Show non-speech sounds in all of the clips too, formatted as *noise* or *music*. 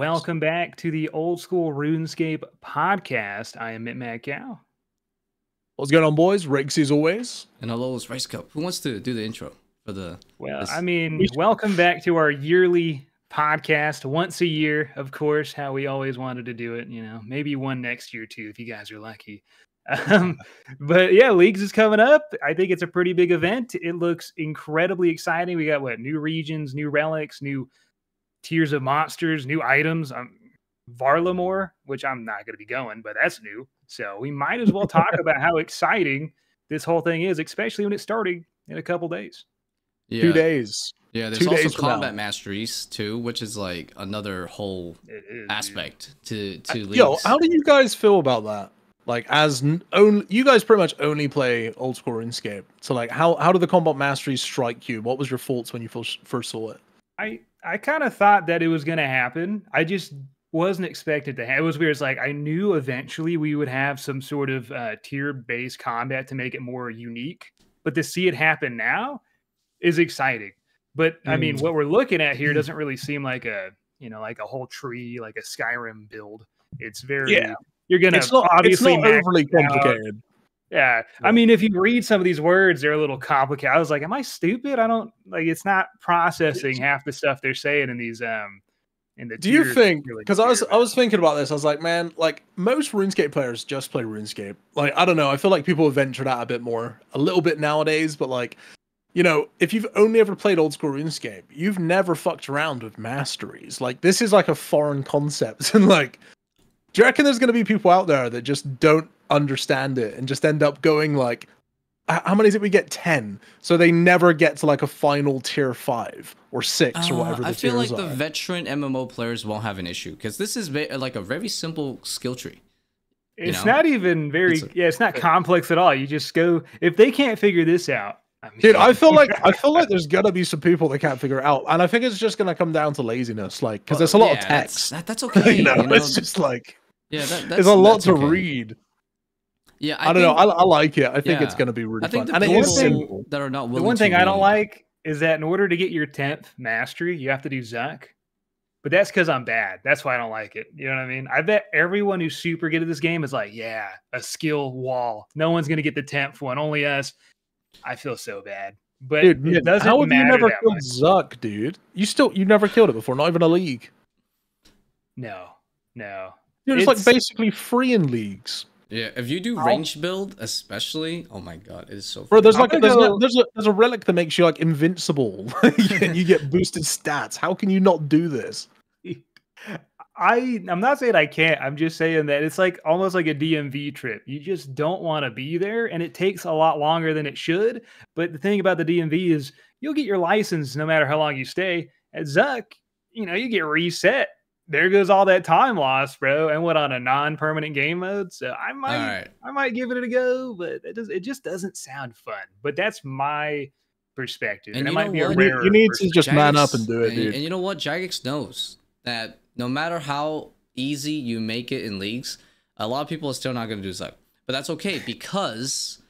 welcome back to the Old School RuneScape podcast. I am Mint Mad Cow. What's going on, boys? Riggs as always. And hello, it's Rice Cup. Who wants to do the intro for the? Well, this- I mean, welcome back to our yearly podcast once a year, of course, how we always wanted to do it. You know, maybe one next year too, if you guys are lucky. *laughs* Um, but yeah, leagues is coming up. I think it's a pretty big event. It looks incredibly exciting. We got what new regions, new relics, new tiers of monsters, new items. Um, Varlamore, which I'm not going to be going, but that's new. So we might as well *laughs* talk about how exciting this whole thing is, especially when it's starting in a couple days. yeah, Two days. Yeah, there's two also days now. combat masteries too, which is like another whole It is, dude. aspect to to leagues. Yo, how do you guys feel about that? Like, as n- only you guys pretty much only play old school RuneScape. So, like, how how do the combat masteries strike you? What was your thoughts when you first first saw it? I I kind of thought that it was going to happen. I just wasn't expected to have. It was weird. It's like I knew eventually we would have some sort of uh, tier based combat to make it more unique, but to see it happen now is exciting. But I mean, Mm. what we're looking at here doesn't really seem like a you know like a whole tree like a Skyrim build. It's very Yeah. You're gonna It's not obviously it's not overly complicated. out. Yeah. I mean, if you read some of these words, they're a little complicated. I was like, am I stupid? I don't like it's not processing half the stuff they're saying in these um in the Do you think? really Because I was I was thinking about this. I was like, man, like most RuneScape players just play RuneScape. Like, I don't know. I feel like people have ventured out a bit more, a little bit nowadays. But like, you know, if you've only ever played old school RuneScape, you've never fucked around with masteries. Like, this is like a foreign concept, *laughs* and like, do you reckon there's going to be people out there that just don't understand it and just end up going like, how many did we get? Ten. So they never get to like a final tier five or six or Uh, whatever. The I feel like tiers the veteran MMO players won't have an issue because this is ve- like a very simple skill tree. It's know? not even very It's a- yeah, it's not complex at all. You just go if they can't figure this out. I mean, Dude, I feel like I feel like there's gonna be some people that can't figure it out, and I think it's just gonna come down to laziness, like because Well, there's a lot yeah, of that's- text. That, that's *laughs* okay. you know, you know? it's just like yeah, that, that's, there's a lot that's to okay. read. Yeah, I, don't know. I, I like it. I think it's gonna be really I think fun, the and it thing- that are not the one thing I don't like is that in order to get your 10th mastery, you have to do Zuk. But that's because I'm bad. That's why I don't like it. You know what I mean? I bet everyone who's super good at this game is like, yeah, a skill wall. No one's gonna get the 10th one, only us. I feel so bad. But Dude, it doesn't how have you never killed much. Zuk, dude? You still you never killed it before, not even a league. No, no. Dude, it's, It's- like basically free in leagues, Yeah, if you do I'll- range build, especially, oh my god, it is so. bro. There's like gonna there's, go- a, there's a there's a relic that makes you like invincible, *laughs* and you get boosted stats. How can you not do this? I I'm not saying I can't. I'm just saying that it's like almost like a DMV trip. You just don't want to be there and it takes a lot longer than it should. But the thing about the DMV is you'll get your license no matter how long you stay. At Zuk, you know, you get reset. There goes all that time lost, bro. And what on a non-permanent game mode. So I might All right. I might give it a go, but it does it just doesn't sound fun. But that's my perspective. And And, it might be a what? You, rare you need to just man up and do it, and, dude. and you know what? Jagex knows that no matter how easy you make it in leagues, a lot of people are still not going to do Zuk. But that's okay because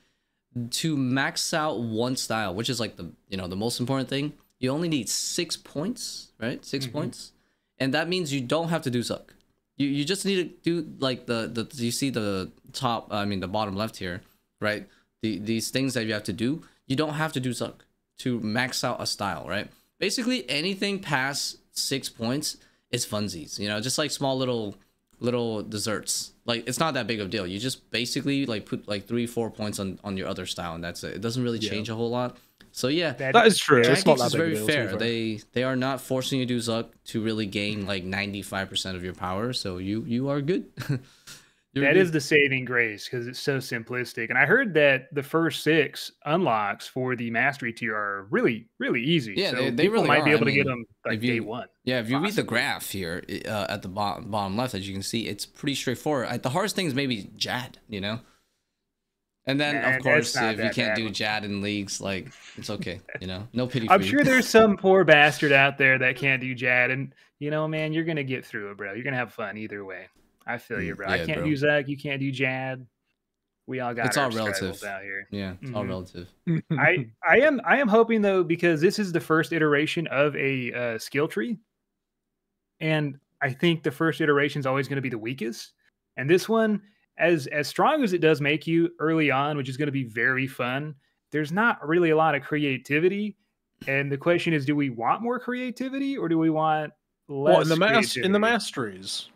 to max out one style, which is like the you know the most important thing, you only need six points, right? 6 Mhm. points, and that means you don't have to do Zuk. You you just need to do like the the you see the top I mean the bottom left here, right? The these things that you have to do, you don't have to do Zuk to max out a style, right? Basically anything past six points is funsies, you know, just like small little little desserts. Like it's not that big of a deal. You just basically like put like three, four points on on your other style, and that's it. It doesn't really Yeah. change a whole lot. So yeah, That- that is true. It's not Jagex that is big of a very deal, to fair. They they are not forcing you to do Zuk to really gain like ninety five percent of your power. So you you are good. *laughs* You're That good. is the saving grace because it's so simplistic. And I heard that the first six unlocks for the mastery tier are really, really easy. Yeah, so they- they really might are. be I able to get them like you- day one. Yeah, if you read the graph here uh, at the bottom, bottom left, as you can see, it's pretty straightforward. The hardest thing is maybe Jad, you know? And then, Nah, of course, if you can't bad do. Jad in leagues, like, it's okay, you know? No pity for I'm sure there's *laughs* some poor bastard out there that can't do Jad. And, you know, man, you're going to get through it, bro. You're going to have fun either way. I feel you, bro. I can't bro. do Zuk. You can't do Jad. We all got It's our all relative. out here. Yeah, it's all Mhm. relative. I *laughs* I am I am hoping though because this is the first iteration of a uh, skill tree, and I think the first iteration is always going to be the weakest. And this one, as as strong as it does make you early on, which is going to be very fun, there's not really a lot of creativity. And the question is, do we want more creativity or do we want less What in the mas- in the masteries?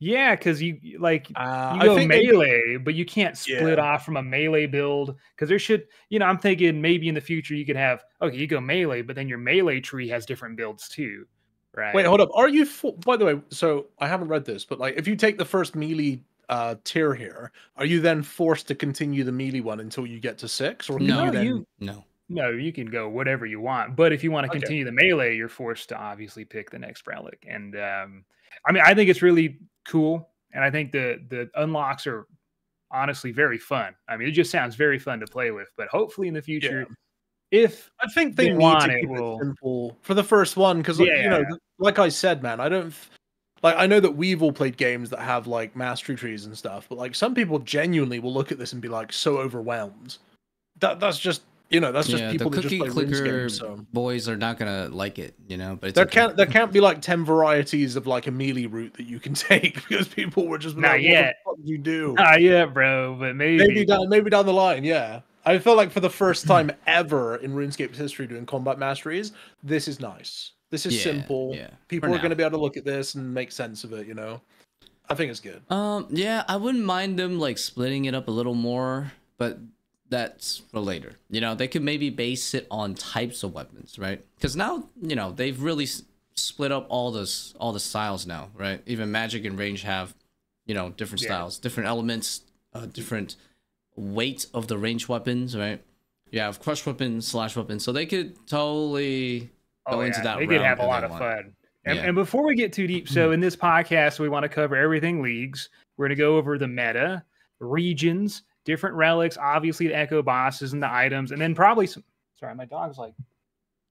Yeah, because you you- like Uh, you I go think they- melee, but you can't split Yeah. off from a melee build because there should, you know, I'm thinking maybe in the future you could have okay, you go melee, but then your melee tree has different builds too, right? Wait, hold up. Are you? For- By the way, so I haven't read this, but like, if you take the first melee uh tier here, are you then forced to continue the melee one until you get to six, or No, you then? you- No. No, you can go whatever you want, but if you want to Okay. continue the melee, you're forced to obviously pick the next relic. And um, I mean, I think it's really cool, and I think the the unlocks are honestly very fun. I mean, it just sounds very fun to play with. But hopefully in the future, if I think they they need want to it, will- it simple for the first one because, you know, like I said, man, I don't. f- Like I know that we've all played games that have like mastery trees and stuff, but like some people genuinely will look at this and be like so overwhelmed. That that's just you know that's just yeah, people the that just cookie play clicker RuneScape. So boys are not gonna like it, you know. But it's there okay. can't there can't be like ten varieties of like a melee route that you can *laughs* take because people were just Not like, yet. What the fuck do you do? ah yeah, bro, but maybe, maybe down maybe down the line, yeah. I feel like for the first time *laughs* ever in RuneScape's history doing combat masteries, this is nice. This is Yeah, simple. yeah, People for are going to be able to look at this and make sense of it. You know, I think it's good. Um, yeah, I wouldn't mind them like splitting it up a little more, but that's for later. You know, they could maybe base it on types of weapons, right? Because now, you know, they've really s- split up all this, all the styles now, right? Even magic and range have, you know, different Yeah. styles, different elements, uh, different weight of the range weapons, right? You have crush weapons, slash weapons, so they could totally go oh, into that they could have a lot of want. fun. And, Yeah. and before we get too deep, so in this podcast, we want to cover everything leagues. We're going to go over the meta, regions, different relics, obviously the echo bosses and the items, and then probably some. Sorry, my dog's like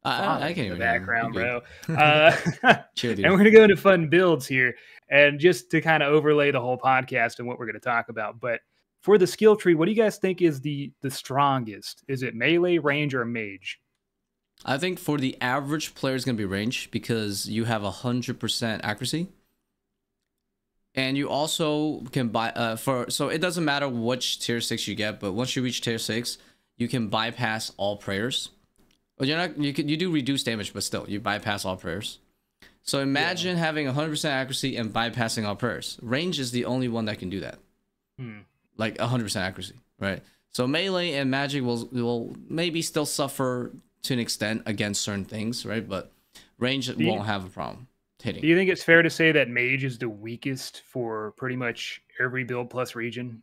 I, I, I can't in even the hear you. background, bro. Uh, *laughs* *laughs* and we're going to go into fun builds here, and just to kind of overlay the whole podcast and what we're going to talk about. But for the skill tree, what do you guys think is the the strongest? Is it melee, range, or mage? I think for the average player is gonna be range because you have a hundred percent accuracy, and you also can buy uh for so it doesn't matter which tier six you get, but once you reach tier six, you can bypass all prayers. Well, you're not you can you do reduce damage, but still you bypass all prayers. So imagine having hundred percent accuracy and bypassing all prayers. Range is the only one that can do that Hmm. like 100% accuracy, right? So melee and magic will will maybe still suffer to an extent against certain things, right? But range won't have a problem hitting. Do you think it's fair to say that mage is the weakest for pretty much every build plus region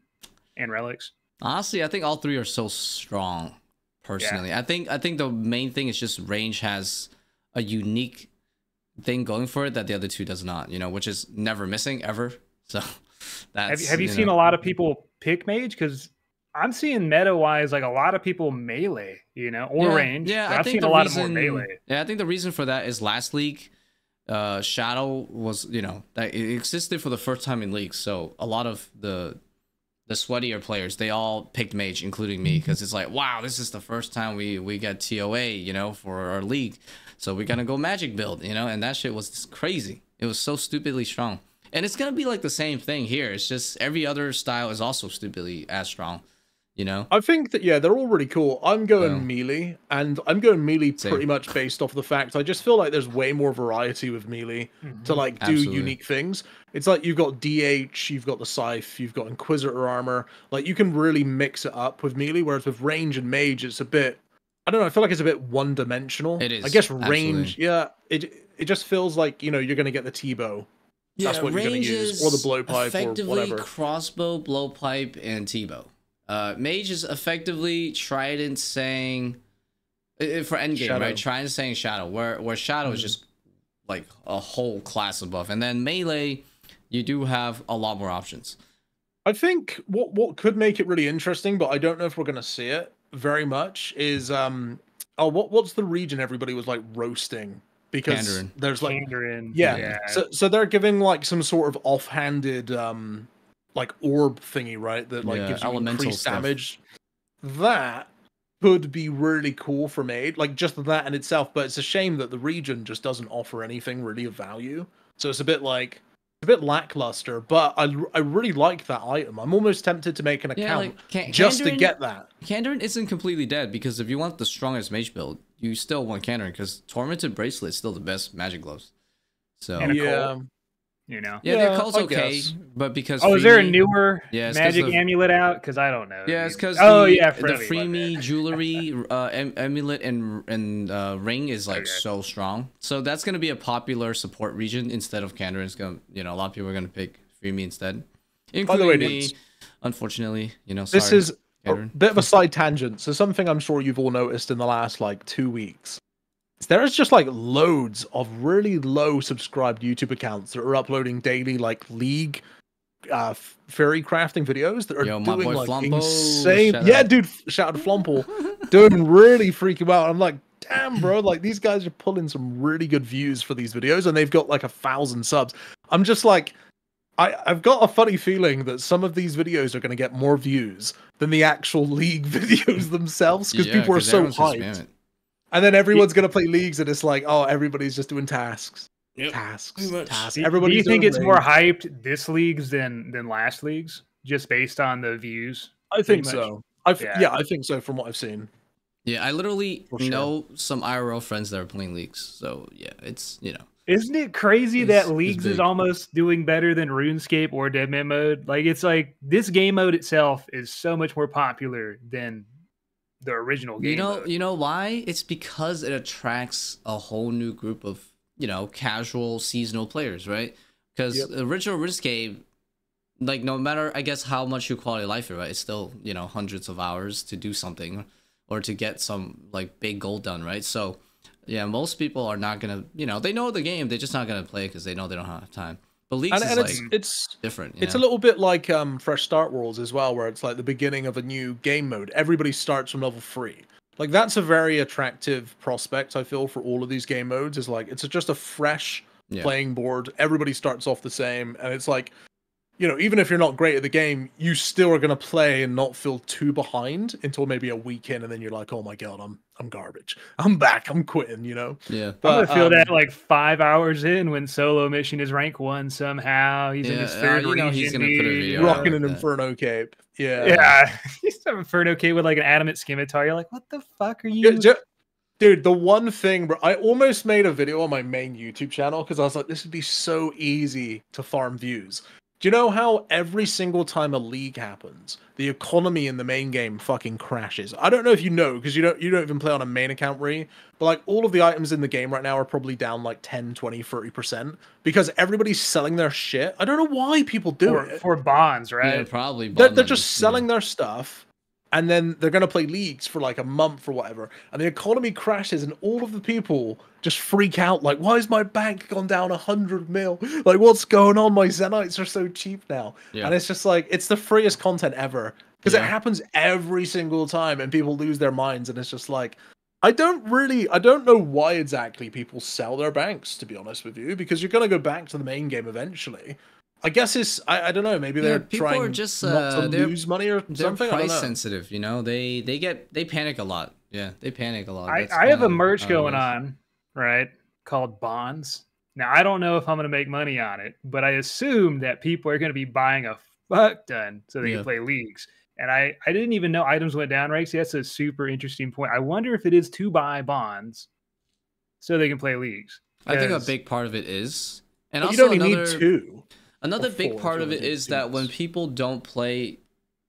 and relics? Honestly, I think all three are so strong. Personally, I think I think the main thing is just range has a unique thing going for it that the other two does not. You know, which is never missing ever. *laughs* So that's have you, have you, know, seen a lot of people pick mage? Because I'm seeing meta wise like a lot of people melee, you know, or yeah, range. Yeah, I've think seen a lot reason, of more melee. Yeah, I think the reason for that is last league, uh, Shadow was you know that it existed for the first time in league, so a lot of the the sweatier players they all picked mage, including me, because it's like wow, this is the first time we we got TOA, you know, for our league, so we're gonna go magic build, you know, and that shit was just crazy. It was so stupidly strong. And it's gonna be like the same thing here. It's just every other style is also stupidly as strong, you know. I think that yeah, they're all really cool. I'm going Yeah. melee, and I'm going melee Same. pretty much based off the fact I just feel like there's way more variety with melee to mm-hmm. like do Absolutely. unique things. It's like you've got DH, you've got the scythe, you've got Inquisitor armor. Like you can really mix it up with melee, whereas with range and mage, it's a bit. I don't know. I feel like it's a bit one dimensional. It is, I guess range. absolutely. Yeah. It it just feels like you know you're gonna get the T-bow. That's what you're gonna use, or the blowpipe, or whatever. crossbow, blowpipe, and T-bow. Uh, mage is effectively Trident saying for endgame, Shadow. right? Trident saying shadow, where where shadow is Mhm. just like a whole class above, and then melee, you do have a lot more options. I think what what could make it really interesting, but I don't know if we're gonna see it very much, is um oh what what's the region everybody was like roasting because Kandarin. there's like Kandarin. yeah, so so they're giving like some sort of offhanded um like orb thingy right that like Yeah, gives you elemental increased stuff. damage. That could be really cool for made like just that in itself, but it's a shame that the region just doesn't offer anything really of value. So it's a bit like a bit lackluster, but I, I really like that item. I'm almost tempted to make an account Yeah, like Ca- just to get that. Kandarin isn't completely dead because if you want the strongest mage build, you still want Kandarin because Tormented Bracelet is still the best magic gloves. So And a yeah, Colt. You know. yeah, Yeah, their Cult's I okay, guess. but because Oh, is there a newer Yeah, it's 'cause magic of- amulet out? Because I don't know. Yeah, it's because oh the, yeah, the Freddy, free my me jewelry, uh, em- amulet and and uh, ring is like Okay. so strong. So that's gonna be a popular support region instead of Kandarin. It's gonna, you know, a lot of people are gonna pick free me instead, including way, me. Unfortunately, you know, This sorry, is a bit of a side tangent. So something I'm sure you've all noticed in the last like two weeks. There is just like loads of really low subscribed YouTube accounts that are uploading daily like League uh fairy crafting videos that are Yo, doing like Flompo, insane. shout Yeah, out. dude, shout out to Flomple. *laughs* doing really freaking out. I'm like, damn, bro, like these guys are pulling some really good views for these videos, and they've got like a thousand subs. I'm just like, I, I've got a funny feeling that some of these videos are going to get more views than the actual *laughs* league *laughs* videos themselves because Yeah, people are so everyone's just hyped. Spamming it. And then everyone's going to play leagues, and it's like, oh, everybody's just doing tasks, Yep, tasks, tasks. Everybody. do you think doing it's more hyped this leagues than than last leagues, just based on the views? I think pretty much? so. I f- Yeah. yeah, I think so from what I've seen. Yeah, I literally sure. know some IRL friends that are playing leagues. So yeah, it's you know. Isn't it crazy It's- that leagues is almost doing better than RuneScape or Deadman mode? Like it's like this game mode itself is so much more popular than the original game. You know, mode. you know why? It's because it attracts a whole new group of you know casual seasonal players, right? Because Yep. the original RuneScape, like no matter I guess how much you quality life it, right? It's still you know hundreds of hours to do something or to get some like big goal done, right? So yeah, most people are not gonna you know they know the game, they're just not gonna play because they know they don't have time. Leagues And, and like it's it's different. It's a little bit like um, Fresh Start Worlds as well, where it's like the beginning of a new game mode. Everybody starts from level three. Like that's a very attractive prospect. I feel for all of these game modes is like it's just a fresh Yeah. playing board. Everybody starts off the same, and it's like, you know, even if you're not great at the game, you still are gonna play and not feel too behind until maybe a week in, and then you're like, oh my god, I'm I'm garbage. I'm back. I'm quitting. You know. yeah. I'm gonna feel that um, like five hours in when solo mission is rank one somehow. He's in Yeah, his uh, third you know he's region, gonna put a dude. video rocking an that. Inferno cape. Yeah. Yeah, *laughs* he's an Inferno cape with like an adamant scimitar. You're like, what the fuck are Yeah, you? Dude, the one thing, bro, I almost made a video on my main YouTube channel because I was like, this would be so easy to farm views. Do you know how every single time a league happens, the economy in the main game fucking crashes? I don't know if you know because you don't you don't even play on a main account, Re, but like all of the items in the game right now are probably down like 10, 20, 30% because everybody's selling their shit. I don't know why people do for, it. for bonds, right? Yeah, probably. They're, bond they're lenders, just yeah. selling their stuff and then they're going to play leagues for like a month or whatever and the economy crashes and all of the people just freak out like why is my bank gone down 100 mil? Like what's going on? My zenytes are so cheap now. Yeah. and it's just like it's the freest content ever because it happens every single time and people lose their minds and it's just like I don't really I don't know why exactly people sell their banks to be honest with you because you're going to go back to the main game eventually I guess it's I, I don't know maybe Yeah, they're people are trying just, not uh, to they're- lose money or They're something. I don't price know. sensitive, you know. They they get they panic a lot. Yeah, they panic a lot. I, I have a kinda merch going on, right? Called Bonds. Now I don't know if I'm gonna make money on it, but I assume that people are gonna be buying a fuck ton so they Yeah. can play leagues. And I, I didn't even know items went down, right? So that's a super interesting point. I wonder if it is to buy bonds so they can play leagues. I think a big part of it is, and But also you don't even another need two. Another big part of it is it wanna do is that when people don't play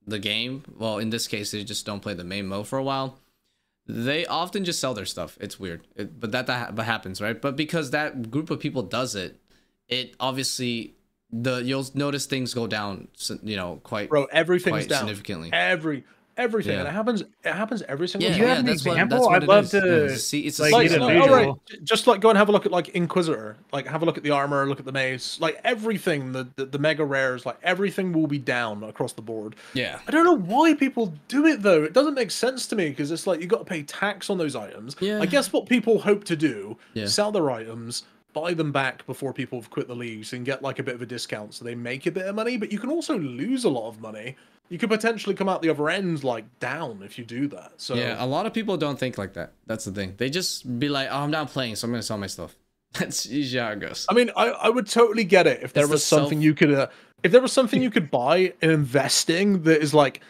the game, well, in this case, they just don't play the main mode for a while. They often just sell their stuff. It's weird, it, but that that but happens, right? But because that group of people does it, it obviously the you'll notice things go down, you know, quite Bro, everything's quite down. significantly. Every everything. Yeah. And it happens it happens every single Yeah, you time. have an that's what- that's what I'd it love is. to, Yeah, see, it's a like, like, get a no, visual. all oh, right, just like go and have a look at like Inquisitor, like have a look at the armor, look at the mace, like everything, the, the the mega rares, like everything will be down across the board. Yeah, I don't know why people do it though. It doesn't make sense to me because it's like you got to pay tax on those items. Yeah. I guess what people hope to do, Yeah. sell their items, buy them back before people have quit the leagues and get like a bit of a discount so they make a bit of money, but you can also lose a lot of money. You could potentially come out the other end like down if you do that. So yeah. A lot of people don't think like that. That's the thing. They just be like, "Oh, I'm not playing, so I'm gonna sell my stuff." *laughs* That's usually how it goes. I mean, I, I would totally get it if there It's the was something self- you could uh, if there was something you could buy in investing that is like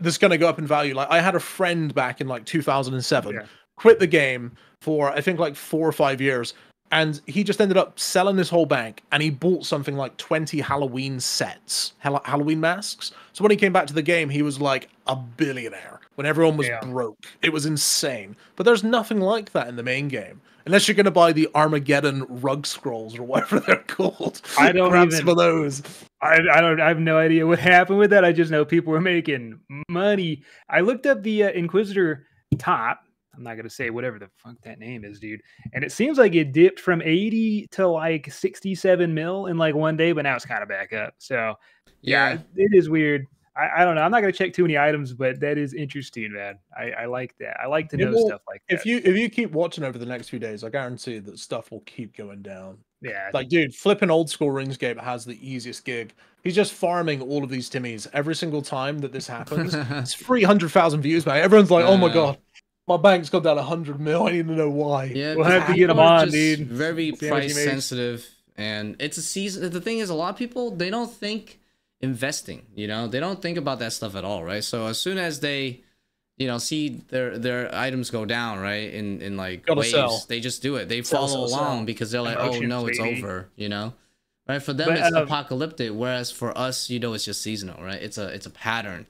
that's going to go up in value. Like I had a friend back in like 2007 Yeah. quit the game for I think like 4 or 5 years and he just ended up selling his whole bank and he bought something like 20 Halloween sets, Halloween masks. So when he came back to the game, he was like a billionaire when everyone was Yeah. broke. It was insane. But there's nothing like that in the main game. Unless you're going to buy the Armageddon rug scrolls or whatever *laughs* they're called. I don't Grab even- some of those. I, I don't I have no idea what *laughs* happened with that. I just know people were making money. I looked up the uh, Inquisitor top. I'm not gonna say whatever the fuck that name is, dude. And it seems like it dipped from 80 to like 67 mil in like one day, but now it's kind of back up. So yeah, it is weird. I, I don't know. I'm not gonna check too many items, but that is interesting, man. I, I like that. I like to know know, stuff like that. If you if you keep watching over the next few days, I guarantee that stuff will keep going down. yeah, Like, dude, flipping old school RuneScape has the easiest gig. He's just farming all of these Timmies every single time that this happens. *laughs* it's 300,000 views, man. Everyone's like, oh my uh, god, my bank's gone down 100 mil. I need to know why. Yeah, We'll have to people get 'em are on, dude. Very See how much he price sensitive, and it's a season. The thing is, a lot of people they don't think investing. You know, they don't think about that stuff at all, right? So as soon as they, you know, see their their items go down, right, in in like Gotta waves, sell. they just do it. They Sell, follow sell, along sell. because they're like, Emotions, oh no, it's baby. over. You know. Right for them, But, it's uh, apocalyptic. Whereas for us, you know, it's just seasonal, right? It's a it's a pattern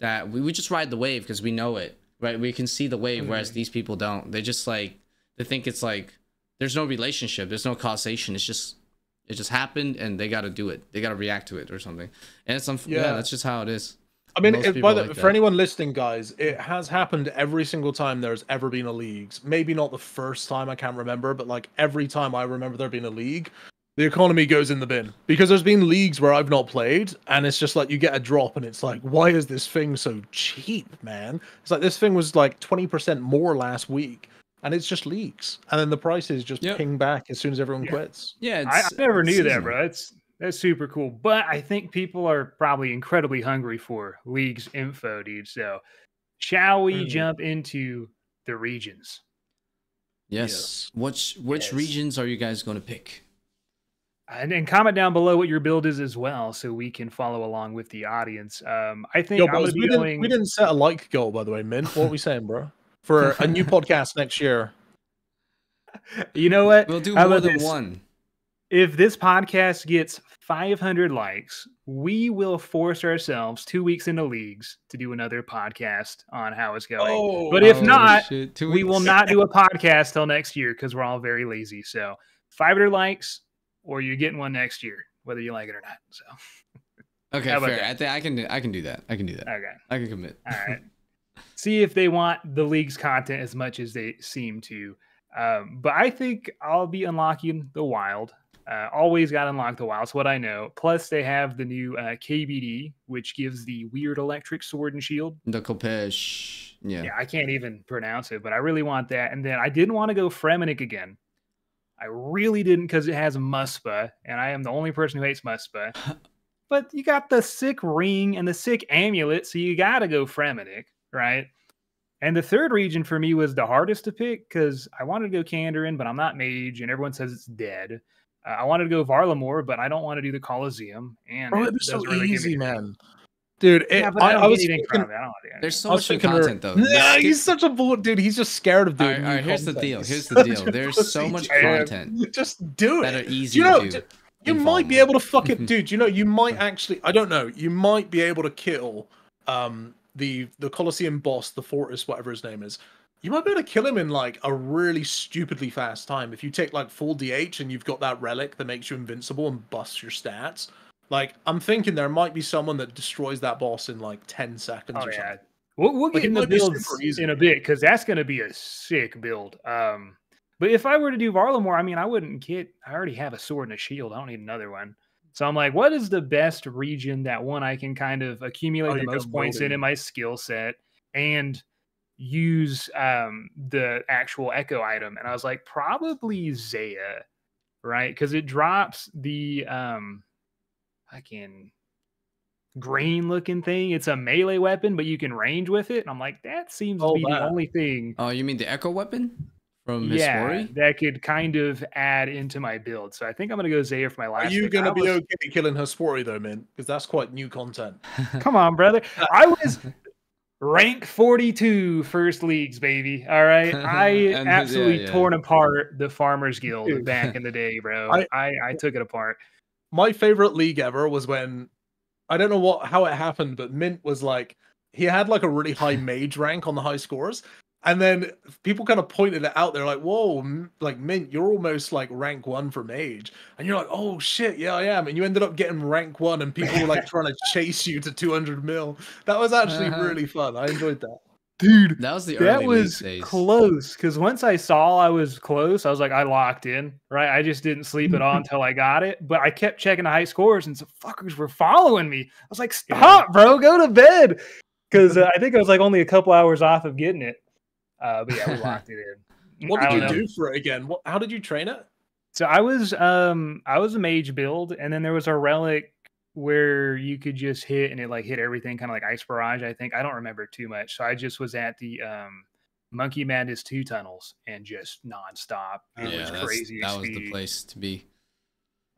that we, we just ride the wave because we know it, right? We can see the wave, mm-hmm. whereas these people don't. They just like they think it's like there's no relationship, there's no causation. It's just it just happened and they got to do it. They got to react to it or something. And it's unf- yeah. Yeah. that's just how it is. I mean, Most if, by the, like for that. anyone listening, guys, it has happened every single time there's ever been a leagues. Maybe not the first time, I can't remember, but like every time I remember there being a league, the economy goes in the bin. Because there's been leagues where I've not played, and it's just like you get a drop, and it's like, why is this thing so cheap, man? It's like this thing was like 20% more last week, and it's just leagues. And then the prices just Yep. ping back as soon as everyone Yeah. quits. Yeah, I, I never it's knew that, seasonal. bro. That's that's super cool. But I think people are probably incredibly hungry for leagues info, dude. So shall we Mhm. jump into the regions? Yes. Yes. Which which Yes. regions are you guys going to pick? And, and comment down below what your build is as well, so we can follow along with the audience. Um, I think Yo, I'm boys, be we, didn't, going. we didn't set a like goal, by the way, Mint. What are we saying, bro? For a new *laughs* podcast next year. You know what? We'll do How more than this? one. If this podcast gets 500 likes, we will force ourselves two weeks into leagues to do another podcast on how it's going. Oh, But if Oh, not, shit, we will not do a podcast till next year because we're all very lazy. So 500 likes, or you're getting one next year, whether you like it or not. So Okay, fair. that? I think I can do, I can do that. I can do that. okay, I can commit. all right. *laughs* See if they want the league's content as much as they seem to. Um, but I think I'll be unlocking the wild. Uh, always got to unlock the wild. It's what I know. Plus, they have the new uh, KBD, which gives the weird electric sword and shield. The Khopesh. Yeah. Yeah, I can't even pronounce it, but I really want that. And then I didn't want to go Fremennik again. I really didn't because it has Muspah, and I am the only person who hates Muspah. *laughs* but you got the sick ring and the sick amulet, so you got to go Fremennik, right? And the third region for me was the hardest to pick because I wanted to go Kandarin, but I'm not mage, and everyone says it's dead. Uh, I wanted to go Varlamore, but I don't want to do the Colosseum. And Bro, it it'd so really easy, man. Dude, it, Yeah, I, I, I was anything thinking, from. I don't want There's so much good thinking, content though. Nah, Skip- he's such a bull, dude. He's just scared of All doing. right, all new right, here's the deal. Here's *laughs* the deal. There's so much dude. content *laughs* Just do that it. are easy you know, to do. You might be Fallout. able to fuck it, *laughs* dude. You know, you might actually. I don't know. You might be able to kill um the the Colosseum boss, the Fortress, whatever his name is. You might be able to kill him in like a really stupidly fast time if you take like full DH and you've got that relic that makes you invincible and busts your stats. Like I'm thinking there might be someone that destroys that boss in like ten seconds Oh or yeah, something. we'll, we'll Like, get it into might builds in a bit because that's going to be a sick build. Um, but if I were to do Varlamore, I mean, I wouldn't get. I already have a sword and a shield. I don't need another one. So I'm like, what is the best region that one I can kind of accumulate Oh, the most points in in my skill set and use um the actual echo item? And I was like, probably Zeah, right? Because it drops the um, fucking green looking thing. It's a melee weapon, but you can range with it. And I'm like, that seems to Oh, be the only thing. Oh, you mean the Echo weapon from his yeah, story. that could kind of add into my build. So I think I'm gonna go Zeah for my last. Are you pick. gonna I be was- okay killing Hespori though, man? Because that's quite new content. *laughs* Come on, brother. I was rank 42 first leagues, baby. All right. *laughs* I And- yeah, absolutely yeah. torn apart the Farmers Guild back in the day, bro. *laughs* I- I, I, took it apart. My favorite league ever was when I don't know what how it happened, but Mint was like he had like a really high *laughs* mage rank on the high scores. And then people kind of pointed it out. They're like, "Whoa, like Mint, you're almost like rank one for mage." And you're like, "Oh shit, yeah, I am." And you ended up getting rank one, and people were like *laughs* trying to chase you to 200 mil. That was actually Uh-huh. really fun. I enjoyed that. Dude, That was the that was close because once I saw I was close, I was like, I locked in, right? I just didn't sleep at all *laughs* until I got it. But I kept checking the high scores, and some fuckers were following me. I was like, stop, bro, go to bed. *laughs* Because uh, I think I was like only a couple hours off of getting it. Uh, but yeah, we *laughs* locked it in. What did you know. do for it again? What, how did you train it? So I was um I was a mage build, and then there was a relic where you could just hit and it like hit everything, kind of like ice barrage. I think I don't remember too much. So I just was at the um Monkey Madness two tunnels and just nonstop. It yeah, was crazy. that was the place to be.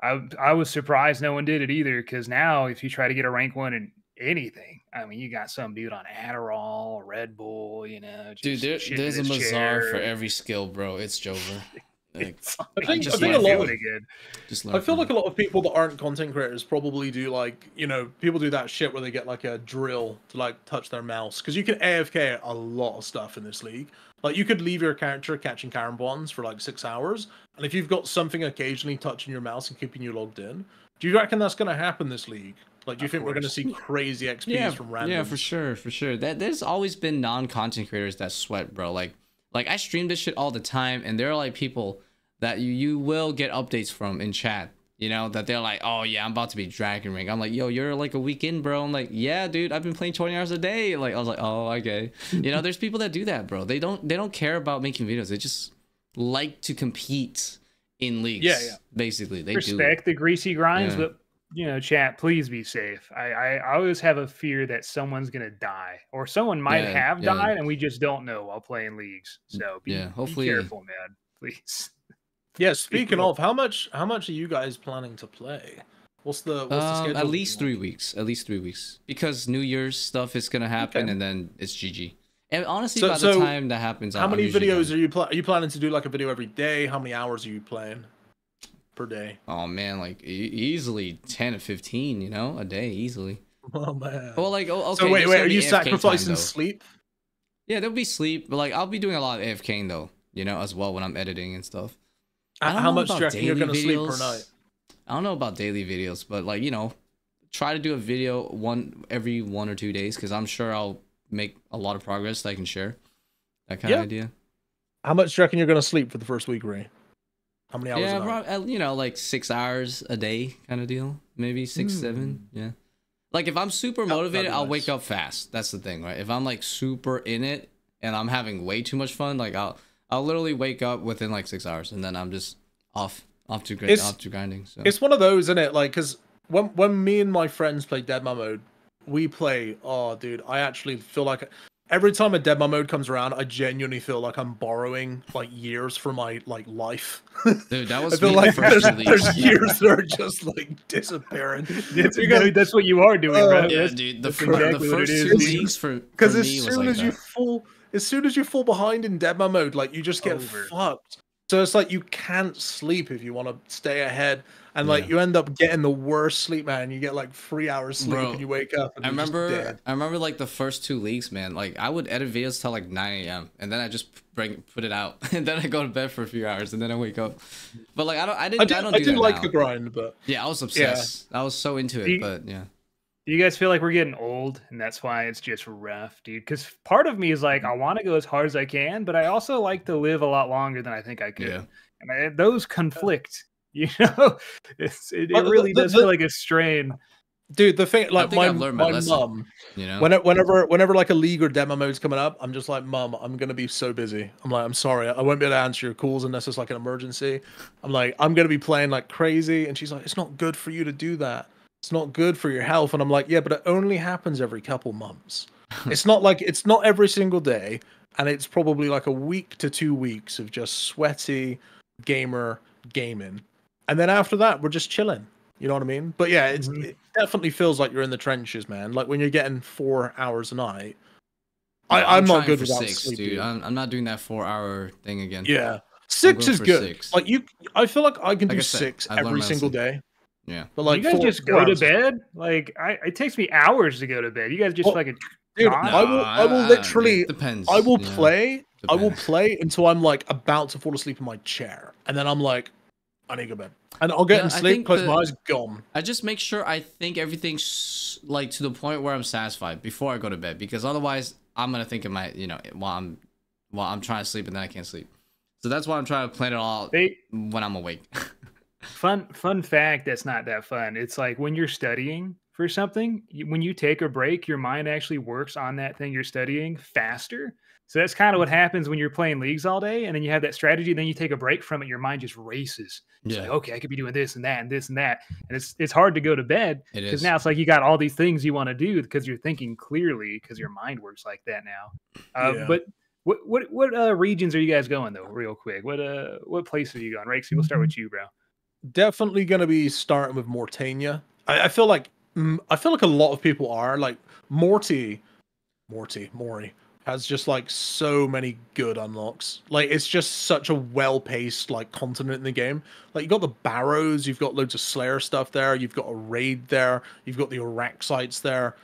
I I was surprised no one did it either because now if you try to get a rank one in anything, I mean you got some dude on Adderall, Red Bull, you know, Dude, there, there's a chair. for every skill, bro. It's Jover. *laughs* Like, I think- just I think a lot from of- it. really good. just I feel like it. a lot of people that aren't content creators probably do like you know people do that shit where they get like a drill to like touch their mouse because you can AFK a lot of stuff in this league. Like you could leave your character catching Karen karambwans for like six hours, and if you've got something occasionally touching your mouse and keeping you logged in, do you reckon that's going to happen this league? Like, do you Of think we're going to see crazy XPs yeah, from random? yeah, for sure, for sure. That there's always been non-content creators that sweat, bro. Like, like I stream this shit all the time, and there are like people that you you will get updates from in chat. You know that they're like, oh yeah, I'm about to be Dragon Ring. I'm like, yo, you're like a week in, bro. I'm like, yeah, dude, I've been playing 20 hours a day. Like, I was like, oh, okay. *laughs* You know, there's people that do that, bro. They don't they don't care about making videos. They just like to compete in leagues. Yeah, yeah. Basically, they do. respect the greasy grinds, Yeah. but you know, chat, please be safe. I, I, I always have a fear that someone's gonna die or someone might Yeah, have died and we just don't know while playing leagues. So be, Yeah, be hopefully- careful, man. *laughs* Please. Yeah. Speaking cool. of, how much how much are you guys planning to play? What's the what's the Um, at least three weeks. At least three weeks because New Year's stuff is gonna happen, Okay. and then it's GG. And honestly, So- by so the time that happens, How I'm many usually videos done. are you pla- are you planning to do like a video every day? How many hours are you playing per day? Oh man, like e- easily ten to fifteen, you know, a day easily. *laughs* Oh man. Well, like oh, okay. so wait, wait, are you AFK sacrificing though. sleep? Yeah, there'll be sleep, but like I'll be doing a lot of AFKing though, you know, as well when I'm editing and stuff. I don't How know much do you about reckon you're gonna sleep per night? I don't know about daily videos, but like you know, try to do a video one every one or two days because I'm sure I'll make a lot of progress that I can share. That kind Yeah. of idea. How much do you reckon you're gonna sleep for the first week, Ray? How many hours? yeah, a night? prob- uh, you know, like six hours a day kind of deal. Maybe six, seven. Yeah. Like if I'm super. That- that'd motivated, I'll nice. wake up fast. That's the thing, right? If I'm like super in it and I'm having way too much fun, like I'll I'll literally wake up within like six hours and then I'm just off off to grind off to grinding. So It's one of those, isn't it? Like, cause when when me and my friends play Deadman mode, we play. Oh, dude, I actually feel like every time a Deadman mode comes around, I genuinely feel like I'm borrowing like years from my like life. dude, that *laughs* was I feel like the first there's, release. there's years that are just like disappearing. *laughs* That's, Because- that's what you are doing, Oh, bro. Uh, yeah, dude. The, that's fir- the exactly what it first two It's- leagues for Because as me was soon like as you that. As soon as you fall behind in Deadman mode, like you just get Over. fucked. So it's like you can't sleep if you want to stay ahead, and like Yeah. you end up getting the worst sleep, man. You get like three hours sleep, Bro, and you wake up. And I remember. I remember like the first two leagues, man. Like I would edit videos till like 9 a.m. and then I just bring put it out, *laughs* and then I go to bed for a few hours, and then I wake up. But like I don't, I didn't, I I, do, don't I do like now. the grind, but Yeah, I was obsessed. I was so into it, You- but yeah. Do you guys feel like we're getting old and that's why it's just rough, dude? Because part of me is like, mm-hmm. I want to go as hard as I can, but I also like to live a lot longer than I think I could. Yeah. And I, those conflict, *laughs* you know? It's, it, it really the- does the- feel like a strain. dude, the thing, like my, I've my my lesson. mum, You know. when, whenever, whenever like a league or demo mode's coming up, I'm just like, mom, I'm gonna be so busy. I'm like, I'm sorry, I won't be able to answer your calls unless it's like an emergency. I'm like, I'm gonna be playing like crazy, and she's like, it's not good for you to do that. It's not good for your health. And I'm like, yeah, but it only happens every couple months. *laughs* it's not like it's not every single day. and it's probably like a week to two weeks of just sweaty gamer gaming, and then after that we're just chilling. You know what I mean? But yeah, it's, Mhm. it definitely feels like you're in the trenches, man. Like when you're getting four hours a night. I, I'm, not good for six, sleep, dude. I'm, I'm not doing that four hour thing again. Yeah, six is good. six. Like you, I feel like I can Like do I said, six I've every single day. Yeah. But like, you guys just go to bed. Like I, it takes me hours to go to bed. You guys just Well, fucking. Dude, Nah, I will. I will literally. it depends. I will you know. play. I will play until I'm like about to fall asleep in my chair, and then I'm like, I need to go to bed, and I'll get Yeah, in sleep, think close the- my eyes, gone. I just make sure I think everything's like to the point where I'm satisfied before I go to bed because otherwise I'm gonna think in my you know while I'm while I'm trying to sleep and then I can't sleep. So that's why I'm trying to plan it all They when I'm awake. *laughs* fun fun fact that's not that fun. It's like when you're studying for something, you- when you take a break, your mind actually works on that thing you're studying faster. So that's kind of what happens when you're playing leagues all day, and then you have that strategy. Then you take a break from it, your mind just races. It's like, okay, I could be doing this and that and this and that, and it's it's hard to go to bed because now it's like you got all these things you want to do because you're thinking clearly because your mind works like that now. Uh, Yeah. But what what what uh, regions are you guys going though? Real quick, what uh what place are you going? Rexy, we'll start with you, bro. Definitely gonna be starting with Morytania. I, I feel like mm, I feel like a lot of people are like Morty, Morty, Mori has just like so many good unlocks. Like it's just such a well-paced like continent in the game. Like you got the Barrows, you've got loads of Slayer stuff there, you've got a raid there, you've got the Araxytes there.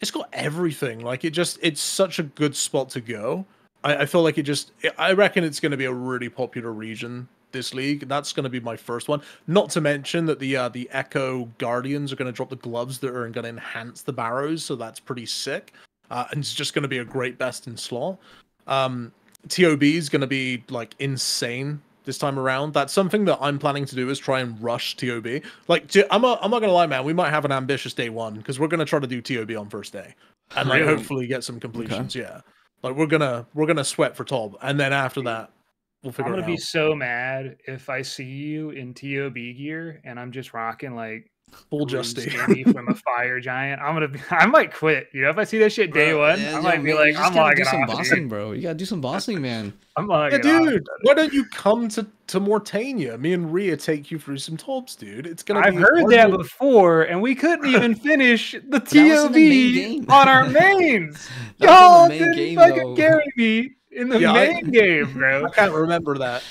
It's got everything. Like it just it's such a good spot to go. I, I feel like it just I reckon it's gonna be a really popular region this league. That's gonna be my first one. Not to mention that the uh, the Echo Guardians are gonna drop the gloves that are gonna enhance the Barrows, so that's pretty sick. Uh, and it's just going to be a great best in slot. Um, TOB is going to be like insane this time around. That's something that I'm planning to do is try and rush TOB. Like I'm, a, I'm not going to lie, man. We might have an ambitious day one because we're going to try to do TOB on first day and like hopefully get some completions. Yeah, like we're gonna we're gonna sweat for Tob, and then after that we'll I'm gonna it be so mad if I see you in TOB gear and I'm just rocking like Full green Justy. from a *laughs* fire giant. I'm gonna be, *laughs* I might quit. You know, if I see that shit day Bro, one, yeah, I might man, be you like, I'm gotta logging do some off. bossing, dude. bro. You gotta do some bossing, man. *laughs* I'm Yeah, logging off. dude, why don't you come to to Morytania? Me and Rhea take you through some Tobs, dude. It's gonna. I've be heard that hardly- before, and we couldn't even finish the That the TOB on our mains. That was in Y'all main didn't game, fucking though. carry me in the Yeah, I- main game, bro. I can't remember that.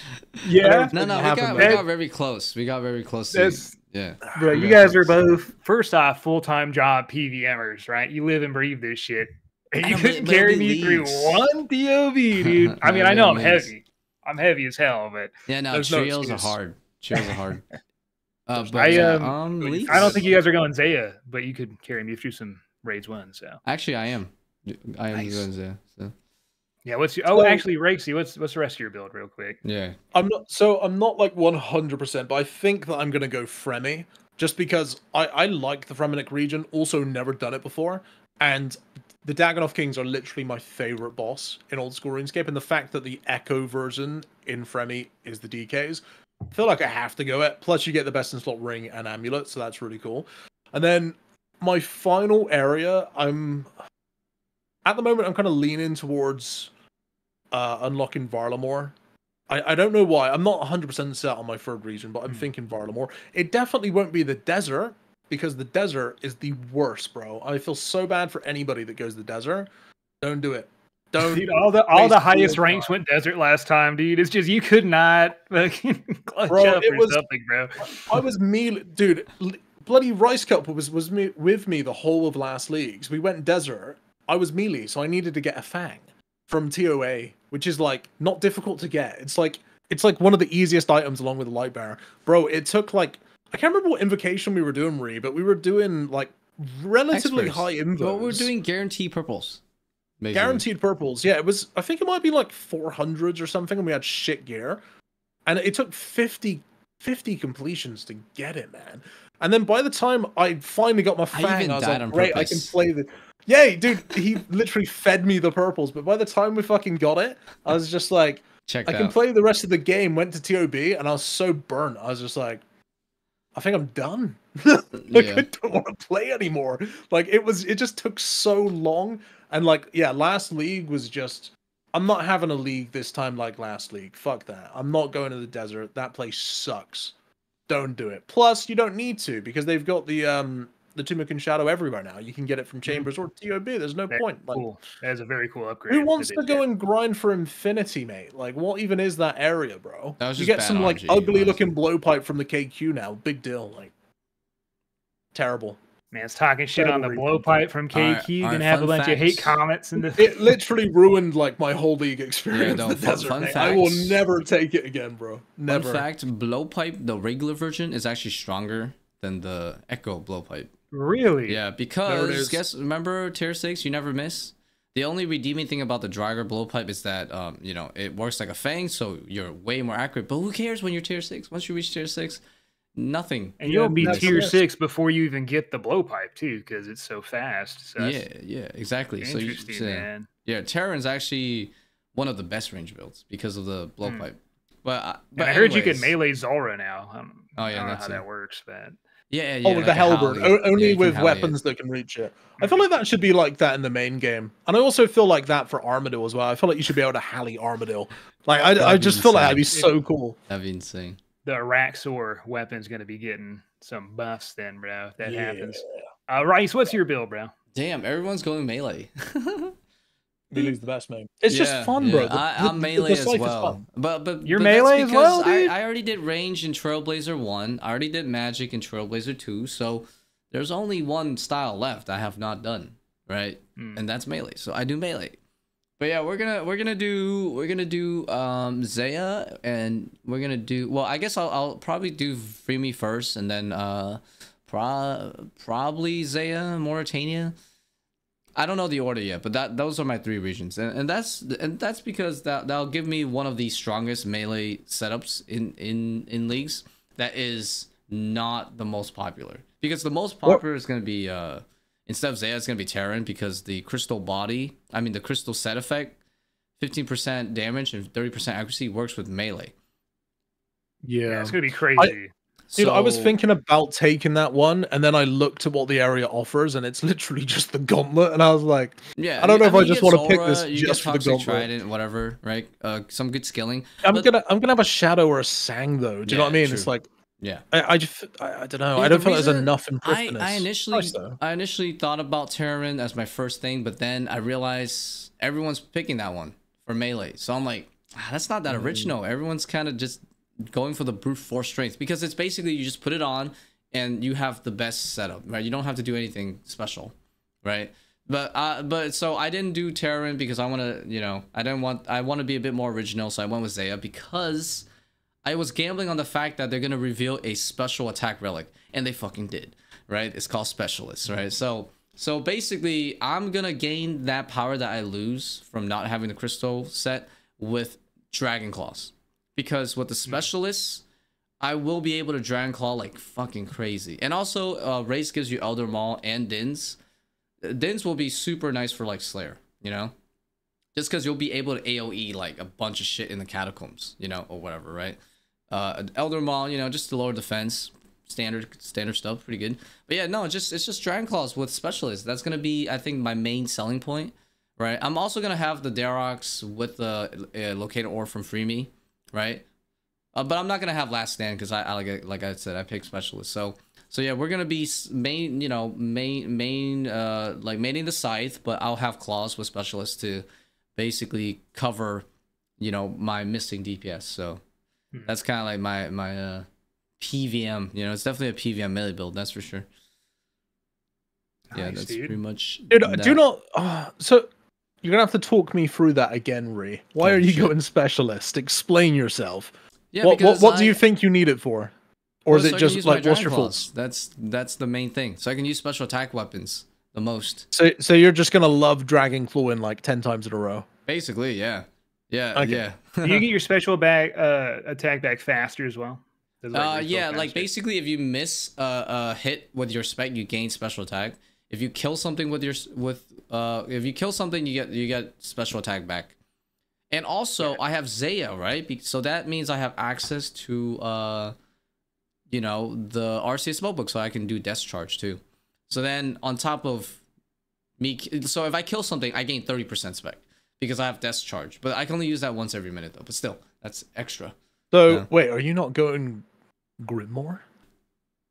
Yeah, No, no, we happened, got, we got very close. We got very close. To, yeah. Bro, you got guys are both first off full time job PVMers, right? You live and breathe this shit, *laughs* and you couldn't carry be me through one TOB, *laughs* dude. I mean, I know I'm but leagues. heavy. I'm heavy as hell, but Yeah, no, There's no are hard. Trios are hard. *laughs* Uh, but I, yeah, um, um, I don't think you guys are going Zeah, but you could carry me through some raids one. So Actually, I am. I am Nice. doing that. So yeah, what's your? Oh, So- actually, Raikesy, what's what's the rest of your build, real quick? yeah. I'm not so I'm not like 100%, but I think that I'm gonna go Fremi just because I I like the Fremennik region. Also, never done it before, and the Dagannoth Kings are literally my favorite boss in old school RuneScape, and the fact that the Echo version in Fremi is the DKs, I feel like I have to go it. Plus, you get the best in slot ring and amulet, so that's really cool. And then my final area, I'm at the moment I'm kind of leaning towards uh, unlocking Varlamore. I, I don't know why. I'm not 100% set on my third region, but I'm Hmm. thinking Varlamore. It definitely won't be the desert because the desert is the worst, bro. I feel so bad for anybody that goes to the desert. Don't do it. Don't. Dude, all the all the highest ranks time. went desert last time, dude. It's just you could not fucking *laughs* clutch Bro, up it or was- something, bro. I was me, dude. Bloody Rice Cup was was me with me the whole of last leagues. We went desert. I was melee, so I needed to get a fang from TOA, which is like not difficult to get. It's like it's like one of the easiest items along with the light bearer. Bro, it took like I can't remember what invocation we were doing, Ree, but we were doing like relatively Experts. high invos. Well, we're doing guaranteed purples. basically. Guaranteed purples. Yeah, it was. I think it might be like 400s or something, and we had shit gear. And it took 50, 50 completions to get it, man. And then by the time I finally got my fang, even I, was like, great, I can play the. Yay, dude! He literally fed me the purples, but by the time we fucking got it, I was just like, Check I can out. play the rest of the game. Went to TOB, and I was so burnt. I was just like, I think I'm done. *laughs* like Yeah. I don't want to play anymore. Like it was, it just took so long. And like, yeah, last league was just I'm not having a league this time like last league. Fuck that. I'm not going to the desert. That place sucks. Don't do it. Plus, you don't need to because they've got the um the Tumeken's Shadow everywhere now. You can get it from mm-hmm. Chambers or TOB. There's no Very point. Like, cool. That's a very cool upgrade. who wants to go did. and grind for Infinity, mate? Like, what even is that area, bro? That was you just get bad some like ugly looking blowpipe from the KQ now. Big deal. Like, terrible. Man, it's talking shit on the blowpipe from KQ. Alright, Gonna alright, have a fun bunch of hate comments in the. It literally ruined like my whole league experience. no, the fun- desert, fun mate. I will never take it again, bro. Never. Fun fact: blowpipe, the regular version, is actually stronger than the Echo blowpipe. Really? Yeah, because guess remember tier six, you never miss. The only redeeming thing about the Drygore blowpipe is that um, you know, it works like a fang, so you're way more accurate. But who cares when you're tier six? Once you reach tier six, nothing. And you'll be tier it. six before you even get the blowpipe too, because it's so fast. So yeah, yeah, exactly. So you, interesting, so, man. yeah, Tirannwn's actually one of the best range builds because of the blowpipe. But, uh, but Hmm. And I heard you can melee Zulrah now. Um, Oh, yeah, I don't know how it. that works, but Yeah, yeah. Oh, like the a halberd, Howley. Only Yeah, with Howley it. weapons that can reach it. I feel like that should be like that in the main game, and I also feel like that for Armadillo as well. I feel like you should be able to Halley Armadillo. Like I, I That'd be just feel like that'd be so cool. That'd be insane. the Araxxor weapon's gonna be getting some buffs then, bro. If that Yeah. happens. Uh, Rice, what's your build, bro? Damn, everyone's going melee. *laughs* Melee's the best, man. It's Yeah, just fun, yeah. bro. The- I, I'm the- melee the as scythe is well. But but You're but melee as because well, I, dude? I already did range in Trailblazer one. I already did magic in Trailblazer two. So there's only one style left I have not done, right? Hmm. And that's melee. So I do melee. But yeah, we're gonna we're gonna do we're gonna do um Zeah and we're gonna do well. I guess I'll I'll probably do Freemy first and then uh pro- probably Zeah Morytania. I don't know the order yet, but that those are my three regions, and, and that's and that's because that that'll give me one of the strongest melee setups in in in leagues. That is not the most popular because the most popular is going to be uh instead of Zeah, it's going to be Tirannwn because the crystal body, I mean the crystal set effect, fifteen percent damage and thirty percent accuracy works with melee. Yeah, Yeah, it's gonna be crazy. Dude. I was thinking about taking that one, and then I looked at what the area offers, and it's *laughs* literally just the gauntlet, and I was like, Yeah, I don't know if I just wanna pick this you just for the gauntlet. Trident, whatever, right? Uh, some good skilling. I'm But- gonna I'm gonna have a shadow or a sang though. Do you know what I Yeah, mean? It's like Yeah. I, I just I, I don't know. Yeah, I don't feel like there's enough in I, I initially. I initially thought about Tirannwn as my first thing, but then I realized everyone's picking that one for melee. So I'm like, ah, that's not that Mm. original. Everyone's kind of just going for the brute force strength because it's basically you just put it on and you have the best setup, right? You don't have to do anything special, right? But uh, but so I didn't do Tirannwn because I want to, you know, I didn't want I want to be a bit more original, so I went with Zeah because I was gambling on the fact that they're gonna reveal a special attack relic, and they fucking did, right? It's called Specialist, right? So so basically, I'm gonna gain that power that I lose from not having the crystal set with Dragon Claws, because with the specialists, I will be able to Dragon Claw like fucking crazy, and also uh, Race gives you Elder Maul and Dins. Dins will be super nice for like Slayer, you know just because you'll be able to AOE like a bunch of shit in the catacombs, you know, or whatever, right? Uh, Elder Maul, you know, just the lower defense, standard standard stuff, pretty good. But yeah, no, it's just it's just Dragon Claws with specialists. That's gonna be, I think, my main selling point, right? I'm also gonna have the Dharok's with the uh, located ore from Free Me, right? Uh, but I'm not gonna have Last Stand because I, I like like I said, I pick specialists. So so yeah, we're gonna be main, you know, main main uh like maining the scythe, but I'll have claws with specialists to basically cover, you know, my missing DPS. So Hmm. that's kind of like my my uh PVM. You know, it's definitely a PVM melee build. That's for sure. yeah, that's dude. pretty much. Dude, that. do not. Uh, so you're gonna have to talk me through that again, Ree. Why Oh, are you shit. going specialist? Explain yourself. Yeah, what what, because what do you think you need it for? Or is it so just like what's your Claws. fault? That's that's the main thing. So I can use special attack weapons the most. So so you're just gonna love dragging claw in like ten times in a row. Basically, yeah, yeah, Okay. yeah. Do you *laughs* get your special back uh, attack back faster as well? Does Uh, refill yeah, like basically, if you miss a, a hit with your spec, you gain special attack. If you kill something with your with uh, if you kill something, you get you get special attack back. And also, I have Zeah, right? Be- So that means I have access to uh, you know, the Arceuus spellbook, so I can do Death Charge too. So then, on top of me, so if I kill something, I gain thirty percent spec because I have desk charge. But I can only use that once every minute though. But still, that's extra. So Yeah. wait, are you not going Grimoire?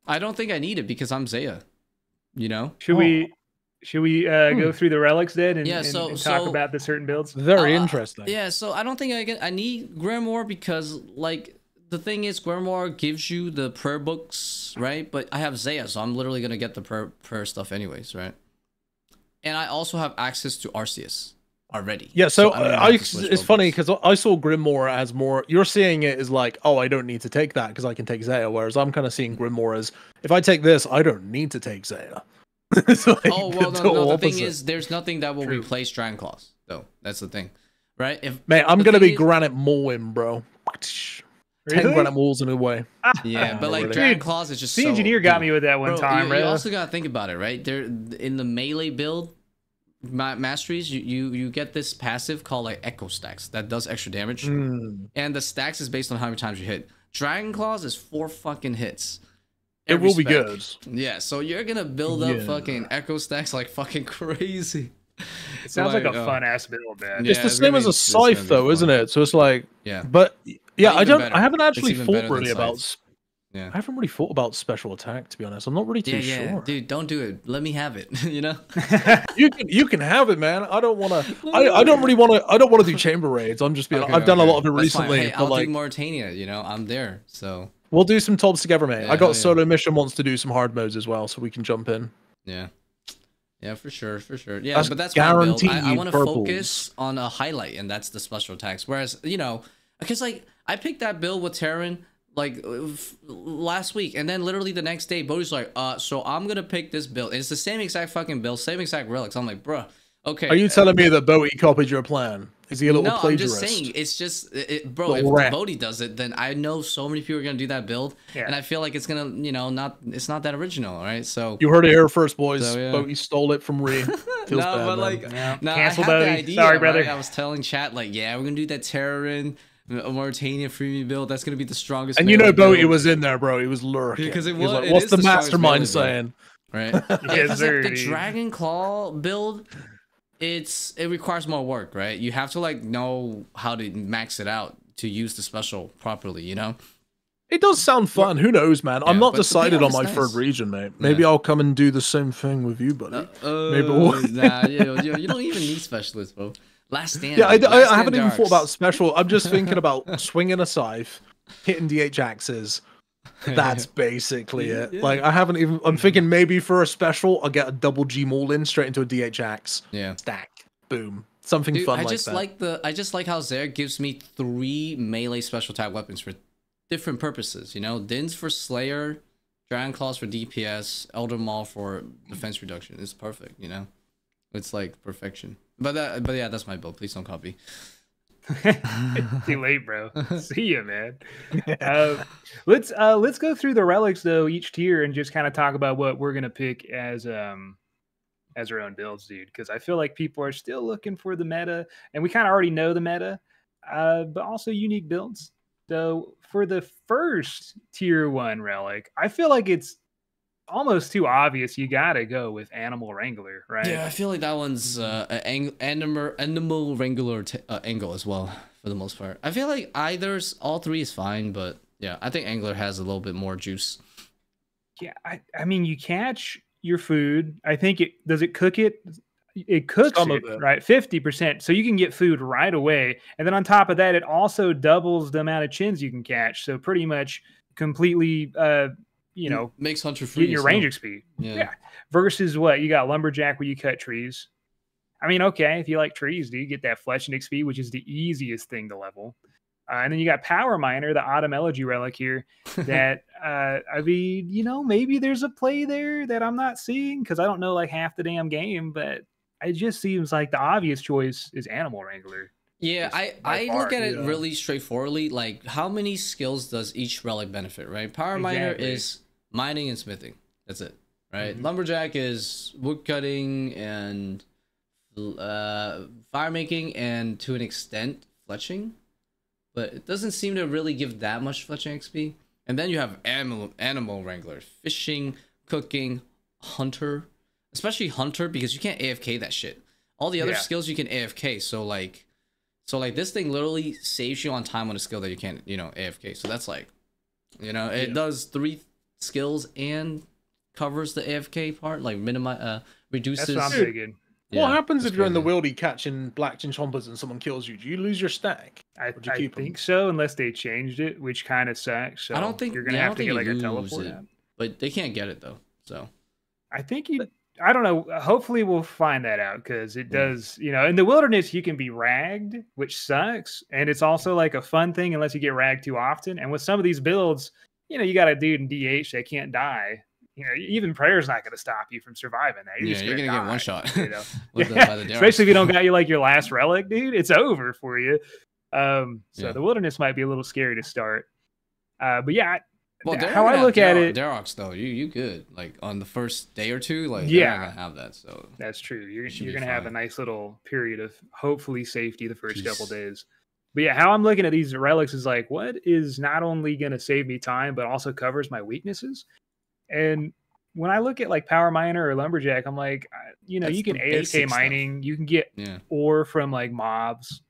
I don't think I need it because I'm Zeah. You know. Should Oh. we should we uh, go through the relics then and, Yeah, so- and talk so- about the certain builds? Very Uh, interesting. Yeah, so I don't think I get I need Grimoire because like the thing is Grimoire gives you the prayer books, right? But I have Zeah, so I'm literally gonna get the prayer prayer stuff anyways, right? And I also have access to Arceuus already. Yeah, so, I don't I, have to switch it's funny because I saw Grimoire as more. You're seeing it as like, oh, I don't need to take that because I can take Zeah. Whereas I'm kind of seeing Grimoire as, if I take this, I don't need to take Zeah. It's like Oh well, the no, no. The thing is, there's nothing that will True. replace Dragon Claws, though. That's the thing, right? If mate, I'm gonna be is- Granite Mauling, bro. Ten Granite Mauls in a way. yeah, but like Really? Dragon Dude, Claws is just The so- engineer got dude. me with that one Bro, time, you, right? you also gotta think about it, right? There in the melee build, ma- masteries, you, you you get this passive called like Echo Stacks that does extra damage, Mm. and the stacks is based on how many times you hit. Dragon Claws is four fucking hits. It Every will be good. Yeah, so you're gonna build up Yeah. fucking Echo Stacks like fucking *laughs* crazy. it sounds like, like, a uh, fun ass build, man. Yeah, it's the it's same gonna as a scythe, though, fun. isn't it? So it's like, Yeah, but yeah, I don't. better. I haven't actually thought really about. yeah. I haven't really thought about special attack, to be honest. I'm not really too Yeah, yeah, sure. dude, don't do it. Let me have it. *laughs* you know. *laughs* You can you can have it, man. I don't want to. I, I don't really want to. I don't want to do chamber raids. I'm just being. Okay, I've done a lot of it That's recently. Hey, but I'll like, do Morytania. You know, I'm there. So we'll do some tobs together, mate. Yeah, I got yeah. solo mission wants to do some hard modes as well, so we can jump in. yeah, yeah, for sure, for sure. Yeah, That's but that's my build. I, I want to focus on a highlight, and that's the special attacks. Whereas you know, because like I picked that build with Tirannwn like uh, f- last week, and then literally the next day, Bodhi's like, uh, so I'm gonna pick this build. And it's the same exact fucking build, same exact relics. I'm like, bruh, okay. Are you telling me that Bowie copied your plan? Is he a little no, I'm just saying. It's just, it, it- bro. Little if rat. Bodhi does it, then I know so many people are gonna do that build, Yeah. and I feel like it's gonna, you know, not, it's not that original, right? So You heard it here first, boys. So, yeah. Bowie stole it from Ree. *laughs* Feels no, bad, but like, Yeah. no, Cancel I had the Bodhi. idea, Sorry, right? brother. I was telling chat like, yeah, we're gonna do that Tirannwn, uh, Morytania freebie build. That's gonna be the strongest. and you know, melee Bowie build, was in there, bro. He was lurking. Because it was was- like, it What's the the mastermind melee saying? right? Yes, Because sir, the. Dragon Claw build, it's it requires more work, right? You have to like know how to max it out to use the special properly, you know. It does sound fun. Who knows, man? I'm not decided on my is third region, mate. Maybe Yeah. I'll come and do the same thing with you, buddy. Uh, Maybe we'll- *laughs* nah, you, you, you don't even need specialists, bro. Last stand. yeah, I. I, I haven't Stand even thought about special. I'm just thinking *laughs* about swinging a scythe, hitting DH axes. *laughs* That's basically it. Yeah. Like I haven't even. I'm thinking maybe for a special, I'll get a double G maul in straight into a DH axe. yeah. Stack, boom, something Dude, fun I like just that. like the I just like how Zeah gives me three melee special attack weapons for different purposes. You know, Din's for Slayer, Dragon Claws for DPS, Elder Maul for defense reduction. It's perfect. You know, it's like perfection. But that, but yeah, that's my build. Please don't copy. *laughs* Too late, bro. *laughs* See you, man. Uh, let's uh, let's go through the relics though, each tier, and just kind of talk about what we're gonna pick as um as our own builds, dude. Because I feel like people are still looking for the meta, and we kind of already know the meta, uh, but also unique builds. So for the first tier one relic, I feel like it's almost too obvious. You gotta go with Animal Wrangler, right? Yeah, I feel like that one's uh, an ang- animal animal wrangler t- uh, angle as well for the most part. I feel like either's all three is fine, but yeah, I think angler has a little bit more juice. Yeah, I, I mean, you catch your food. I think it does it cook it. It cooks Some it, it. right, fifty percent. So you can get food right away, and then on top of that, it also doubles the amount of chins you can catch. So pretty much completely, uh, you know, makes hunter free. your so- ranger speed. Yeah. Yeah. Versus what you got lumberjack where you cut trees. I mean, okay, if you like trees, do you get that fletching XP, which is the easiest thing to level. Uh, and then you got Power Miner, the Autumn Elegy relic here. *laughs* That uh, I mean, you know, maybe there's a play there that I'm not seeing because I don't know like half the damn game, but it just seems like the obvious choice is Animal Wrangler. Yeah, I, I far, look at it yeah. really straightforwardly. Like, how many skills does each relic benefit, right? Power miner is mining and smithing. That's it, right? Mhm. Lumberjack is wood cutting and uh, fire making and to an extent fletching, but it doesn't seem to really give that much fletching XP. And then you have animal animal wrangler, fishing, cooking, hunter, especially hunter because you can't AFK that shit. All the other Yeah. skills you can AFK. So like, so like this thing literally saves you on time on a skill that you can't, you know, AFK. So that's like, you know, it Yeah. does three skills and covers the AFK part, like minimize, uh, That's what I'm thinking. Yeah, what happens if you're in the crazy. wildy catching black chinchompas and someone kills you? Do you lose your stack? I, Would you I keep 'em? think so, unless they changed it, which kind of sucks. So I don't think you're gonna yeah, have to think get like a lose teleport. it, but they can't get it though. So I think you. I don't know. Hopefully, we'll find that out because it Yeah. does. You know, in the wilderness, you can be ragged, which sucks, and it's also like a fun thing unless you get ragged too often. And with some of these builds, you know, you got a dude in DH that can't die. You know, even prayer's not going to stop you from surviving that. You're yeah, you're gonna gonna get one shot. You know? *laughs* Yeah, *laughs* especially if you don't got you like your last relic, dude. It's over for you. Um, so Yeah. the wilderness might be a little scary to start. Uh, but yeah, Well, how I look at it, Darox though, you you good. Like on the first day or two, like Yeah. gonna have that. So That's true. You're you're gonna have a nice little period of hopefully safety the first couple days. But yeah, how I'm looking at these relics is like, what is not only gonna save me time, but also covers my weaknesses. And when I look at like power miner or lumberjack, I'm like, you know, That's you can AFK basic stuff. mining, you can get yeah, ore from like mobs.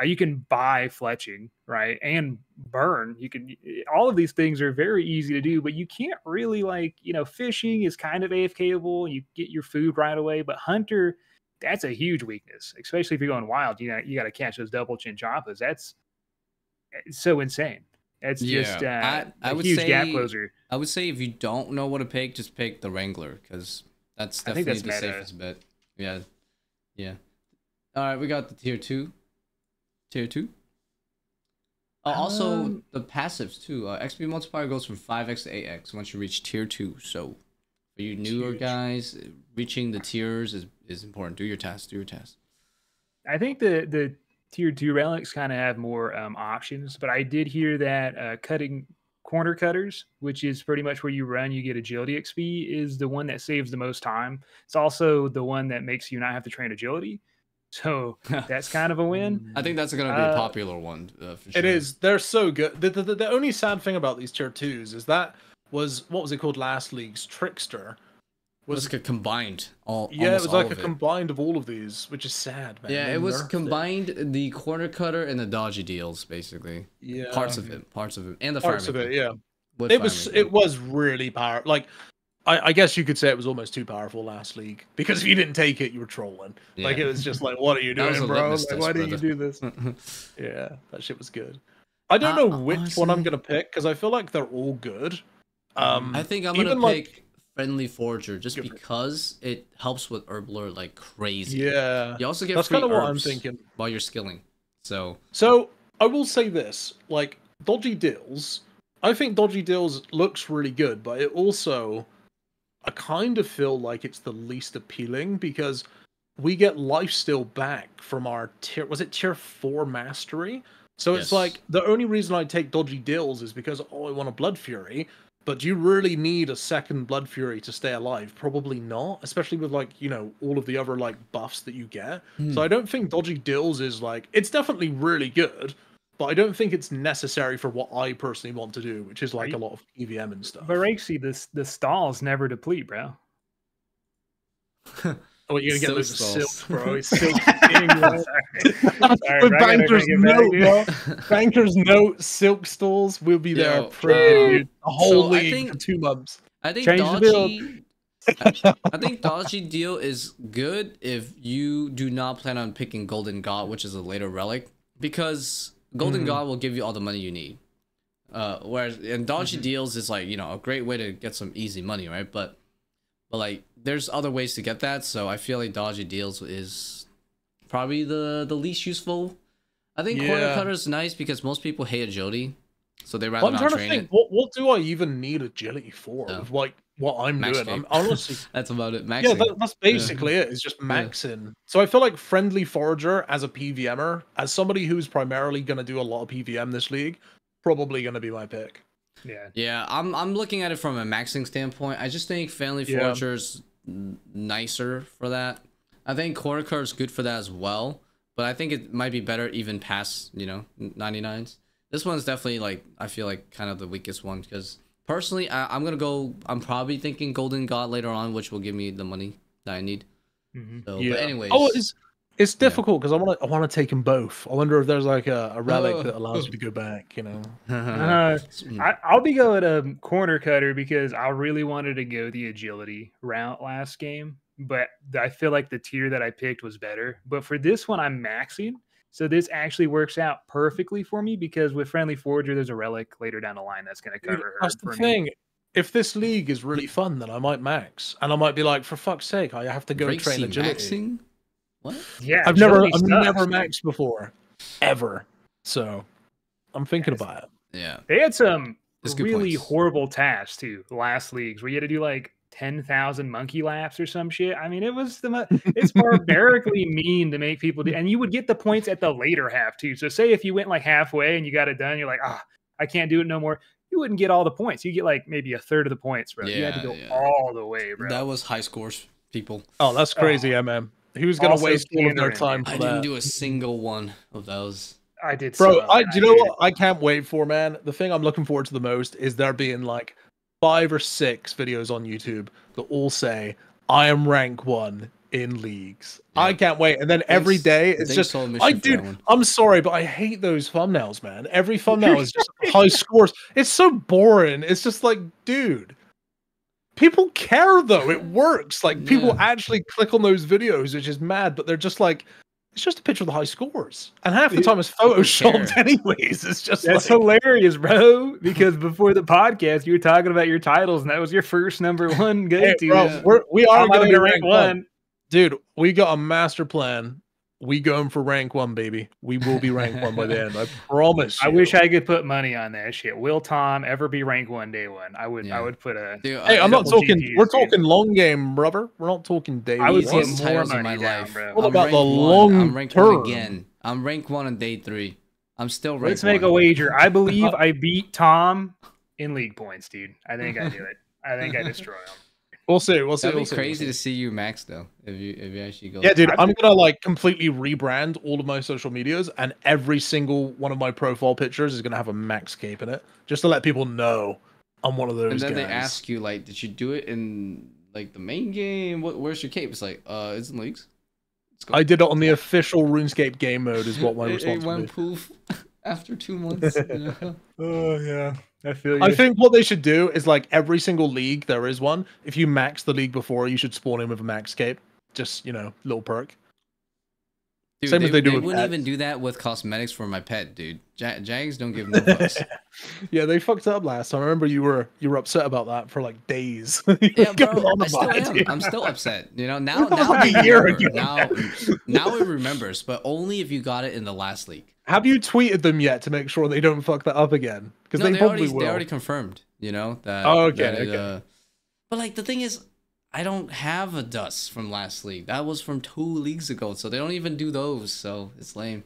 Uh, you can buy fletching, right? And burn. You can all of these things are very easy to do, but you can't really like, you know, fishing is kind of AFKable. You get your food right away, but hunter, that's a huge weakness, especially if you're going wild. You know, you got to catch those double chinchompas. That's so insane. That's just uh, I- I a would huge gap closer. I would say if you don't know what to pick, just pick the Wrangler because that's definitely that's the meta. safest bet. Yeah, yeah. All right, we got the tier two. Tier two. Oh, also Um, the passives too. Uh, XP multiplier goes from five x to eight x once you reach tier two. So for you newer huge. guys, reaching the tiers is is important. Do your tasks. Do your tasks. I think the the tier two relics kind of have more um, options, but I did hear that uh, cutting corner cutters, which is pretty much where you run, you get agility XP, is the one that saves the most time. It's also the one that makes you not have to train agility, so *laughs* that's kind of a win. I think that's gonna be a Uh, popular one uh, for sure. It is. They're so good. The, the, the, the only sad thing about these tier twos is that was what was it called last league's trickster. It was like a combined all. yeah, it was like a it. combined of all of these, which is sad, man. Yeah, They it was combined the corner cutter and the dodgy deals, basically. Yeah, Parts of it, parts of it, and the parts of it. Yeah, it was. It was really powerful. Like, I, I guess you could say it was almost too powerful last league because if you didn't take it, you were trolling. yeah. Like it was just like, what are you *laughs* doing, bro? Like, why do you do this? *laughs* Yeah, that shit was good. I don't Uh, know which one I'm gonna pick because I feel like they're all good. Um, I think I'm gonna even, like- pick friendly forager just Go for it. because it helps with herblore like crazy. yeah, You also get that's free kind of what I'm thinking. while you're skilling. So So I will say this: like dodgy deals, I think dodgy deals looks really good, but it also, I kind of feel like it's the least appealing because we get life steal back from our tier. Was it tier four mastery? So it's like the only reason I take dodgy deals is because oh I want a blood fury. But do you really need a second blood fury to stay alive? Probably not, especially with like you know all of the other like buffs that you get. Hmm. So I don't think dodgy deals is like it's definitely really good, but I don't think it's necessary for what I personally want to do, which is like you- a lot of PVM and stuff. But actually, the the stalls never deplete, bro. *laughs* Oh, you're gonna get Silk those stalls. silk, bro. *laughs* It's silk king, bro. Sorry, bro, gotta banker's bring it back, note, bro. *laughs* Banker's note, silk stalls will be there Yo, printed, uh. A whole so I league think- for two months. I think Change dodgy. I, I think dodgy deal is good if you do not plan on picking golden god, which is a later relic, because golden Mhm. god will give you all the money you need. Uh, whereas and dodgy deals is like you know a great way to get some easy money, right? But but like there's other ways to get that, so I feel like dodgy deals is probably the the least useful. I think corner Yeah. cutter is nice because most people hate agility, so they rather I'm not trying to think, it. what what do I even need agility for? No. With like what I'm Max doing, I'm honestly *laughs* That's about it. Maxing. Yeah, that, that's basically it. It's just maxing. So I feel like friendly forager as a PVMer, as somebody who's primarily going to do a lot of PVM this league, probably going to be my pick. Yeah. Yeah, I'm I'm looking at it from a maxing standpoint. I just think Family Yeah. N- nicer for that. I think Quarter Card is good for that as well, but I think it might be better even past you know 99s. This one's definitely like I feel like kind of the weakest one because personally I, I'm gonna go. I'm probably thinking Golden God later on, which will give me the money that I need. Mhm. So, yeah. but anyways, Oh, is It's difficult because I want to. I want to take them both. I wonder if there's like a, a relic Oh. that allows you to go back. You know. *laughs* Uh, I, I'll be going um, corner cutter because I really wanted to go the agility route last game, but I feel like the tier that I picked was better. But for this one, I'm maxing. So this actually works out perfectly for me because with Friendly Forager, there's a relic later down the line that's going to cover her. That's the for me. thing. If this league is really fun, then I might max, and I might be like, for fuck's sake, I have to go train agility. maxing? What? Yeah, I've never, I've sucks, never dude. maxed before, ever. So, I'm thinking about it. Yeah. They had some That's really points. horrible tasks too. Last leagues where you had to do like ten thousand monkey laps or some shit. I mean, it was the it's barbarically *laughs* mean to make people do, and you would get the points at the later half too. So say if you went like halfway and you got it done, you're like, ah, I can't do it no more. You wouldn't get all the points. You get like maybe a third of the points, bro. you had to go yeah. all the way, bro. That was high scores, people. Oh, that's crazy, MM. Who's gonna Also waste all of their time for I that? didn't do a single one of those. I did, Bro, some, I do you know hated what I can't wait for, man? The thing I'm looking forward to the most is there being like five or six videos on YouTube that all say I am rank one in leagues. I can't wait. And then every Thanks- day it's just Solo Mission, I for that dude. I'm sorry, but I hate those thumbnails, man. Every thumbnail is just *laughs* high scores. It's so boring. It's just like, dude. People care though. It *laughs* works. Like people Yeah. actually click on those videos, which is mad, but they're just like it's just a picture of the high scores. And half the time it's photoshopped *laughs* anyways. It's just That's like, hilarious, bro. Because before the podcast, you were talking about your titles, and that was your first number one go Hey, bro, we're, we are going to rank rank one. one. Dude, we got a master plan. We going for rank one, baby. We will be rank one by the end. I *laughs* promise. I you. wish I could put money on that shit. Will Tom ever be rank one day one? I would. Yeah. I would put a. Dude, Hey, I- I'm not talking. GPs, we're dude. talking long game, brother. We're not talking day. I would one. put Easiest more money in my down, life. bro. What I'm about the ranked one. long I'm ranked term? one again. I'm rank one on day three. I'm still ranked Let's make a wager. I believe *laughs* I beat Tom in league points, dude. I think I do it. I think I destroy him. We'll see. We'll see. That'd we'll be see, crazy we'll to see. see you max though. If you if you actually go. Yeah, dude, I've I'm gonna like completely rebrand all of my social medias, and every single one of my profile pictures is gonna have a max cape in it, just to let people know I'm one of those And then guys. they ask you like, did you do it in like the main game? What where's your cape? It's like, uh, it's in leagues. Let's. I did it on the official RuneScape game mode, is what my response It would be. went poof *laughs* after two months. you know? *laughs* Oh yeah, I feel you. I think what they should do is like every single league there is one. If you max the league before, you should spawn in with a max cape. Just you know, little perk. Dude, Same they, as they do with wouldn't even do that with cosmetics for my pet, dude. Ja- Jags don't give no fucks. *laughs* yeah, they fucked up last time. I remember you were you were upset about that for like days. *laughs* Yeah, bro, on I still about it, am. dude. I'm still upset. You know, now now like I a year remember. ago. Now, now it remembers, but only if you got it in the last league. Have you tweeted them yet to make sure they don't fuck that up again? Because No, they, they, probably already will. they already confirmed. You know that. Oh, okay, that it, okay. uh, but like the thing is, I don't have a dust from last league. That was from two leagues ago, so they don't even do those. So it's lame.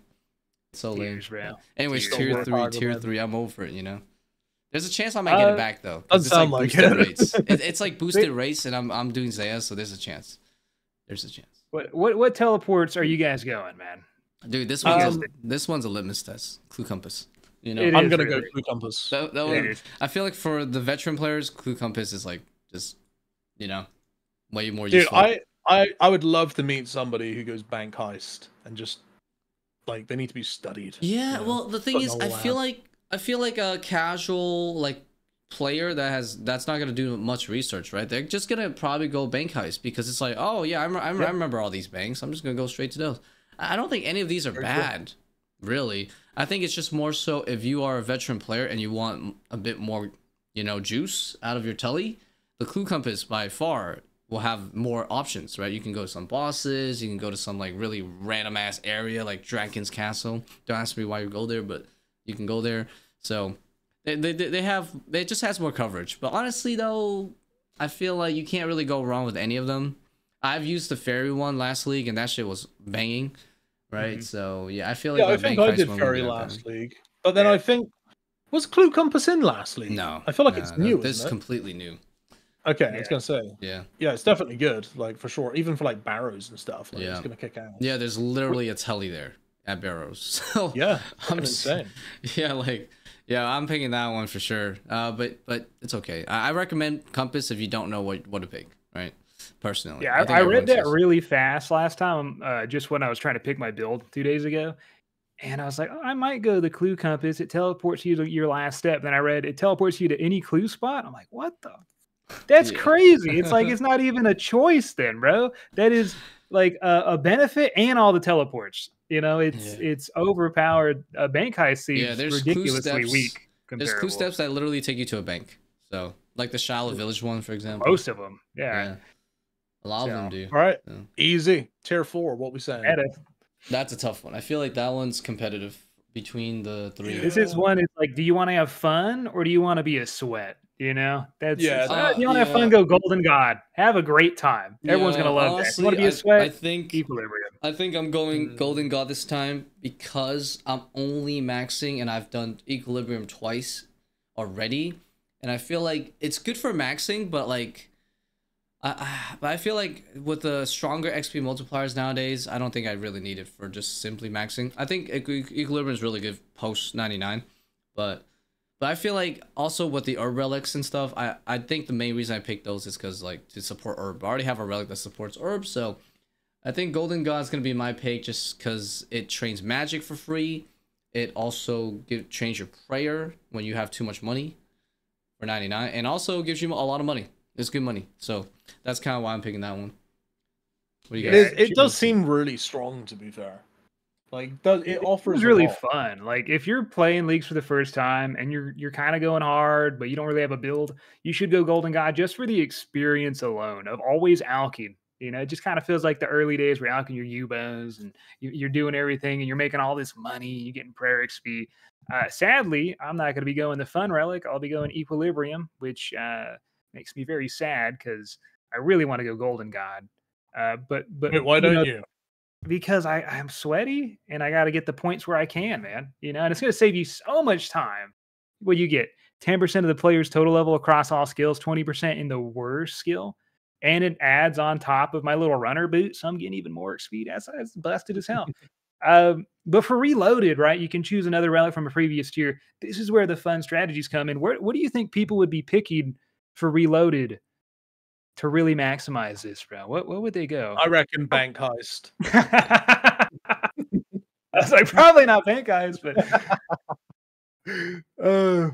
It's so lame. Tears. Anyways, Tears. tier three, tier three. I'm over it. You know. There's a chance I might get Uh, it back though. doesn't it's sound like boosted it. rates. *laughs* It- It's like boosted rates, and I'm I'm doing Zeah, so there's a chance. There's a chance. What what what teleports are you guys going, man? Dude, this one's Um, a, this one's a litmus test. Clue compass. You know. I'm gonna really. go Clue Compass. That, that one. I feel like for the veteran players, Clue Compass is like just, you know, way more Dude, useful. I, I I would love to meet somebody who goes bank heist and just like they need to be studied. yeah, you know? well, the thing Putting is, I whole feel like I feel like a casual like player that has that's not gonna do much research, right? They're just gonna probably go bank heist because it's like, oh yeah, I, rem- I, rem- I remember all these banks. I'm just gonna go straight to those. I don't think any of these are bad, really. I think it's just more so if you are a veteran player and you want a bit more, you know, juice out of your telly, the Clue Compass by far will have more options, right? You can go to some bosses, you can go to some like really random ass area like Dragon's Castle. Don't ask me why you go there, but you can go there. So they they, they have it just has more coverage. But honestly though, I feel like you can't really go wrong with any of them. I've used the fairy one last league and that shit was banging. Right? Mhm. So yeah, I feel like yeah, I think I did Fairy last bad. league, but then Yeah. I think was Clue Compass in last league? No. I feel like no, it's new. This is isn't it? completely new. Okay, I was gonna say Yeah. yeah, it's definitely good, like for sure. Even for like barrows and stuff, like, Yeah. it's gonna kick ass. Yeah, there's literally a telly there at Barrows. *laughs* So yeah, I'm I'm insane. *laughs* Yeah, like yeah, I'm picking that one for sure. Uh, but but it's okay. I, I recommend Compass if you don't know what what to pick. Right. Personally. Yeah, I, I, read that really fast last time, uh, just when I was trying to pick my build two days ago. And I was like, oh, I might go the clue compass. It teleports you to your last step. Then I read it teleports you to any clue spot. I'm like, what the? *laughs* That's Yeah. crazy. It's like *laughs* it's not even a choice, then, bro. That is like a, a benefit and all the teleports. You know, it's Yeah. it's overpowered. A bank heist seems Yeah, there's clue ridiculously steps- weak. There's clue steps that literally take you to a bank. So, like the Shilo Village one, for example. Most of them, yeah. Yeah. A lot of them do. All right, Yeah. easy tier four. What we saying? Meta. That's a tough one. I feel like that one's competitive between the three. This is one. It's like, do you want to have fun or do you want to be a sweat? You know, that's Yeah, it's, uh, you want to have fun? Go Golden God. Have a great time. Everyone's gonna love that. honestly, You want to be I- a sweat? I think Equilibrium. I think I'm going Mm. Golden God this time because I'm only maxing and I've done Equilibrium twice already, and I feel like it's good for maxing, but like, I but I feel like with the stronger XP multipliers nowadays, I don't think I really need it for just simply maxing. I think Equi- Equilibrium is really good post 99, but. But I feel like also with the herb relics and stuff, I, I think the main reason I picked those is because like to support herb. I already have a relic that supports herb, so I think Golden God's gonna be my pick just because it trains magic for free. It also give, trains your prayer when you have too much money for 99 and also gives you a lot of money. It's good money. So that's kind of why I'm picking that one. What do you It, guys? it it does seem really strong, to be fair. Like, does it offers It's really fun. Like if you're playing leagues for the first time and you're you're kind of going hard, but you don't really have a build, you should go Golden God just for the experience alone of always alching. You know, it just kind of feels like the early days where you're alching your U-bows and you, you're doing everything and you're making all this money. You're getting prayer XP. Uh, sadly, I'm not going to be going the fun relic. I'll be going Equilibrium, which uh, makes me very sad because I really want to go Golden God. Uh, but but Wait, why you don't you? because I I'm sweaty and I got to get the points where I can, man. You know, and it's going to save you so much time. What you get 10% of the player's total level across all skills, 20% in the worst skill, and it adds on top of my little runner boot, so I'm getting even more speed. That's that's busted as hell. *laughs* um, but for reloaded, right? You can choose another relic from a previous tier. This is where the fun strategies come in. Where, what do you think people would be picking for reloaded to really maximize this, bro? What what would they go? I reckon bank heist. *laughs* I was like, probably not bank heist, but uh,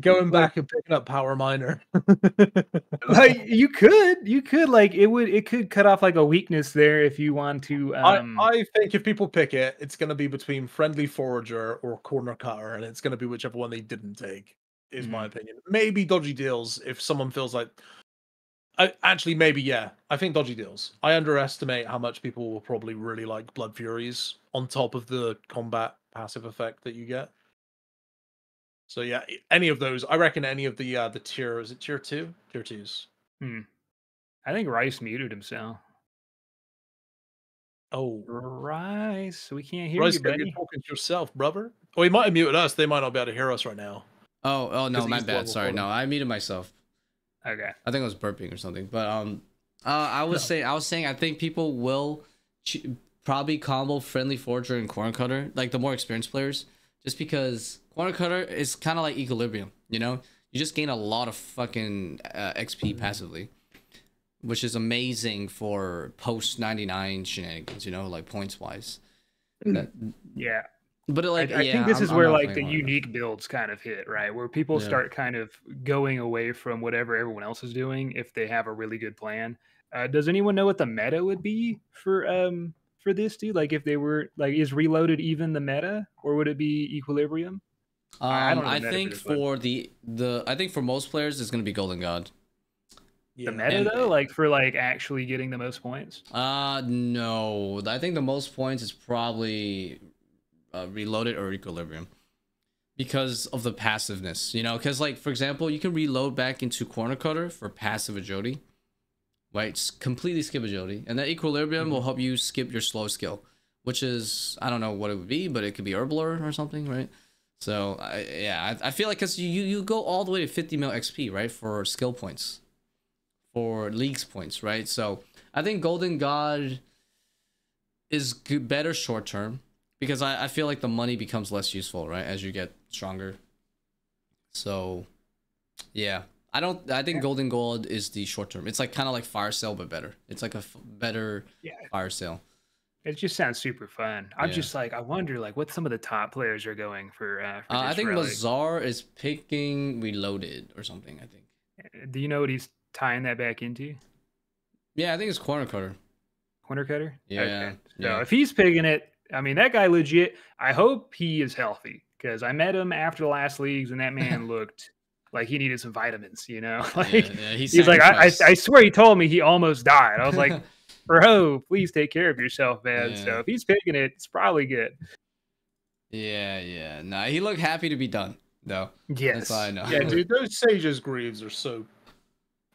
Going back and picking up power miner. *laughs* like you could, you could like it would, it could cut off like a weakness there if you want to. Um, I, I think if people pick it, it's going to be between friendly forager or corner cutter, and it's going to be whichever one they didn't take. Is my opinion. Maybe dodgy deals if someone feels like. I actually maybe yeah. I think dodgy deals. I underestimate how much people will probably really like blood furies on top of the combat passive effect that you get. So yeah, any of those. I reckon any of the uh the tier is it tier two? Tier twos. I think Rice muted himself. Oh, Rice, we can't hear Rice, you, you're buddy. talking to yourself, brother. Oh, he might have muted us. They might not be able to hear us right now. Oh, oh no, my he's the one bad. Sorry, no, I muted myself. Okay. I think I was burping or something. But um, uh, I was saying, I was saying, I think people will ch- probably combo friendly forager and corner cutter, like the more experienced players, just because corner cutter is kind of like equilibrium. You know, you just gain a lot of fucking uh, XP passively, which is amazing for post ninety nine shenanigans. You know, like points wise. That- Yeah. But like, I yeah, think this I'm- is I'm where like the corner cutter. unique builds kind of hit, right? Where people Yeah. start kind of going away from whatever everyone else is doing if they have a really good plan. Uh, does anyone know what the meta would be for um for this dude? Like if they were like is reloaded even the meta or would it be equilibrium? I- I Um, don't know I the meta for think for the the I think for most players it's gonna be Golden God. Yeah. The meta And- though, like for like actually getting the most points. Uh no. I think the most points is probably uh, reloaded or equilibrium. Because of the passiveness, you know, because like for example, you can reload back into corner cutter for passive agility. Right? Completely skip agility. And that equilibrium will help you skip your slow skill. Which is I don't know what it would be, but it could be herblore or something, right? So I yeah, I, I feel like because you, you you go all the way to 50 mil XP, right? For skill points. For leagues points, right? So I think Golden God is good, better short term because I, I feel like the money becomes less useful, right? As you get stronger. So, yeah, I don't. I think Golden Gold is the short term. It's like kind of like Fire Sale, but better. It's like a f- better Yeah. Fire Sale. It just sounds super fun. I'm Yeah. just like, I wonder like what some of the top players are going for. Uh, for Uh, I think relic. Lazar is picking Reloaded or something. I think. Do you know what he's tying that back into? Yeah, I think it's Corner Cutter. Corner cutter. Yeah, So yeah. if he's picking it, I mean that guy legit. I hope he is healthy because I met him after the last leagues and that man *laughs* looked like he needed some vitamins. You know, *laughs* like yeah, yeah, he's, he's like, I, I. I swear he told me he almost died. I was like, *laughs* bro, please take care of yourself, man. So if he's picking it, it's probably good. yeah, yeah. Nah, he looked happy to be done though. Yes, all I know. Yeah, dude, those Sage's Greaves are so.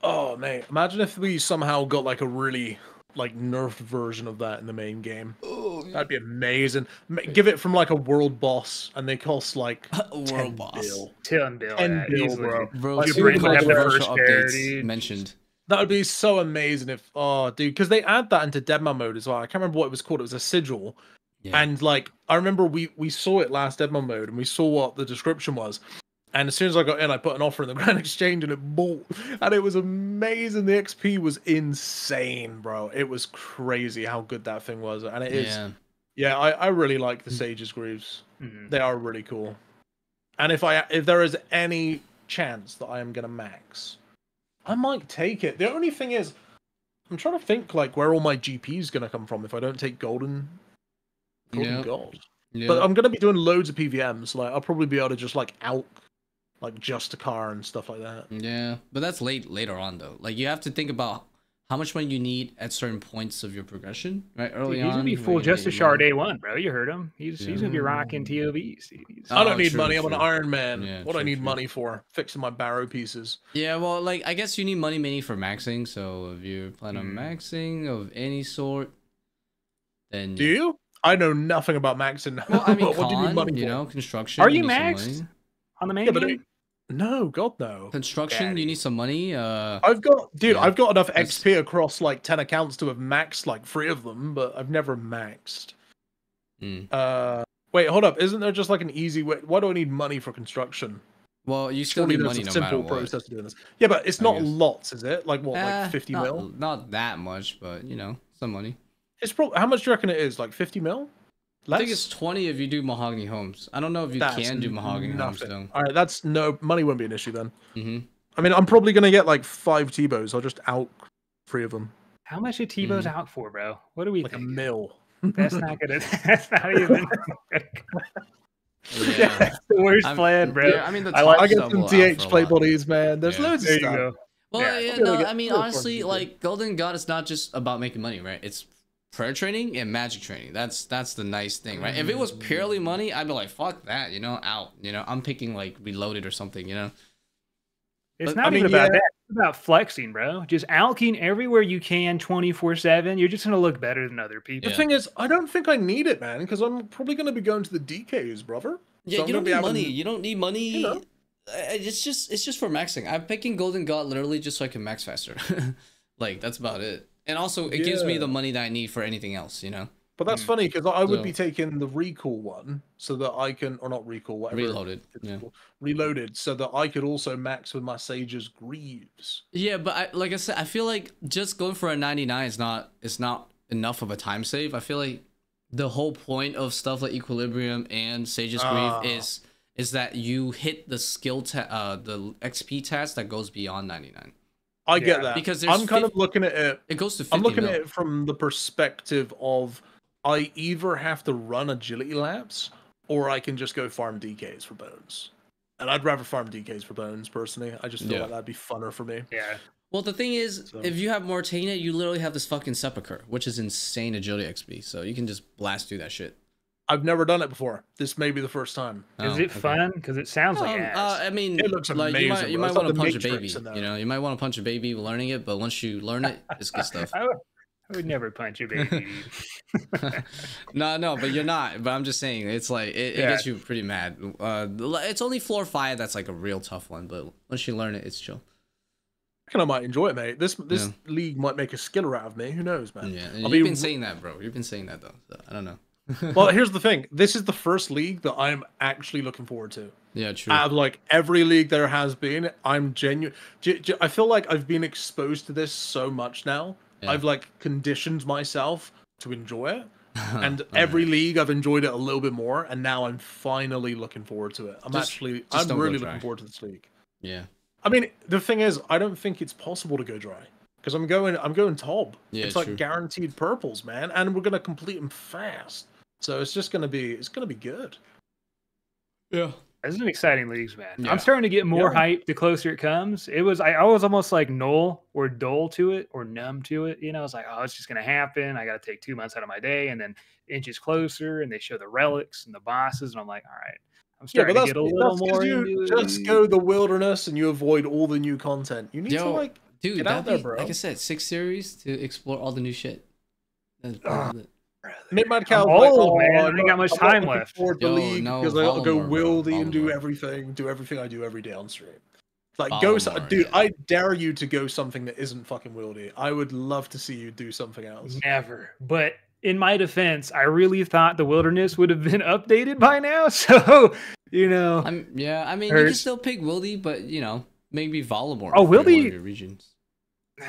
Oh man, imagine if we somehow got like a really like nerfed version of that in the main game. Oh, That'd be amazing. Give it from like a world boss, and they cost like *laughs* world 10 boss. bill. Ten bill, Ten yeah, bill, bro. Bro, Like, you bring back the first updates mentioned. That would be so amazing if oh dude, because they add that into demo mode as well. I can't remember what it was called. It was a sigil. Yeah. And like I remember we we saw it last demo mode and we saw what the description was. And as soon as I got in, I put an offer in the *laughs* Grand Exchange and it bought. And it was amazing. The XP was insane, bro. It was crazy how good that thing was. And it is yeah, yeah. I, I really like the Sage's Greaves. Mhm. They are really cool. And if I if there is any chance that I am gonna max, I might take it. The only thing is, I'm trying to think like where all my GP is gonna come from if I don't take golden, golden Yep. gold. Yeah. But I'm gonna be doing loads of PVMs. Like I'll probably be able to just like out, like just a car and stuff like that. Yeah, but that's late later on though. Like you have to think about how much money you need at certain points of your progression, right? Early Dude, he's on, gonna be full you get just a shard money. day one, bro. You heard him. He's he's gonna be rocking TOVs. dude. He's- I Oh, don't need true, money. I'm an. Iron Man. Yeah, what do I need true. money for? Fixing my barrow pieces. Yeah, well, like I guess you need money mainly for maxing. So if you plan on Mm. maxing of any sort, then Do you? I know nothing about maxing. Well, I *laughs* mean, what do you need con, money you for? know, construction. Are you need some maxed? Money. on the main Yeah, but game. No, God no. Construction, Daddy. you need some money. Uh, I've got, dude, Yeah, I've got enough that's- XP across like ten accounts to have maxed like three of them, but I've never maxed. mm. Uh, wait, hold up. Isn't there just like an easy way? Why do I need money for construction? Well, you still Surely need money a no simple matter what. process to doing this. Yeah, but it's I not guess. lots, is it? Like what, Eh, like fifty not, mil? Not that much, but you know, some money. It's probably how much do you reckon it is? Like fifty mil? I think it's 20 if you do mahogany homes. I don't know if you That's can do mahogany homes though. All right, that's no money won't be an issue then. hmm I mean, I'm probably gonna get like five T-bows. I'll just out three of them, How much are T-bows Mm. out for, bro? What do we like a think? mil. That's not gonna. *laughs* That's not even. Yeah. *laughs* that's the worst I'm- plan, bro. Yeah, I mean the I like- I get some will out TH for play bodies, man. There's Yeah. loads of there you stuff. go. Well, Yeah. yeah, no, I mean honestly, like Golden God is not just about making money, right? It's prayer training and magic training. That's that's the nice thing, right? If it was purely money, I'd be like, fuck that, you know, out. You know, I'm picking like reloaded or something, you know. It's But, not I mean, even about yeah. that. It's about flexing, bro. Just alching everywhere you can, twenty four seven. You're just gonna look better than other people. The Yeah. thing is, I don't think I need it, man, because I'm probably gonna be going to the DKs, brother. Yeah, So I'm you gonna don't need having- money. You don't need money. You know. Uh, It's just it's just for maxing. I'm picking Golden God literally just so I can max faster. *laughs* like that's about it. And also, it gives me the money that I need for anything else. You know, But that's Mm. funny because I would So- be taking the recall one so that I can, or not recall, whatever. reloaded. Yeah. Reloaded, so that I could also max with my Sage's Greaves. Yeah, but I, like I said, I feel like just going for a 99 is not is not enough of a time save. I feel like the whole point of stuff like Equilibrium and Sage's Ah. Grief is is that you hit the skill ta- uh the XP task that goes beyond 99. I Yeah, get that because I'm kind fif- of looking at it. It goes to 50 I'm looking mil. at it from the perspective of I either have to run agility laps or I can just go farm DKs for bones. And I'd rather farm DKs for bones personally. I just feel Yeah. like that'd be funner for me. yeah. Well, the thing is, So- if you have Morytania, you literally have this fucking Sepulcher, which is insane agility XP. So you can just blast through that shit. I've never done it before. This may be the first time. Is Oh, it okay. fun? Because it sounds like Um, ass. uh, I mean, It looks like you might amazing, you might want to the punch a baby. You know, you might want to punch a baby learning it, but once you learn it, it's good stuff. *laughs* I, would, I would never punch a baby. *laughs* no, no, but you're not. But I'm just saying, it's like it, it Yeah. gets you pretty mad. Uh, it's only floor five that's like a real tough one, but once you learn it, it's chill. I reckon I might enjoy it, mate. This this Yeah. league might make a skiller out of me. Who knows, man? Yeah, I'll you've be been saying that, bro. You've been saying that though. So I don't know. Well, here's the thing. This is the first league that I'm actually looking forward to. Yeah, true. out of like every league there has been, I'm genuine. I feel like I've been exposed to this so much now. Yeah. I've like conditioned myself to enjoy it, *laughs* and every league I've enjoyed it a little bit more, and now I'm finally looking forward to it. I'm Just- actually, just I'm really looking forward to this league. yeah. I mean, the thing is, I don't think it's possible to go dry because I'm going, I'm going top. Yeah, it's like true. guaranteed purples, man, and we're gonna complete them fast. So it's just gonna be, it's gonna be good. Yeah. This is an exciting leagues, man. Yeah. I'm starting to get more Yeah. hype the closer it comes. It was I, I was almost like null or dull to it or numb to it. You know, I was like, oh, it's just gonna happen. I gotta take two months out of my day and then inches closer and they show the relics and the bosses, and I'm like, all right. I'm Yeah, starting but to get a little more you just go the wilderness and you avoid all the new content. You need to like Dude, Get out that'd there, be, bro. like I said, six series to explore all the new shit. That's *sighs* probably it. Mid Mad I'm like, old, oh, man. I I'm ain't got much I'm time left." Forward to Yo, league no, because I gotta go follow wildy and do everything, do everything I do every day on stream. Like Follow go, so- dude. yeah. I dare you to go something that isn't fucking wildy. I would love to see you do something else. Never. But in my defense, I really thought the wilderness would have been *laughs* updated by now. *laughs* So, you know, I'm yeah. I mean, you can still pick Wildy, but you know, maybe Varlamore. Oh, for Wildy- regions. *sighs*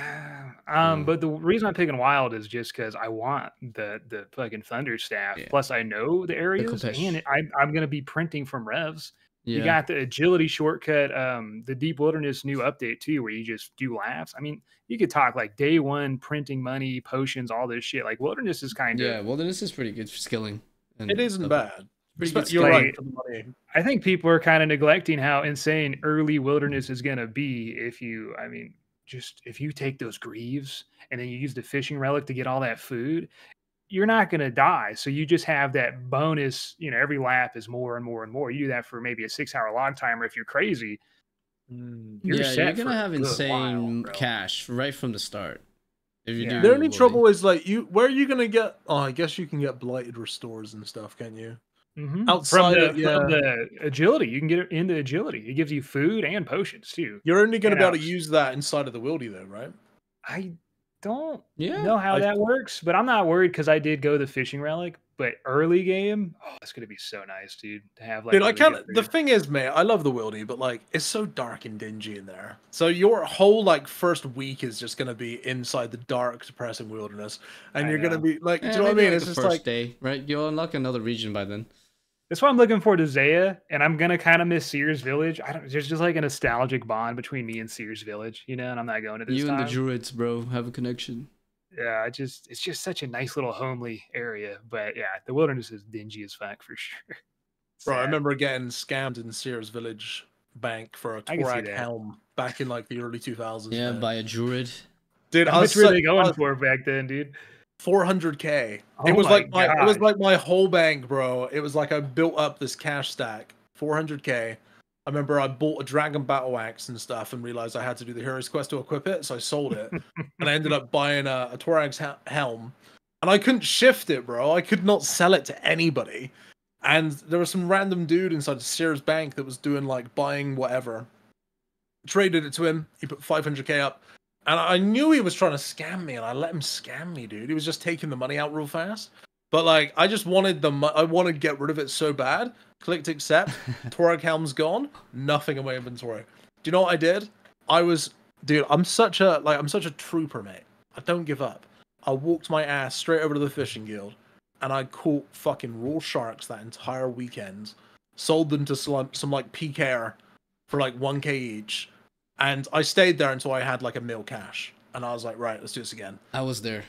Um, Mm. but the reason I'm picking wild is just because I want the the fucking thunder staff. Yeah. Plus, I know the areas, Khopesh. and I, I'm gonna be printing from revs. Yeah. You got the agility shortcut, um, the deep wilderness new update too, where you just do laughs. I mean, you could talk like day one printing money, potions, all this shit. Like wilderness is kind of. yeah. Wilderness is pretty good for skilling. and It isn't stuff. bad. Pretty good You're right for the money. I think people are kind of neglecting how insane early wilderness is going to be if you, I mean, just if you take those greaves and then you use the fishing relic to get all that food, you're not going to die. So you just have that bonus, you know, every lap is more and more and more. You do that for maybe a six hour log timer if you're crazy. Mm. You're yeah, set you're gonna have insane while, cash right from the start. If you Yeah. do The only trouble is like you. Where are you gonna get? Oh, I guess you can get blighted restores and stuff, can you? Mhm. Outside from, the, of- yeah. from the agility, you can get it into agility. It gives you food and potions too. You're only gonna be able to use that inside of the wildy, though, right? I don't Yeah. know how I- that works, but I'm not worried because I did go the fishing relic. But early game, oh, it's gonna be so nice, dude, to have like. Dude, I can't. The thing is, man, I love the wildy, but like, it's so dark and dingy in there. So your whole like first week is just gonna be inside the dark, depressing wilderness, and I you're gonna be like, Yeah, do you know what I mean? like, It's the just first like, day, right? You'll unlock another region by then. That's why I'm looking forward to Zeah, and I'm gonna kind of miss Seers' Village. I don't. There's just like a nostalgic bond between me and Seers' Village, you know. And I'm not going to this you time. and the druids, bro, have a connection. yeah, I just it's just such a nice little homely area. But yeah, the wilderness is dingy as fuck for *laughs* sure. bro, I remember getting scammed in Seers' Village Bank for a Torag helm back in like the early 2000s. Yeah, man. by a druid. dude, How I much was were so- they going I was- for back then, dude? 400k. Oh it was my like my it was like my whole bank, bro. It was like I built up this cash stack, 400k. I remember I bought a dragon battle axe and stuff, and realized I had to do the hero's quest to equip it, so I sold it, *laughs* and I ended up buying a, a Torag's hel- helm, and I couldn't shift it, bro. I could not sell it to anybody, and there was some random dude inside the Seers' Bank that was doing like buying whatever. Traded it to him. He put 500k up. And I knew he was trying to scam me, and I let him scam me, dude. He was just taking the money out real fast. But like, I just wanted the, mo- I wanted to get rid of it so bad. Clicked accept. *laughs* Torag helm's gone. Nothing in my inventory. Do you know what I did? I was, dude. I'm such a like, I'm such a trooper, mate. I don't give up. I walked my ass straight over to the fishing guild, and I caught fucking raw sharks that entire weekend. Sold them to some, some like PKR for like 1k each and I stayed there until I had like a mil cash, and I was like, right, let's do this again. I was there.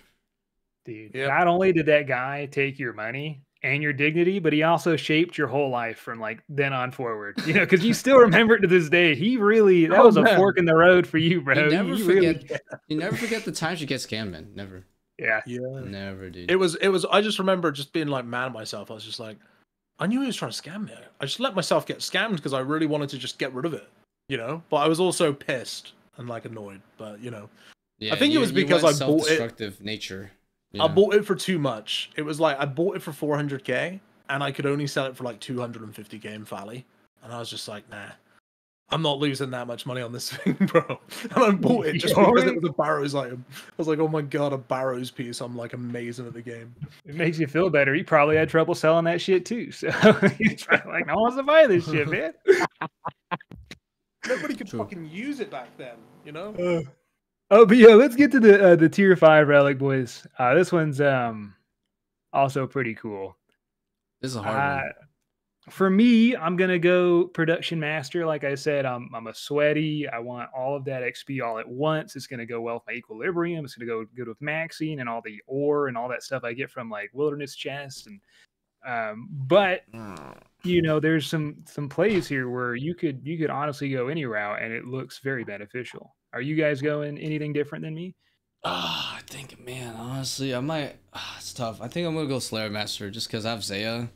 Dude, Yep. not only did that guy take your money and your dignity, but he also shaped your whole life from like then on forward. You know, because you still *laughs* remember it to this day. He really that Oh, was a fork in the road for you, bro. You never You really- forget. *laughs* You never forget the times you get scammed, man. Never. yeah. Yeah, Never, dude. it was, it was. I just remember just being like mad at myself. I was just like, I knew he was trying to scam me. I just let myself get scammed because I really wanted to just get rid of it, you know. But I was also pissed and like annoyed. But you know, yeah, think it was because I bought it- self-destructive nature. you I know? bought it for too much. It was like I bought it for 400k, and I could only sell it for like 250k in Valley, and I was just like, nah. I'm not losing that much money on this *laughs* thing, bro. And I bought it just *laughs* because it was a Barrows item. I was like, oh my god, a Barrows piece. I'm like amazing at the game. It makes you feel better. You probably had trouble selling that shit too. *laughs* So you're like, no one wants to buy this shit, man. Nobody could True. fucking use it back then, you know? Uh, oh, but yeah, let's get to the uh, the tier five relic boys. Uh, this one's um also pretty cool. This is a hard Uh, one. for me, I'm gonna go production master. Like I said, I'm I'm a sweaty. I want all of that XP all at once. It's gonna go well with my equilibrium. It's gonna go good with maxing and all the ore and all that stuff I get from like wilderness chests and um but you know there's some some plays here where you could you could honestly go any route and it looks very beneficial are you guys going anything different than me Ah, I think, man, honestly, I might. ah, it's tough. I think I'm gonna go Slayer Master just because I have Zeah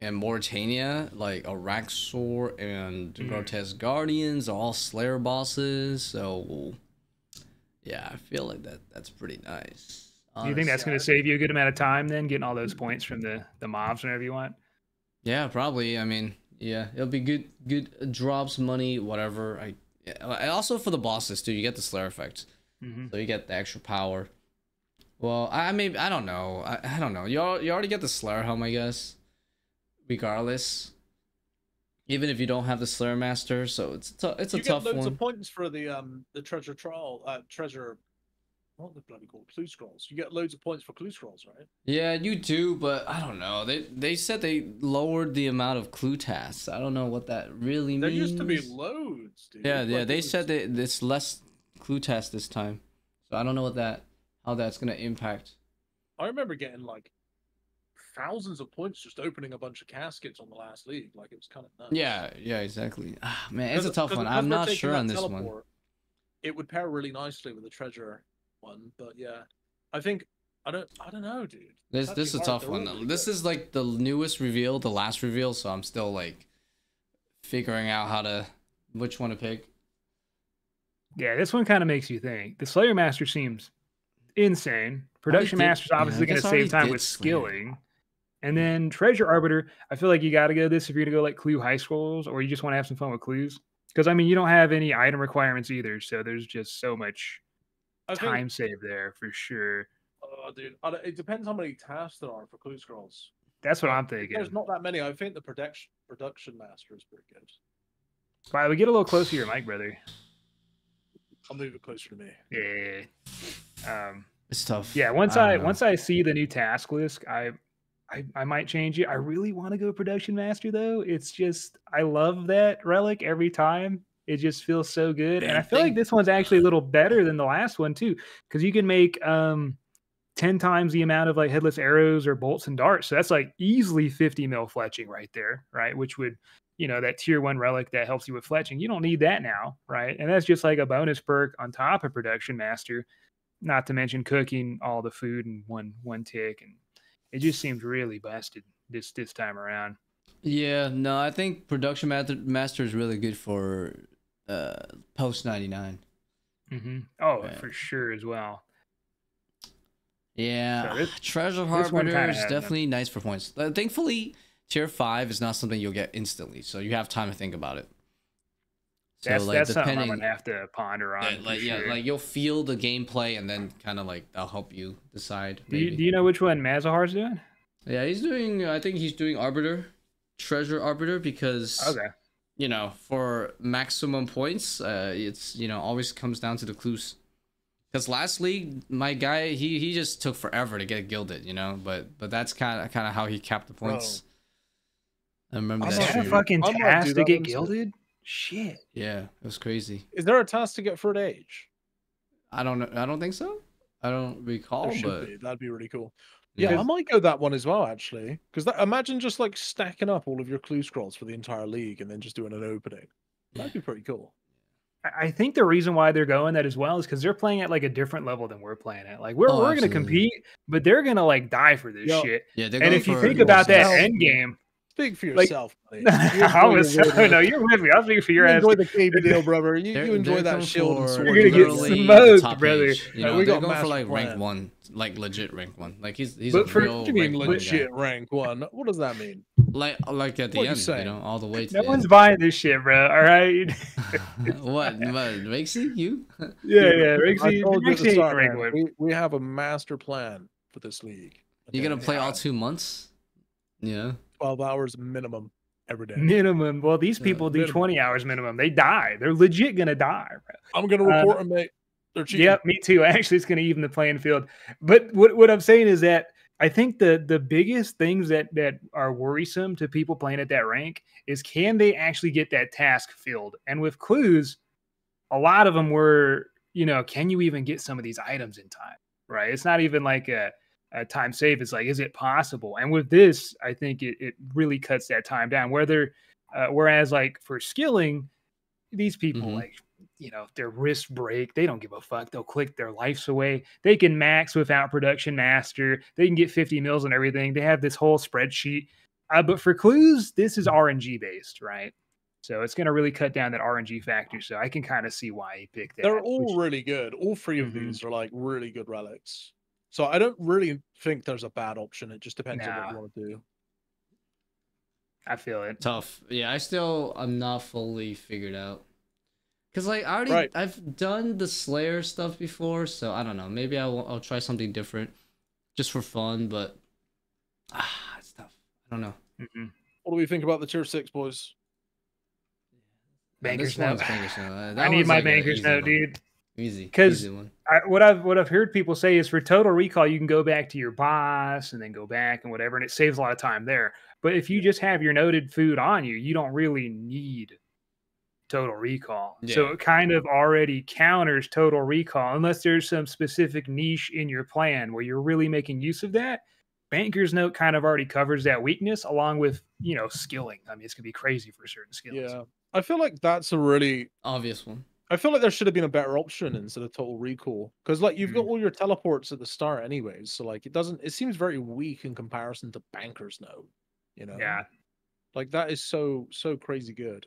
and Morytania, like Araxxor and Mm. Grotesque Guardians, are all Slayer bosses. So, yeah, I feel like that that's pretty nice. do you think that's going to save you a good amount of time then getting all those points from the the mobs whenever you want Yeah, probably. I mean, yeah, it'll be good. Good drops, money, whatever. I yeah, also for the bosses too. You get the Slayer effect. Mhm. So you get the extra power. Well, I mean I don't know. I, I don't know. You you already get the Slayer helm, I guess. Regardless, even if you don't have the Slayer Master, so it's tou- it's a you tough get loads one. of points for the um the treasure trial uh treasure what the bloody called? Clue scrolls. You get loads of points for clue scrolls, right? Yeah, you do, but I don't know. They they said they lowered the amount of clue tasks. I don't know what that really There means. There used to be loads, dude. Yeah, yeah. Like, They said that it's less clue tasks this time, so I don't know what that how that's gonna impact. I remember getting like thousands of points just opening a bunch of caskets on the last league. Like it was kind of nuts. Yeah, yeah, exactly. Ah, man, it's a tough one. I'm not sure on this one. It would pair really nicely with the treasure one, but yeah, I think I don't. I don't know, dude. It's This actually this is a tough one. all really This is like the newest reveal, the last reveal, so I'm still like figuring out how to which one to pick. yeah this one kind of makes you think the slayer master seems insane production did- master's yeah, obviously going to save time did with Slayer. skilling and then treasure arbiter i feel like you got to go this if you're going to go like clue high scrolls or you just want to have some fun with clues because i mean you don't have any item requirements either so there's just so much I think, time saved there for sure oh, dude, it depends how many tasks there are for clue scrolls. that's what i'm thinking There's not that many. I think the production production master is pretty good. by we get a little closer to your mic brother I'll move it closer to me. yeah um It's tough. Yeah, once I I, once I see the new task list, I I, I might change it. I really want to go production master though. It's just I love that relic every time. It just feels so good, and I feel like this one's actually a little better than the last one too, because you can make um ten times the amount of like headless arrows or bolts and darts. So that's like easily fifty mil fletching right there, right? Which would you know that tier one relic that helps you with fletching. You don't need that now, right? And that's just like a bonus perk on top of production master not to mention cooking all the food in one one tick and it just seems really busted this this time around Yeah, no, I think production master master is really good for uh post 99. mm-hmm. oh for sure as well Yeah, So this- treasure arbiter is definitely nice for points. Uh, thankfully, tier five is not something you'll get instantly, so you have time to think about it. So that's like that's something i'm gonna have to ponder on yeah, like yeah, like you'll feel the gameplay and then kind of like that'll help you decide. do, you, do you know which one mazahar's doing Yeah, he's doing. I think he's doing arbiter, treasure arbiter because okay you know for maximum points, uh, it's you know always comes down to the clues. Because last league, my guy he he just took forever to get gilded, you know. But but that's kind of kind of how he capped the points. I remember I'm that. not that a fucking I might task to get one gilded shit Yeah, it was crazy. Is there a task to get third age? I don't know. I don't think so. I don't recall, There but be. That'd be really cool. Yeah. Yeah, I might go that one as well, actually. Because imagine just like stacking up all of your clue scrolls for the entire league and then just doing an opening. That'd be pretty cool. I- I think the reason why they're going that as well is because they're playing at like a different level than we're playing at. Like we're Oh, we're gonna compete, but they're gonna like die for this Yo, shit. yeah. They're And if you think about that end game, Speak for Like- yourself, *laughs* buddy. I was no, you're with me. I'll speak for your You ass. enjoy the KB deal, *laughs* brother. You, you enjoy that going shield and for sword. You're gonna get literally smoked, top brother. page, You Like, know, we they're got going for master like rank plan. one, like legit rank one. Like he's he's But a for- real What you mean rank one guy. legit rank one? What does that mean? Like like at the What end, you saying? know, all the way to No the one's end. buying this shit, bro. All right. *laughs* what? What? Raikesy? You? yeah, yeah. I Raikesy, told you at the Raikesy rank one. we, we have a master plan for this league. You're gonna play all two months? Yeah. 12 hours minimum every day. Minimum. Well, these Yeah, people do minimum. 20 hours minimum. They die. They're legit gonna die, bro. I'm gonna Uh, report them, mate. They're cheating. Yep, me too. *laughs* Actually, it's going to even the playing field. But what, what I'm saying is that I think the the biggest things that that are worrisome to people playing at that rank is can they actually get that task filled? And with clues, a lot of them were, you know, can you even get some of these items in time? Right? It's not even like a, a time save. is like, is it possible? And with this, I think it, it really cuts that time down. Whether uh, whereas like for skilling, these people Mhm. like you know their wrist break they don't give a fuck they'll click their lives away they can max without production master they can get 50 mils and everything they have this whole spreadsheet uh, but for clues this is rng based right so it's going to really cut down that rng factor so i can kind of see why he picked that They're all which- really good. All 3 of Mhm. these are like really good relics. So I don't really think there's a bad option. It just depends on what you want to do. i feel it Tough. Yeah, I still I'm not fully figured out. Cause like I already Right. I've done the Slayer stuff before, so I don't know. Maybe I'll I'll try something different, just for fun. But ah, it's tough. I don't know. Mhm. What do we think about the tier six boys? Banker's this one's note. banker's note. *laughs* I need my like banker's easy note one. dude Easy. 'Cause- easy one. I, what I've what I've heard people say is for total recall, you can go back to your boss and then go back and whatever, and it saves a lot of time there. But if you just have your noted food on you, you don't really need total recall. So it kind of already counters total recall, unless there's some specific niche in your plan where you're really making use of that. Banker's note kind of already covers that weakness, along with you know skilling. I mean, it's gonna be crazy for certain skills. Yeah. I feel like that's a really Obvious one. I feel like there should have been a better option instead of total recall. Because like you've got Mm. all your teleports at the start anyways. So like it doesn't it seems very weak in comparison to Banker's Note. You know? yeah. Like that is so so crazy good.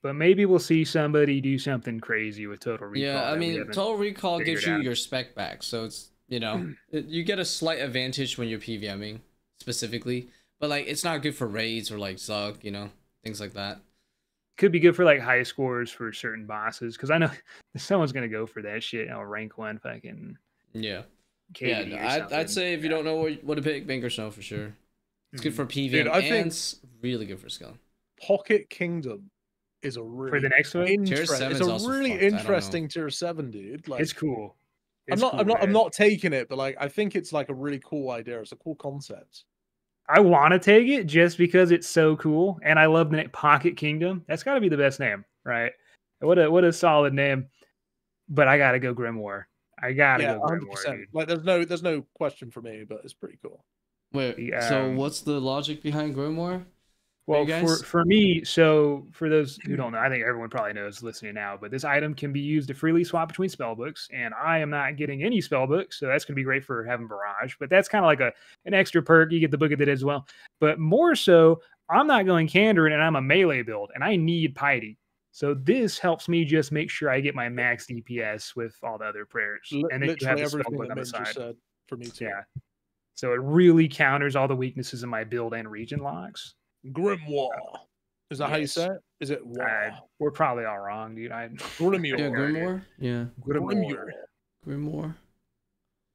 But maybe we'll see somebody do something crazy with total recall. Yeah, I mean, Total Recall gives you out. your spec back, so it's you know *clears throat* you get a slight advantage when you're PVMing specifically, but like it's not good for raids or like Zuk, you know, things like that. Could be good for like high scores for certain bosses because I know *laughs* someone's gonna go for that shit. Oh, rank one fucking Yeah, KD yeah. I'd. I'd say if you don't know what, what to pick, Banker's Note for sure. It's good Mhm. for PVM I and think- s- really good for skill. Pocket Kingdom is a really for the next one. Tier interest- seven's It's a really fucked, I don't know. interesting tier seven, dude. Like it's cool. I'm not cool, I'm not I'm not taking it, but like I think it's like a really cool idea. It's a cool concept. I want to take it just because it's so cool, and I love the name Pocket Kingdom. That's got to be the best name, right? What a what a solid name. But I gotta go Grimoire. I gotta Yeah, go 100 Grimoire, dude. Like there's no there's no question for me, but it's pretty cool. Wait, The, so um, what's the logic behind Grimoire? Well, for, for me, so for those who don't know, I think everyone probably knows listening now, but this item can be used to freely swap between spell books, and I am not getting any spell books, so that's going to be great for having Barrage. But that's kind of like a an extra perk. You get the book of it as well. But more so, I'm not going Kandarin, and I'm a melee build, and I need Piety. So this helps me just make sure I get my max DPS with all the other prayers, Li- and then you have the spell book on the side. said for me too. Yeah. So it really counters all the weaknesses in my build and region locks. Grimoire. Is that how you say it? Is it I, War? we're probably all wrong, dude. I *laughs* Grimoire. Yeah, Grimoire. Yeah, Grimoire. Grimoire.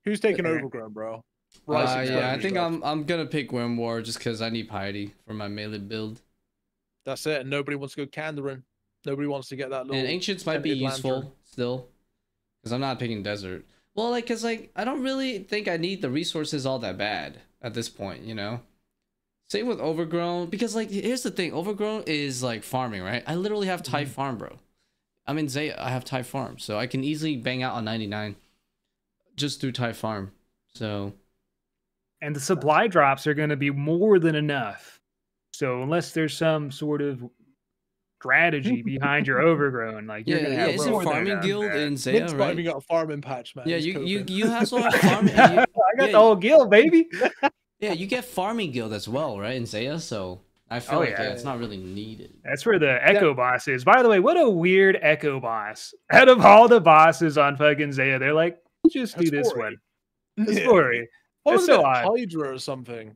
Who's taking Okay. over, bro? Uh, yeah, I think yourself. I'm I'm gonna pick Grimoire just because I need piety for my melee build. That's it. And nobody wants to go Kandarin. Nobody wants to get that little. And ancients might be useful lantern. still, because I'm not picking desert. Well, like, cause like I don't really think I need the resources all that bad at this point, you know. Same with overgrown, because like here's the thing, overgrown is like farming, right? I literally have Tithe Mhm. farm, bro. I'm in Zeah, I have Tithe farm, so I can easily bang out on 99 just through Tithe farm. So and the supply drops are going to be more than enough. So unless there's some sort of strategy *laughs* behind your overgrown, like you're yeah, gonna yeah, have isn't farming guild man. in Zeah, Mint's right? even got a farming patch, man. Yeah, you you coping. you also have farming. you- I got Yeah, the whole guild, baby. *laughs* Yeah, you get farming guild as well, right? In Zeah, so I feel Oh, like yeah. yeah, it's not really needed. That's where the Echo boss is. By the way, what a weird Echo boss. Out of all the bosses on fucking Zeah, they're like, "We'll just do this Hespori. one. Yeah. Hespori, What It's was so it? odd. Hydra or something?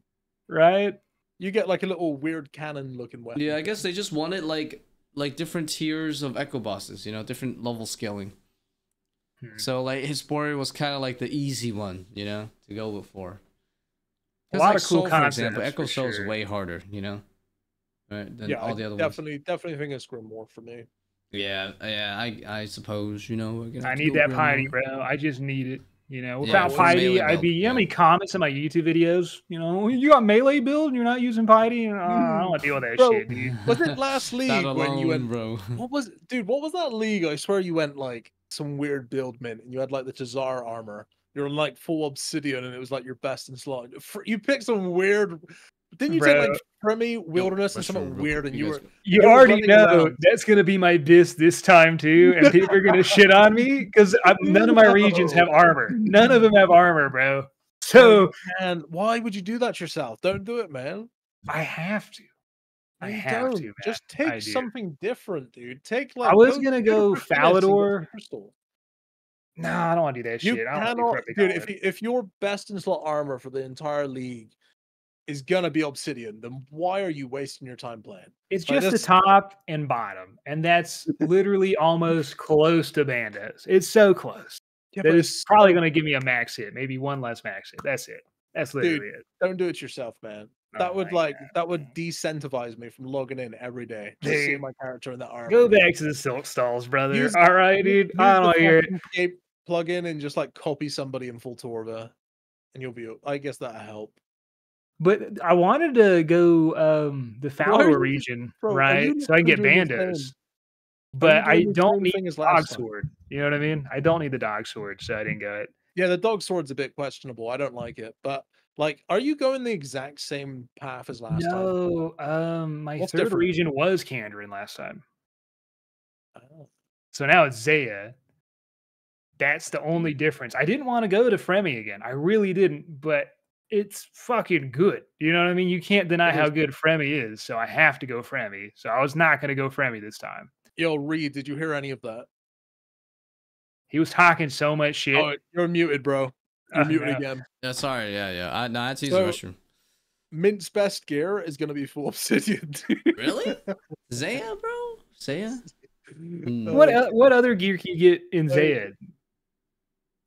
right? You get like a little weird cannon looking weapon. Yeah, I guess they just wanted like like different tiers of echo bosses, you know, different level scaling. Hmm. So like Hespori was kind of like the easy one, you know, to go with for. A 'Cause, lot like of cool Soul, for example, Echo for Soul is sure. way harder, you know, right? Than yeah, all I the other ones. definitely, definitely think it's Grimoire for me. Yeah, yeah, I I suppose you know. I need that piety, bro. I just need it. You know, without or piety, I'd be. build, You know how many comments in my YouTube videos? You know, you got melee build and you're not using piety. Uh, I don't want to deal with that Bro, shit, dude. Was it *laughs* last league That when you went? bro. What was, dude? What was that league? I swear you went like some weird build mint, and you had like the TzHaar armor. You're in like full obsidian, and it was like your best in slot. You picked some weird. Didn't you take like Fremy Wilderness and something real weird, and you you were You were already know around. that's gonna be my diss this time too, and people are gonna shit on me because *laughs* none of my regions have armor. None of them have armor, bro. So And why would you do that yourself? Don't do it, man. I have to. I You have don't. to. Man. Just take something different, dude. Take like. I was gonna go go to Phoenix and get some Falador. No, I don't want to do that You shit. I don't cannot, dude. If if your best in slot armor for the entire league is gonna be obsidian, then why are you wasting your time playing? It's like, just the top and bottom, and that's literally almost close to Bandos. It's so close Yeah, that but it's probably going to give me a max hit, maybe one less max hit. That's it. That's literally it. don't do it yourself, man. That Oh would like God. that would decentivize me from logging in every day to see Dude, my character in that armor. Go back to the silk stalls, brother. Use- All right, dude. I don't the hear it. Escape plugin and just like copy somebody in full Torva, and you'll be. I guess that'll help. But I wanted to go um the Fowler region, bro, right? So I can get bandos. But I don't need as dog time? sword. You know what I mean? I don't need the dog sword, so I didn't go it. Yeah, the dog sword's a bit questionable. I don't like it, but like, are you going the exact same path as last time? No, um, my What's third different? region was Kandarin last time. Oh. So now it's Zeah. That's the only difference. I didn't want to go to Fremi again. I really didn't, but it's fucking good. You know what I mean? You can't deny how good Fremi is. So I have to go Fremi. So I was not going to go Fremi this time. Yo, Reed, did you hear any of that? He was talking so much shit. Oh, you're muted, bro. You're Oh, muted no. again. Yeah, sorry. Yeah, yeah. I, no, that's had to So- the. Mint's best gear is gonna be full obsidian. *laughs* Really? Zeah, bro? Zeah? *laughs* Mm. what what other gear can you get in Zeah?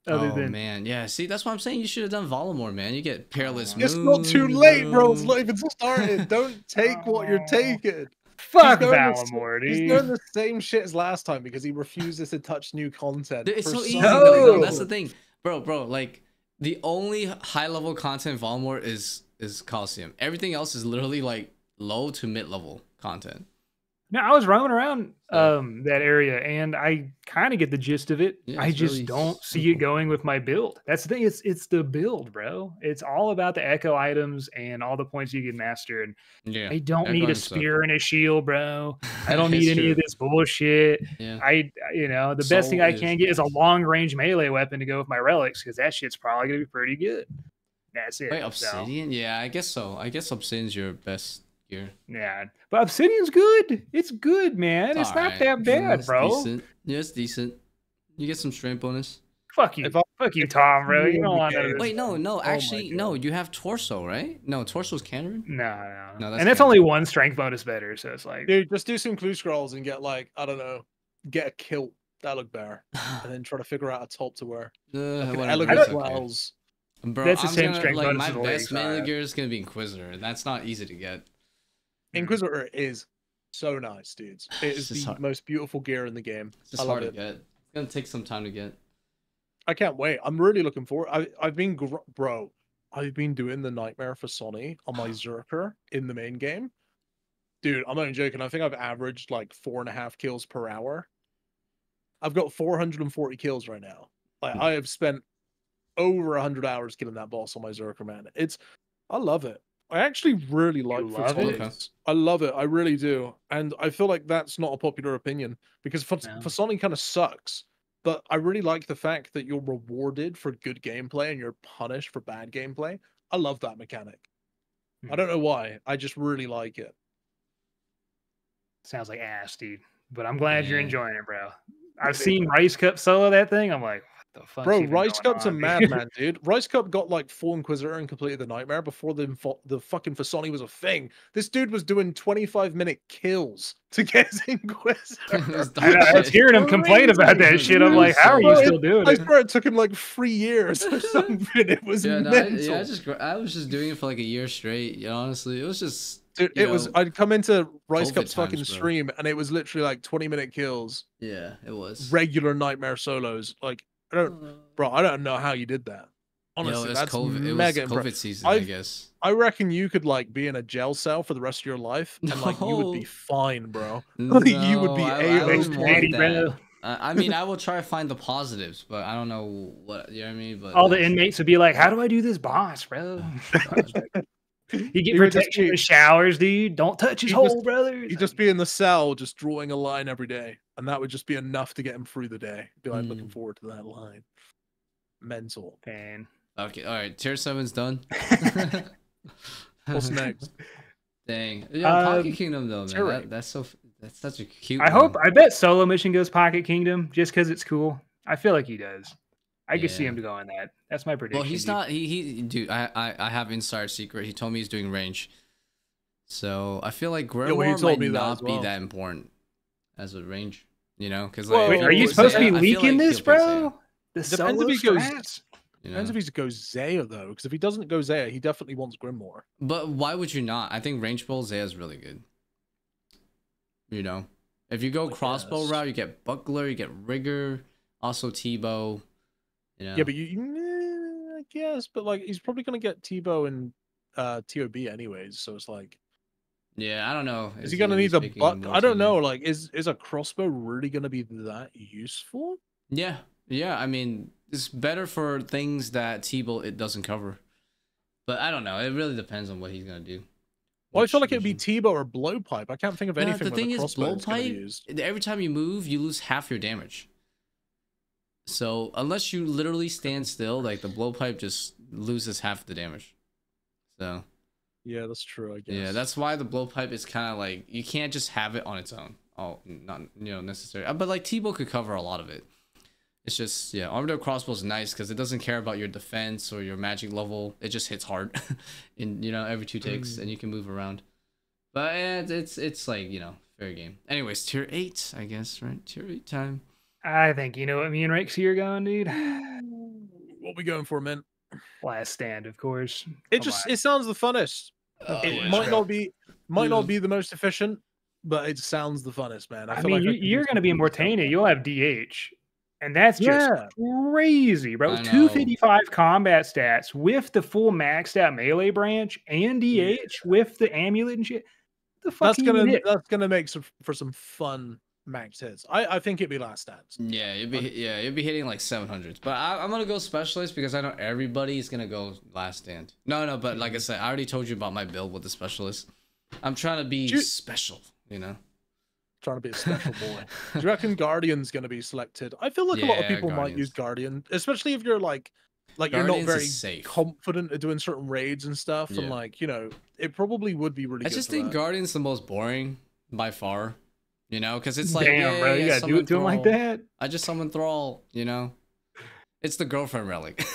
Other oh than man, yeah. See, that's what I'm saying. You should have done Varlamore, man. You get peerless. it's not too late, bro. It's not even started. Don't take what you're taking. fuck He's going the Varlamore, He's doing the same shit as last time because he refuses to touch new content. Dude, it's for so easy. some though. No, No. that's the thing, bro, bro. Like the only high level content Varlamore is is Coliseum. Everything else is literally like low to mid level content. No, I was roaming around So- um that area and I kind of get the gist of it. Yeah, I just really don't see it going with my build. That's the thing. It's it's the build, bro. It's all about the echo items and all the points you can master. And Yeah, I don't echo need a spear and a shield, bro. I don't *laughs* need any of this bullshit. Yeah. I you know the best thing Soul I can get is a long range melee weapon to go with my relics because that shit's probably gonna be pretty good. That's it. Wait, so, Obsidian? Yeah, I guess so. I guess Obsidian's your best gear. yeah, but Obsidian's good. It's good, man. It's, not alright. that bad, it's bro. Decent. Yeah, it's decent. You get some strength bonus. Fuck you. I- Fuck you, Tom, Really, you You don't want none of game- this. Wait, no, no. my Actually, no. You have torso, right? No, torso's Kandarin. No, no. No, that's and that's fine. only one strength bonus better, so it's like Dude, just do some clue scrolls and get like I don't know, get a kilt that look better, *sighs* and then try to figure out a top to wear. Uh, Like an whatever, elegant it's okay. Bro, That's the I'm same gonna, strength like bonus my best legs, melee gear is gonna be Inquisitor, and that's not easy to get. Inquisitor is so nice, dudes. *sighs* It's the hard. most beautiful gear in the game. It's just I hard to it. get. It's gonna take some time to get. I can't wait. I'm really looking forward. I I've been gr- bro. I've been doing the nightmare Phosani on my *sighs* Zerker in the main game. Dude, I'm not even joking. I think I've averaged like four and a half kills per hour. I've got 440 kills right now. Like Hmm. I have spent over 100 hours killing that boss on my Zerker, man. It's I love it. I actually really like love it? Photonics. I love it. I really do. And I feel like that's not a popular opinion because for, No. for kind of sucks. But I really like the fact that you're rewarded for good gameplay and you're punished for bad gameplay. I love that mechanic. I Hmm. don't know why. I just really like it. sounds like ass, dude. But I'm glad you're enjoying it, bro. I've seen Rice Cup solo that thing. I'm like, what the fuck? Bro, Rice Cup's a madman, *laughs* dude. Rice Cup got like full Inquisitor and completed the nightmare before the the fucking Phosani was a thing. This dude was doing 25 minute kills to *laughs* get his Inquisitor. *laughs* I, know, I was hearing him complain about that shit. I'm like, how are you still doing it? I swear it took him like three years or something. It was Yeah, no, I, mental. yeah, I just I was just doing it for like a year straight. Yeah, honestly, it was just Dude, you it was. I'd come into Rice COVID Cup's fucking bro. stream, and it was literally like 20 minute kills, yeah, it was. regular nightmare solos. Like, I don't, bro, I don't know how you did that. Honestly, Yo, it's that's COVID. It was mega COVID season, i I've- guess. I reckon you could like be in a jail cell for the rest of your life, and like you would be fine, bro. *laughs* Like, you would be No, I- I A-okay. wouldn't want Daddy, that. bro. Uh, I mean, I will try to find the positives, but I don't know what you know what I mean. But All the inmates would be like, how do I do this boss, bro? *laughs* *laughs* You get You would just protection in be- showers, dude. Don't touch his You hole, just- brother. He'd just be in the cell, just drawing a line every day, and that would just be enough to get him through the day. Be like, looking Mm. forward to that line. Mental. Pain. Okay, all right. Tier seven's done. What's next? *laughs* Dang. Yeah, Pocket Um, Kingdom though, man. tier That, that's so. That's such a cute. I hope. I bet solo mission goes Pocket Kingdom just because it's cool. I feel like he does. I could see Yeah. him going that. That's my prediction. Well, he's dude. not. He he. Dude, I I I have insider secret. He told me he's doing range. So I feel like well, he Grimoire told might me that not as be that important as a range. You know, because like, Wait, are you supposed to be I feel leaking like this, he'll pick Zeah, bro? The Depends solo if he goes- strats? you Depends know? if he goes Zeah though, because if he doesn't go Zeah, he definitely wants Grimoire. But why would you not? I think range bow Zeah is really good. You know, if you go I crossbow guess. route, you get buckler, you get Rigger, also T-bow. You know. Yeah, but you, you eh, I guess, but like he's probably gonna get T-bow and uh TOB anyways, so it's like yeah, I don't know. is he gonna need the the buck? I don't know. Like, is is a crossbow really gonna be that useful? Yeah, yeah. I mean, it's better for things that T-bow it doesn't cover. But I don't know. It really depends on what he's gonna do. Well, I feel like it'd be. T-bow or blowpipe. I can't think of anything. the where thing the is, is blowpipe. used. Every time you move, you lose half your damage. So unless you literally stand still, like the blowpipe just loses half the damage. So Yeah, that's true. I guess. yeah, that's why the blowpipe is kind of like you can't just have it on its own. Oh, not you know necessary. Uh, But like T-bow could cover a lot of it. It's just yeah, armored crossbow is nice because it doesn't care about your defense or your magic level. It just hits hard, *laughs* in you know every two takes, Mm. and you can move around. But yeah, it's- it's it's like you know fair game. Anyways, tier eight, I guess right? Tier eight time. I think you know what me and Raikesy are going, dude. *sighs* what we going for, man? Last stand, of course. It Come just on. it sounds the funnest. Oh, it might sure. not be might not mm. be the most efficient, but it sounds the funnest, man. I, I feel mean, like you, could do you're going to be something. Morytania. You'll have DH. And that's just Yeah. crazy, bro. 255 combat stats with the full maxed out melee branch and DH with the amulet and shit. The fuck That's gonna that's gonna make some for some fun max hits. I I think it'd be last dance. Yeah, it'd be yeah, you'd be hitting like seven hundreds. But I, I'm gonna go specialist because I know everybody's gonna go last stand. No, no, but like I said, I already told you about my build with the specialist. I'm trying to be you- special, you know. Trying to be a special boy. *laughs* Do you reckon Guardian's gonna be selected? I feel like a lot of Yeah, people might use Guardian, especially if you're like like you're not very safe. confident at doing certain raids and stuff, Yeah. and like you know, it probably would be really. I just think that. Guardian's the most boring by far. You know, because it's like Damn, yeah, bro. yeah, You got to do it to him like that? I just summon Thrall, you know. It's the girlfriend relic.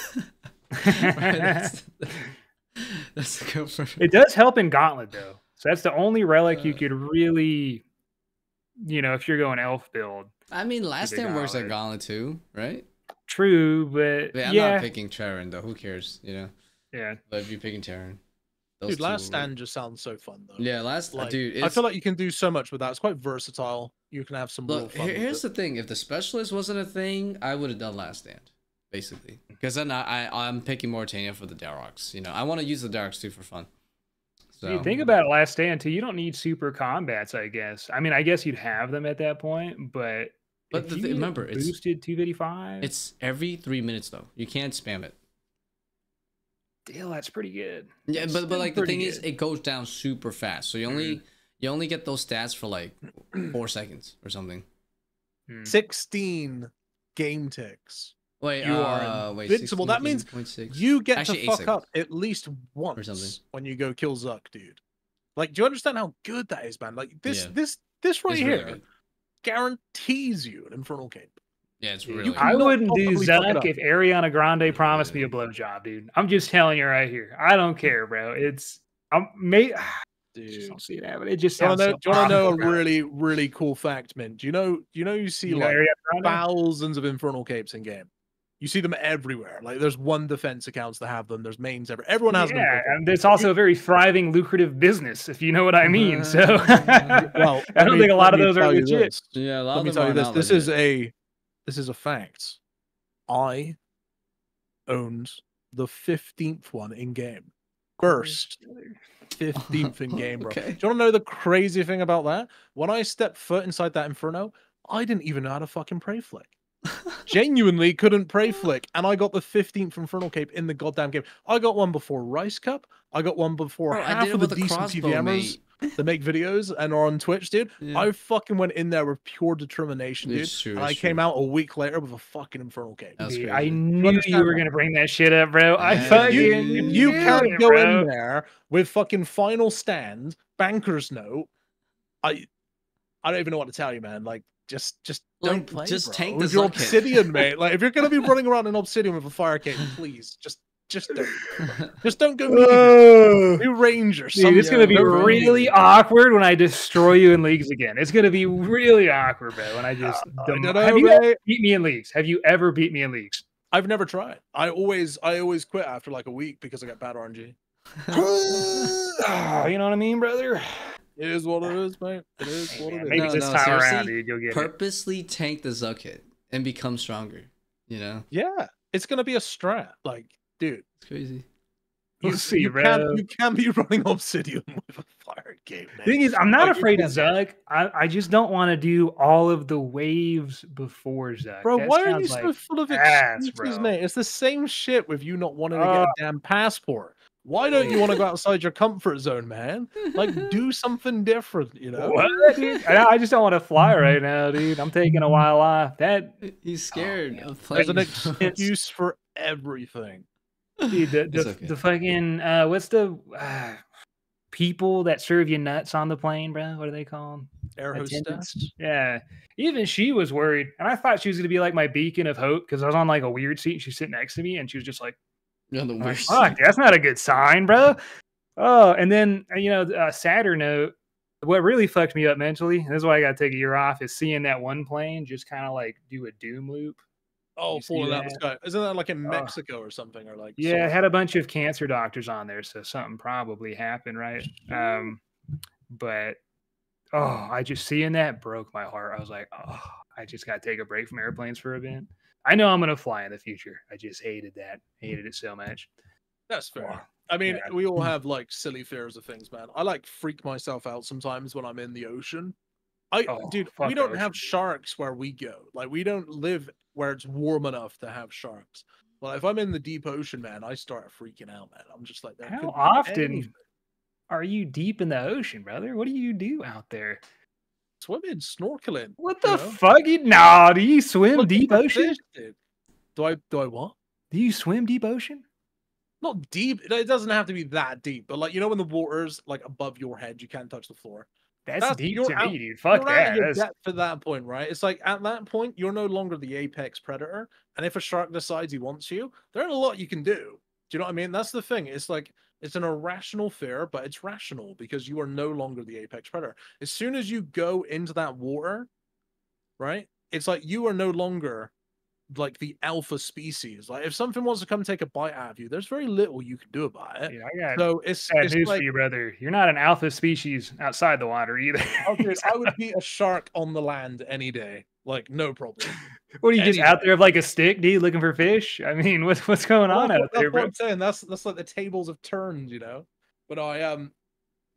That's, *laughs* that's the girlfriend. It does help in Gauntlet though. So that's the only relic you Uh. could really, you know, if you're going elf build. I mean, last stand works at Gauntlet. Too, right? True, but But I'm yeah, not picking Tirannwn though. Who cares, you know? yeah. But if you're picking Terran, Dude, last will- stand just sounds so fun though. Yeah, last like, dude. I feel like you can do so much with that. It's quite versatile. You can have some real look. fun. Here's the thing: if the specialist wasn't a thing, I would have done last stand, basically. Because then I, I I'm picking Mortania for the Darox. You know, I want to use the Darox too for fun. So You think about last stand too. You don't need super combats, I guess. I mean, I guess you'd have them at that point, but But if the you thi- get remember, it's- boosted 255. it's every three minutes though. You can't spam it. Still that's pretty good. Yeah, That's but but like the pretty thing is, it goes down super fast. So you only you only get those stats for like *clears throat* four seconds or something. Hmm. sixteen game ticks. Wait, You are uh, wait, invincible. That means 16.6. You get Actually, to fuck seconds. up at least something. once when you go kill Zuk, dude. Like, do you understand how good that is, man? Like this, Yeah. this, this right It's here good. guarantees you an Infernal Cape. Yeah, it's really can- I wouldn't do possibly Zuk if Ariana Grande promised me a blowjob, dude. I'm just telling you right here. I don't care, bro. It's I'm may *sighs* I just don't see it happening. It just Do you sounds want to know, do you wanna know a bro. really, really cool fact, Mint? Do you know? Do you know you see You like thousands of Infernal Capes in game? You see them everywhere. Like there's one defense accounts that have them. There's mains ever. Everyone has them. Yeah, and it's also a very thriving, lucrative business, if you know what I mean. So, mm, Well, *laughs* I don't me- think a lot of those are tell you legit. this. Yeah, a lot Let of me them tell you are this. not This is a this is a fact. I owned the fifteenth one in game. First fifteenth in game, bro. *laughs* Okay. Do you want to know the crazy thing about that? When I stepped foot inside that inferno, I didn't even know how to fucking pray flick. *laughs* Genuinely couldn't pray flick, and I got the fifteenth infernal cape in the goddamn game. I got one before Rice Cup. I got one before Bro, half of the decent crossbow, PVMers mate. that make videos and are on Twitch, dude. Yeah. I fucking went in there with pure determination, dude. It's true, and I it's came true. out a week later with a fucking infernal cape. That's Dude. I knew you understand were gonna bring that shit up, bro. I Yeah, fucking you, you- you knew can't it, go bro. in there with fucking final stand, banker's note. I I don't even know what to tell you, man. Like just just Like, don't play. just bro. tank with the your obsidian, mate. *laughs* Like if you're gonna be running around in obsidian with a fire cape, please just just don't just don't go medium. Whoa. do ranger. Dude, it's gonna be no really problem. *laughs* awkward when I destroy you in leagues again. It's gonna be really awkward, bro. When I just *laughs* I dem- don't have you ever beat me in leagues? Have you ever beat me in leagues? I've never tried. I always I always quit after like a week because I got bad RNG. *laughs* Ah, you know what I mean, brother? It is what it is, mate. It is Hey, what man, it is. maybe No, this no, time around, dude, you'll get it. Purposely tank the Zuk hit and become stronger. You know, Yeah, it's gonna be a strat. Like, dude, it's crazy. We'll you, see, you can't you can't be *laughs* running obsidian with a fire game, man. Thing is, I'm not Like, afraid of can't- I, I just don't want to do all of the waves before Zuk. Bro, That why are you sounds so full of ass, excuses, bro. mate? It's the same shit with you not wanting to get Uh, a damn passport. Why don't you want to go outside your comfort zone, man? Like, *laughs* do something different, you know? What, dude? I, I just don't want to fly right now, dude. I'm taking a while off. That He's scared man. of There's playing. an *laughs* excuse for everything. Dude, the the, okay. the fucking uh, what's the uh, people that serve you nuts on the plane, bro? What are they called? Air Attendants. hostess. Yeah, even she was worried, and I thought she was gonna be like my beacon of hope because I was on like a weird seat. and She's sitting next to me, and she was just like. You're the I'm like, worst. Fuck, that's not a good sign, bro. Oh, and then uh, you know, a sadder note. What really fucked me up mentally, and this is why I got to take a year off, is seeing that one plane just kind of like do a doom loop. Oh, falling out the sky. Isn't that like in Oh. Mexico or something? Or like Yeah, it had a bunch of cancer doctors on there, so something probably happened, right? Um, but oh, I just seeing that broke my heart. I was like, oh, I just got to take a break from airplanes for a bit. I know I'm gonna fly in the future. I just hated that, hated it so much. That's fair. Wow. I mean, Yeah. we all *laughs* have like silly fears of things, man. I like freak myself out sometimes when I'm in the ocean. I, Oh, dude, we don't ocean, have sharks where we go. Like, we don't live where it's warm enough to have sharks. Well, if I'm in the deep ocean, man, I start freaking out, man. I'm just like, How often. Are you deep in the ocean, brother? What do you do out there? swimming, snorkeling? What you the know? fuck? You, nah, do you swim Looking deep ocean? fish. Do I? Do I what? Do you swim deep ocean? Not deep. It doesn't have to be that deep, but like you know, when the water's like above your head, you can't touch the floor. That's, That's- deep to out- me, dude. Fuck that. depth at that point, right? It's like at that point, you're no longer the apex predator. And if a shark decides he wants you, there ain't a lot you can do. Do you know what I mean? That's the thing. It's like it's an irrational fear, but it's rational because you are no longer the apex predator. As soon as you go into that water, right? It's like you are no longer like the alpha species. Like if something wants to come take a bite out of you, there's very little you can do about it. Yeah, I got So it's, bad it's news like for you, brother. You're not an alpha species outside the water either. Oh, *laughs* dude, I would be a shark on the land any day. Like, no problem. *laughs* what are you just Anyway. out there with like a stick, dude, looking for fish? I mean, what's what's going Well, on out that's there, bro? I'm saying. That's that's like the tables have turned, you know. But I um,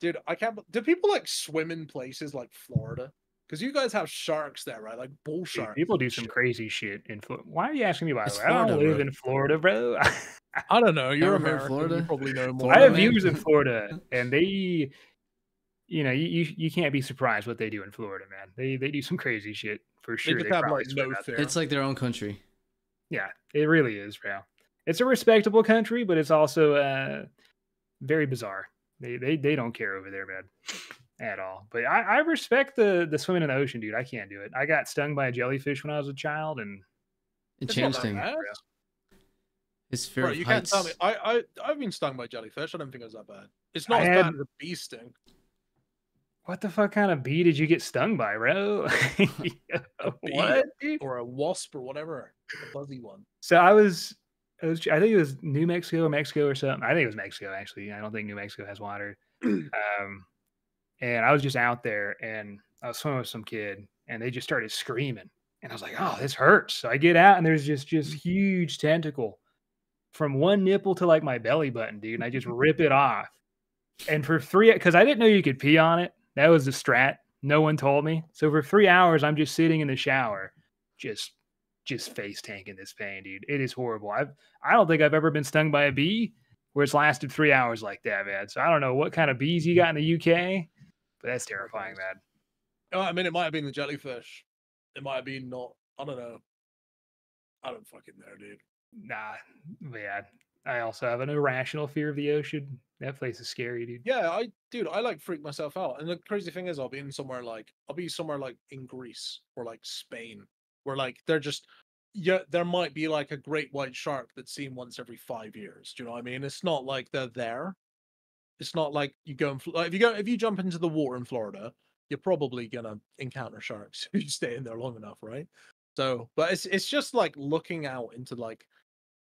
dude, I can't. Do people like swim in places like Florida? Because you guys have sharks there, right? Like bull Dude, sharks. people do some shit. crazy shit in Florida. Why are you asking me about the I don't Florida, live bro. in Florida, bro. *laughs* I don't know. You're Never heard of American. You Florida? probably know more. I have man. viewers in *laughs* Florida, and they, you know, you, you you can't be surprised what they do in Florida, man. They they do some crazy shit for sure. just They have like no fear. It's like their own country. Yeah, it really is, bro. It's a respectable country, but it's also uh very bizarre. They they they don't care over there, man. At all. But I, I respect the the swimming in the ocean, dude. I can't do it. I got stung by a jellyfish when I was a child, and It It's not changed that him. bad. His fear Bro, of you can't tell me. I, I, I've been stung by jellyfish. I don't think it was that bad. It's not I as had- bad as a bee sting. what the fuck kind of bee did you get stung by, bro? *laughs* *laughs* bee. what? or a wasp or whatever, a buzzy one. So I was, I was, I think it was New Mexico, Mexico or something. I think it was Mexico actually. I don't think New Mexico has water. *clears throat* um, and I was just out there and I was swimming with some kid, and they just started screaming, and I was like, "Oh, this hurts!" So I get out, and there's just just mm. huge tentacle from one nipple to like my belly button, dude. And I just *laughs* rip it off, and for three, because I didn't know you could pee on it. That was the strat. No one told me. So for three hours, I'm just sitting in the shower, just just face tanking this pain, dude. It is horrible. I've I don't think I've ever been stung by a bee where it's lasted three hours like that, man. So I don't know what kind of bees you mm. got in the UK, but that's terrifying, man. Oh, I mean, it might have been the jellyfish. It might have been not. I don't know. I don't fucking know, dude. Nah, man. I also have an irrational fear of the ocean. That place is scary, dude. Yeah, I, dude, I like freak myself out. And the crazy thing is, I'll be in somewhere like, I'll be somewhere like in Greece or like Spain, where like they're just, yeah, there might be like a great white shark that's seen once every five years. Do you know what I mean? It's not like they're there. It's not like you go and like if you go if you jump into the water in Florida, you're probably gonna encounter sharks *laughs* if you stay in there long enough, right? So, but it's it's just like looking out into like,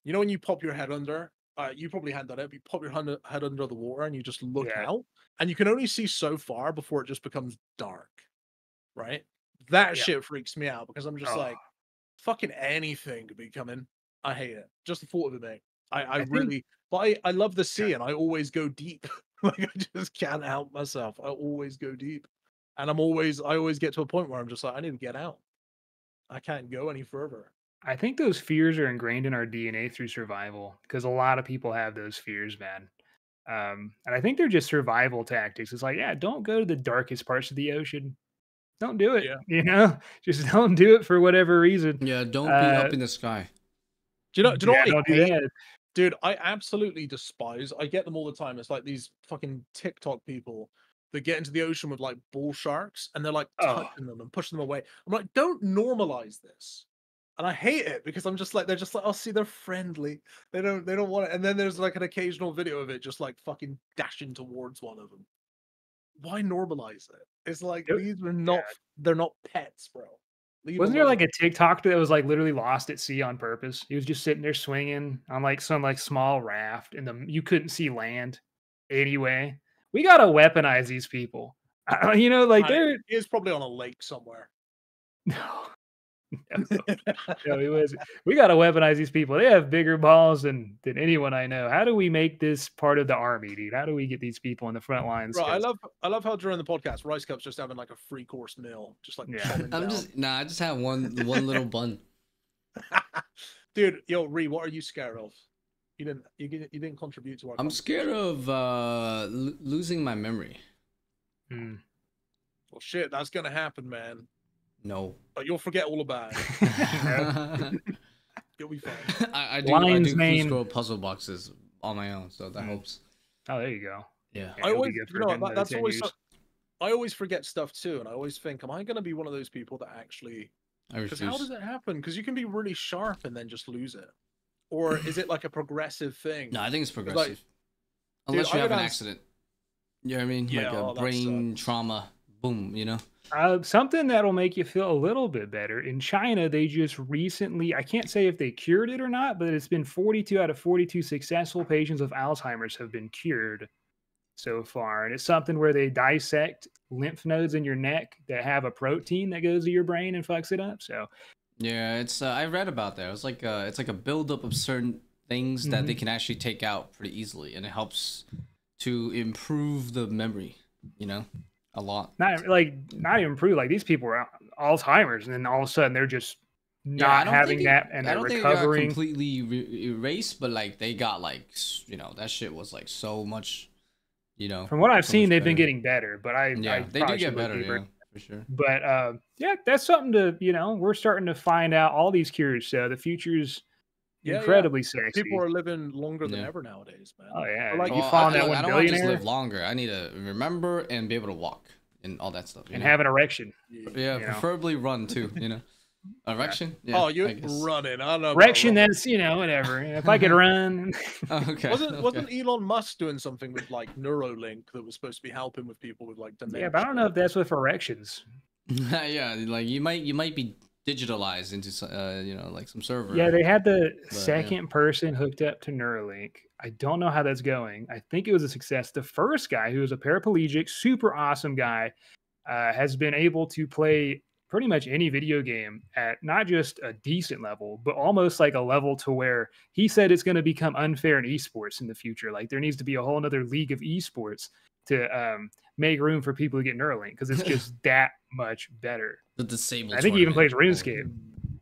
you know, when you pop your head under, uh, you probably had that. But you pop your hand, head under the water and you just look Yeah. out, and you can only see so far before it just becomes dark, right? That Yeah. shit freaks me out because I'm just Oh. like, fucking anything could be coming. I hate it. Just the thought of it, mate. I, I, I think- really, but I, I love the sea and I always go deep. *laughs* *laughs* like I just can't help myself. I always go deep, and I'm always, I always get to a point where I'm just like, I need to get out. I can't go any further. I think those fears are ingrained in our DNA through survival because a lot of people have those fears, man. Um, and I think they're just survival tactics. It's like, yeah, don't go to the darkest parts of the ocean. Don't do it. Yeah. *laughs* You know, just don't do it for whatever reason. Yeah, don't be Uh, up in the sky. Do you know? Do you know Yeah, what I don't do hate? that. Dude i absolutely despise i get them all the time it's like these fucking tiktok people that get into the ocean with like bull sharks and they're like Oh. touching them and pushing them away. I'm like don't normalize this. And i hate it because i'm just like they're just like oh see they're friendly. They don't they don't want it and then there's like an occasional video of it just like fucking dashing towards one of them why normalize it? It's like these are not they're not pets bro Wasn't there like a TikTok that was like literally lost at sea on purpose? He was just sitting there swinging on like some like small raft, and the you couldn't see land anyway. We gotta weaponize these people. *clears throat* you know, like he is probably on a lake somewhere *laughs* no, no, no, he wasn't. We gotta weaponize these people. They have bigger balls than than anyone I know. How do we make this part of the army, dude? How do we get these people in the front lines? Bro, I 'Cause- love I love how during the podcast Rice Cup's just having like a free course meal, just like Yeah. I'm down. just nah. I just have one one little *laughs* bun. dude. Yo, Ree, what are you scared of? You didn't you didn't you didn't contribute to our. I'm scared of uh lo- losing my memory. Hmm. Well, shit, that's gonna happen, man. No. But you'll forget all about it. *laughs* You'll be fine. I do I do cruise mane. scroll puzzle boxes on my own, so that Mm. helps. Oh, there you go. Yeah. Yeah, I always, you know, that, that's always. so- I always forget stuff too, and I always think, am I gonna be one of those people that actually? I Because how does it happen? Because you can be really sharp and then just lose it, or is it like a progressive thing? No, I think it's like- progressive. Unless I you have an down- accident. You know what I mean? Yeah, like a oh, brain sucks. trauma. Boom, you know? Uh, something that'll make you feel a little bit better. In China, they just recently, I can't say if they cured it or not, but it's been 42 out of 42 successful patients of Alzheimer's have been cured so far. And it's something where they dissect lymph nodes in your neck that have a protein that goes to your brain and fucks it up. So, Yeah, it's uh, I read about that. It's like uh it's like a buildup of certain things that they Mhm. can actually take out pretty easily and it helps to improve the memory, you know, a lot. not like, not even prove like these people are Alzheimer's, and then all of a sudden they're just not don't having think it- that and I they're don't think recovering. completely re- erased, but like they got like you know that shit was like so much, you know. From what I've so seen, they've been getting better, but I, Yeah, I they do get better, yeah, for sure. but uh, yeah, that's something to you know. We're starting to find out all these cures. So the future's Yeah, yeah. incredibly sexy. People are living longer than Yeah. ever nowadays, man. Oh yeah, Or like you Well, found I, that look, one I don't want to just live longer. I need to remember and be able to walk. and all that stuff. and know? have an erection. yeah, you know. preferably run too. You know, *laughs* erection. Yeah, oh, you're guess. running. I don't know. about Erection, that's you know whatever. If I could *laughs* run, *laughs* Oh, okay. Wasn't okay. wasn't Elon Musk doing something with like Neuralink that was supposed to be helping with people with like dementia? yeah, but I don't know if that's with erections. yeah, like you might you might be digitalized into uh, you know like some server. Yeah, they had the yeah. second person hooked up to Neuralink. I don't know how that's going. I think it was a success. The first guy, who was a paraplegic, super awesome guy, uh, has been able to play pretty much any video game at not just a decent level, but almost like a level to where he said it's going to become unfair in esports in the future. Like there needs to be a whole other league of esports to um, make room for people to get Neuralink because it's *laughs* just that much better. The disabled. I think he even plays tournament. RuneScape.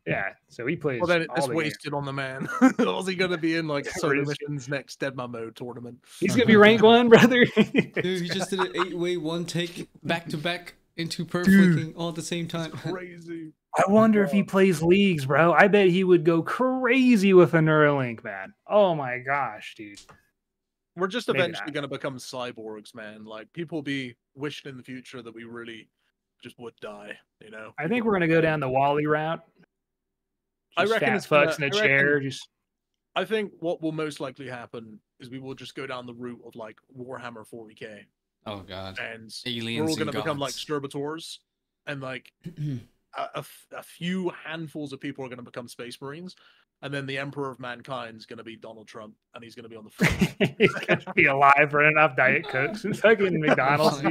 Yeah, so he plays. Well, then all it's the games. wasted on the man. *laughs* Was he going to be in like *laughs* Yeah, Solo RuneScape. Mission's next Deadman mode tournament? He's gonna be rank one, brother. *laughs* Dude, he just did an eight way one take back to back into perfecting all at the same time. Crazy. I wonder if he plays leagues, bro. I bet he would go crazy with a Neuralink, man. Oh my gosh, dude. We're just Maybe eventually going to become cyborgs, man. Like people will be wishing in the future that we really just would die. You know. I think we're gonna go down the WALL-E route. I reckon fat it's gonna- fucks in a I reckon- chair. Just I think what will most likely happen is we will just go down the route of like Warhammer 40k, Oh god. and Aliens we're all going to become like gods. Servitors, and like *clears throat* a, a f- a few handfuls of people are going to become Space Marines, and then the Emperor of Mankind is going to be Donald Trump, and he's going to be on the front. *laughs* he's gonna be alive running off Diet Cokes and fucking *laughs* McDonald's.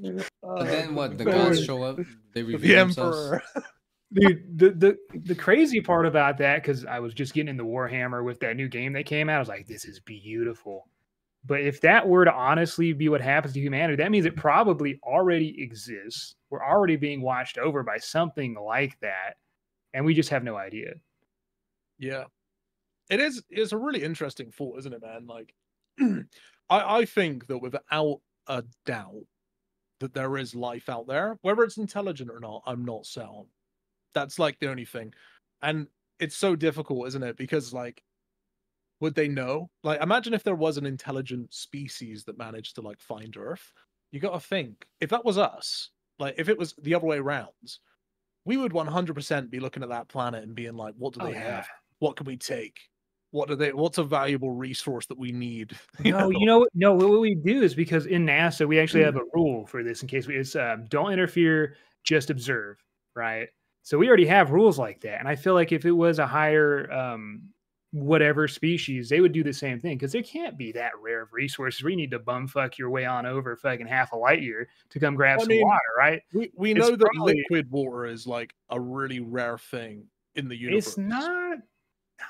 Dude. Then uh, what? The gods show up. They the reveal themselves. Emperor. *laughs* dude the, the the crazy part about that because i was just getting into warhammer with that new game that came out i was like this is beautiful but if that were to honestly be what happens to humanity that means it probably already exists we're already being watched over by something like that and we just have no idea Yeah, it is. It's a really interesting thought, isn't it, man? Like, *clears throat* I I think that without a doubt that there is life out there, whether it's intelligent or not, I'm not set on. That's like the only thing, and it's so difficult, isn't it? Because like, would they know? Like, imagine if there was an intelligent species that managed to like find Earth. You got to think if that was us, like if it was the other way around, we would 100% be looking at that planet and being like, what do Oh, they yeah. have? What can we take? What do they? What's a valuable resource that we need? *laughs* You no know? you know what- no what we do is because in nasa we actually Mm. have a rule for this in case we it's um, don't interfere just observe right so we already have rules like that and i feel like if it was a higher um whatever species they would do the same thing because there can't be that rare of resources where you need to bumfuck your way on over fucking half a light year to come grab I some mean, water right We we It's know that probably- liquid water is like a really rare thing in the universe. it's not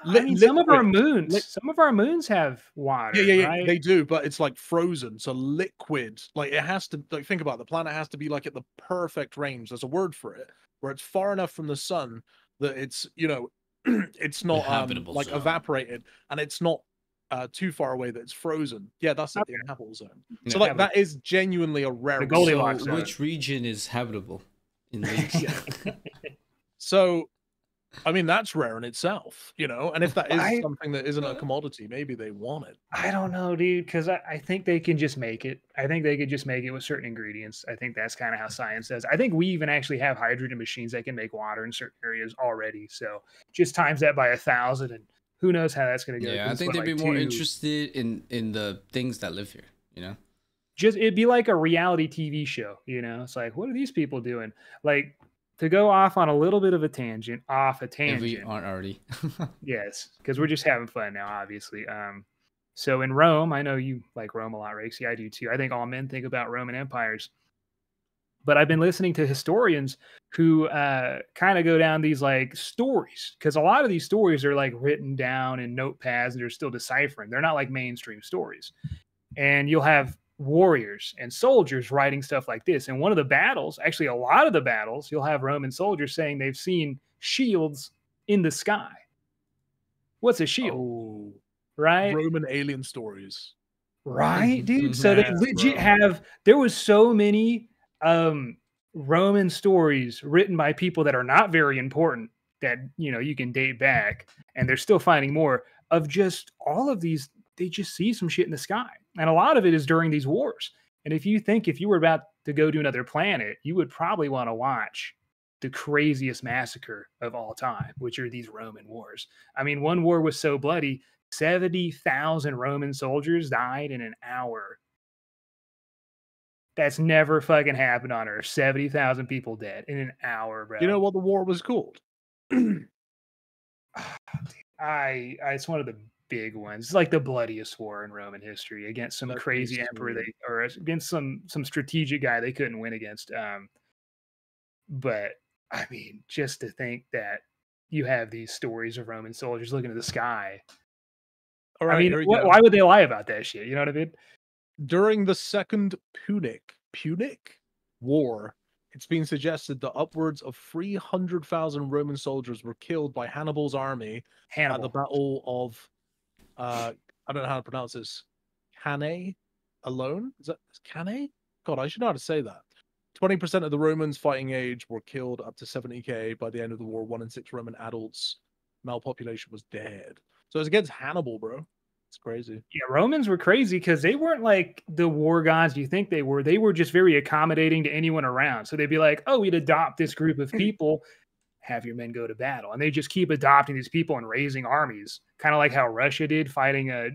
I Li- mean, some of our moons, Li- some of our moons have water. Yeah, yeah, yeah. right? They do, but it's like frozen, so liquid. Like it has to. Like think about it, the planet has to be like at the perfect range. There's a word for it, where it's far enough from the sun that it's you know, *clears throat* it's not um, like zone. evaporated, and it's not uh, too far away that it's frozen. Yeah, that's it, the Okay. inhabitable zone. Yeah. So like that is genuinely a rare. Goldilocks So which region is habitable in *laughs* leagues? *laughs* So, I mean, that's rare in itself, you know. And if that is I- something that isn't a commodity, maybe they want it. I don't know, dude, because I, I think they can just make it. I think they could just make it with certain ingredients. I think that's kind of how mm. science says. I think we even actually have hydrogen machines that can make water in certain areas already. So just times that by a thousand, and who knows how that's going to go. yeah, 'cause I think they'd be more two- interested in in the things that live here. You know. Just it'd be like a reality TV show, you know. It's like, what are these people doing? Like to go off on a little bit of a tangent, off a If tangent. we aren't already. *laughs* Yes, because we're just having fun now, obviously. Um, so in Rome, I know you like Rome a lot, Raikesy. I do too. I think all men think about Roman empires. But I've been listening to historians who uh, kind of go down these like stories because a lot of these stories are like written down in notepads and they're still deciphering. They're not like mainstream stories. And you'll have warriors and soldiers writing stuff like this. And one of the battles, actually, a lot of the battles, you'll have Roman soldiers saying they've seen shields in the sky. What's a shield? Oh, right? Roman alien stories. Right, Mhm, dude. So they legit have there was so many um Roman stories written by people that are not very important that you know you can date back and they're still finding more of just all of these they just see some shit in the sky. And a lot of it is during these wars. And if you think if you were about to go to another planet, you would probably want to watch the craziest massacre of all time, which are these Roman wars. I mean, one war was so bloody, 70,000 Roman soldiers died in an hour. That's never fucking happened on Earth. 70,000 people dead in an hour, bro. You know what the war was called? *clears throat* *sighs* I, I it's one of the big ones. It's like the bloodiest war in Roman history against some Bloodiest crazy emperor they or against some some strategic guy they couldn't win against. Um but I mean, just to think that you have these stories of Roman soldiers looking at the sky. All right, I mean, wh- why would they lie about that shit? You know what I mean? During the Second Punic Punic War, it's been suggested that upwards of 300,000 Roman soldiers were killed by Hannibal's army at the Battle of, uh, I don't know how to pronounce this, Cannae alone? Is that Cannae? God, I should know how to say that. 20% of the Romans fighting age were killed up to 70k. By the end of the war, one in six Roman adults, male population was dead. So it's against Hannibal, bro. It's crazy. Yeah, Romans were crazy because they weren't like the war gods you think they were. They were just very accommodating to anyone around. So they'd be like, oh, we'd adopt this group of people, *laughs* have your men go to battle. And they just keep adopting these people and raising armies, kind of like how Russia did fighting uh,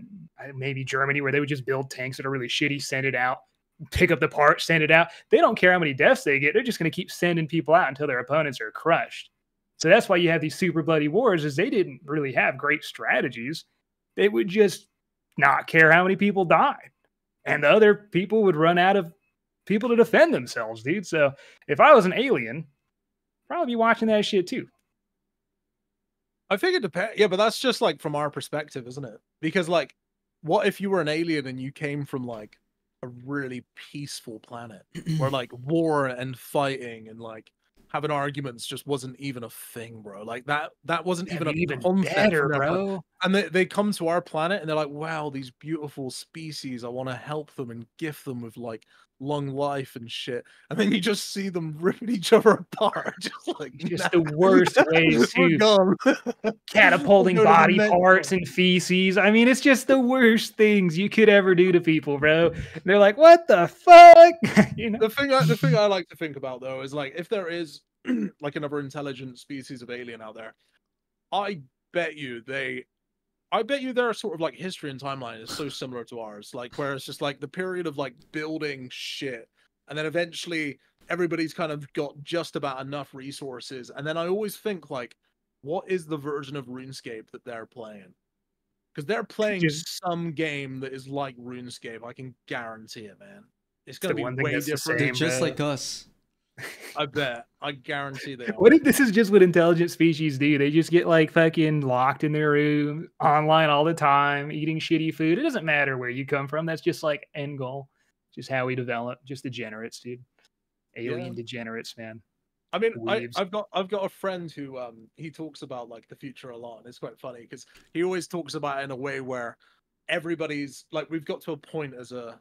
maybe Germany, where they would just build tanks that are really shitty, send it out, pick up the parts, send it out. They don't care how many deaths they get. They're just going to keep sending people out until their opponents are crushed. So that's why you have these super bloody wars is they didn't really have great strategies. They would just not care how many people died. And the other people would run out of people to defend themselves, dude. So if I was an alien, probably be watching that shit too. I think it depends. Yeah, but that's just like from our perspective, isn't it? Because like, what if you were an alien and you came from like a really peaceful planet where like *clears throat* war and fighting and like having arguments just wasn't even a thing, bro. Like that that wasn't That'd even be a even concept better, for bro. And they, they come to our planet and they're like, wow, these beautiful species. I want to help them and gift them with like long life and shit. And then you just see them ripping each other apart. *laughs* Just like Just nah. the worst *laughs* ways to *laughs* catapulting to body parts and feces. I mean, it's just the worst things you could ever do to people, bro. And they're like, what the fuck? you know? the thing I, the thing I like to think about though is like if there is *clears throat* like another intelligent species of alien out there, I bet you they I bet you their sort of like history and timeline is so similar to ours. Like where it's just like the period of like building shit and then eventually everybody's kind of got just about enough resources. And then I always think like, what is the version of RuneScape that they're playing? Because they're playing Just- some game that is like RuneScape. I can guarantee it, man. It's gonna be one way different. They're same, just bro. like us. I bet. I guarantee they are. What if this is just what intelligent species do? They just get like fucking locked in their room, online all the time, eating shitty food. It doesn't matter where you come from. That's just like end goal. Just how we develop. Just degenerates, dude. Alien Yeah. degenerates, man. I mean, I, I've got I've got a friend who um he talks about like the future a lot, and it's quite funny because he always talks about it in a way where everybody's like we've got to a point as a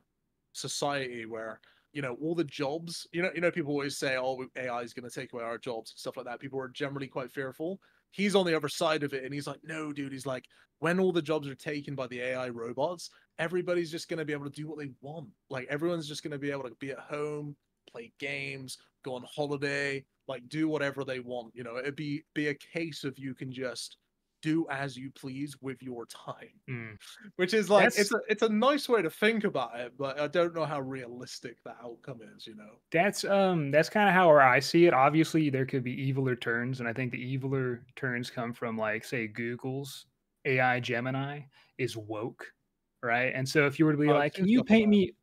society where you know all the jobs you know you know people always say oh AI is going to take away our jobs and stuff like that. People are generally quite fearful. He's on the other side of it, and he's like, no, dude. He's like, when all the jobs are taken by the AI robots, everybody's just going to be able to do what they want. Like everyone's just going to be able to be at home, play games, go on holiday, like do whatever they want. You know, it'd be be a case of you can just do as you please with your time, Mm. which is like That's- it's a it's a nice way to think about it, but I don't know how realistic that outcome is. You know, That's um that's kind of how I see it. Obviously, there could be eviler turns, and I think the eviler turns come from like say Google's AI Gemini is woke, right? And so if you were to be Oh, like, can you paint me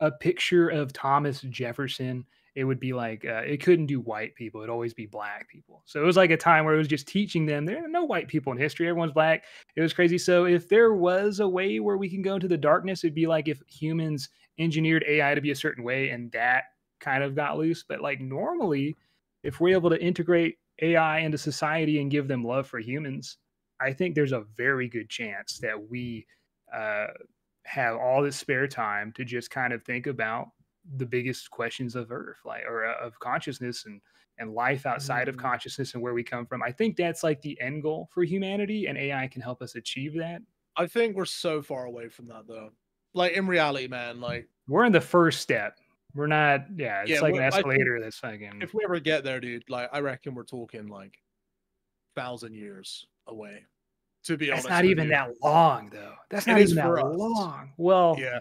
a picture of Thomas Jefferson? It would be like uh, it couldn't do white people; it'd always be black people. So it was like a time where it was just teaching them there are no white people in history. Everyone's black. It was crazy. So if there was a way where we can go into the darkness, it'd be like if humans engineered AI to be a certain way, and that kind of got loose. But like normally, if we're able to integrate AI into society and give them love for humans, I think there's a very good chance that we uh, have all this spare time to just kind of think about the biggest questions of Earth, like or uh, of consciousness and and life outside of Mm. consciousness and where we come from. I think that's like the end goal for humanity, and AI can help us achieve that. I think we're so far away from that though. Like in reality, man, like we're in the first step. We're not. Yeah, it's Yeah, like an escalator that's fucking. If we ever get there, dude, like I reckon we're talking like thousand years away. To be That's honest, not even you. that long, though. That's It not even that us. long. Well, Yeah.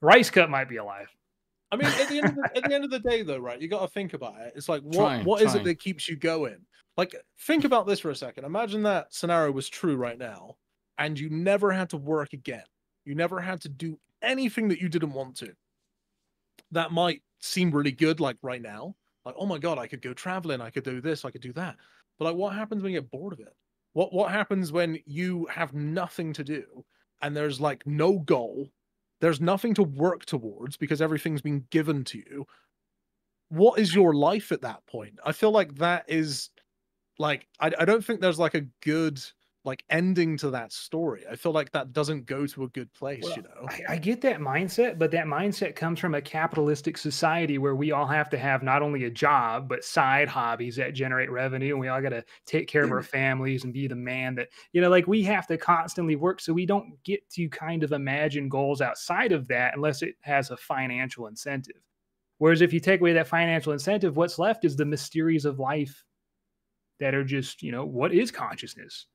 Rice Cup might be alive. I mean, at the end of the, at the end of the day, though, right? You got to think about it. It's like, what Trying, what is trying. it that keeps you going? Like, think about this for a second. Imagine that scenario was true right now, and you never had to work again. You never had to do anything that you didn't want to. That might seem really good, like right now. Like, oh my god, I could go traveling, I could do this, I could do that. But like, what happens when you get bored of it? What what happens when you have nothing to do and there's like no goal? There's nothing to work towards because everything's been given to you. What is your life at that point? I feel like that is like I, I don't think there's like a good like ending to that story. I feel like that doesn't go to a good place, Well, you know. I, I get that mindset, but that mindset comes from a capitalistic society where we all have to have not only a job, but side hobbies that generate revenue. And we all got to take care of our mm-hmm. families and be the man that, you know, like we have to constantly work. So we don't get to kind of imagine goals outside of that unless it has a financial incentive. Whereas if you take away that financial incentive, what's left is the mysteries of life that are just, you know, what is consciousness?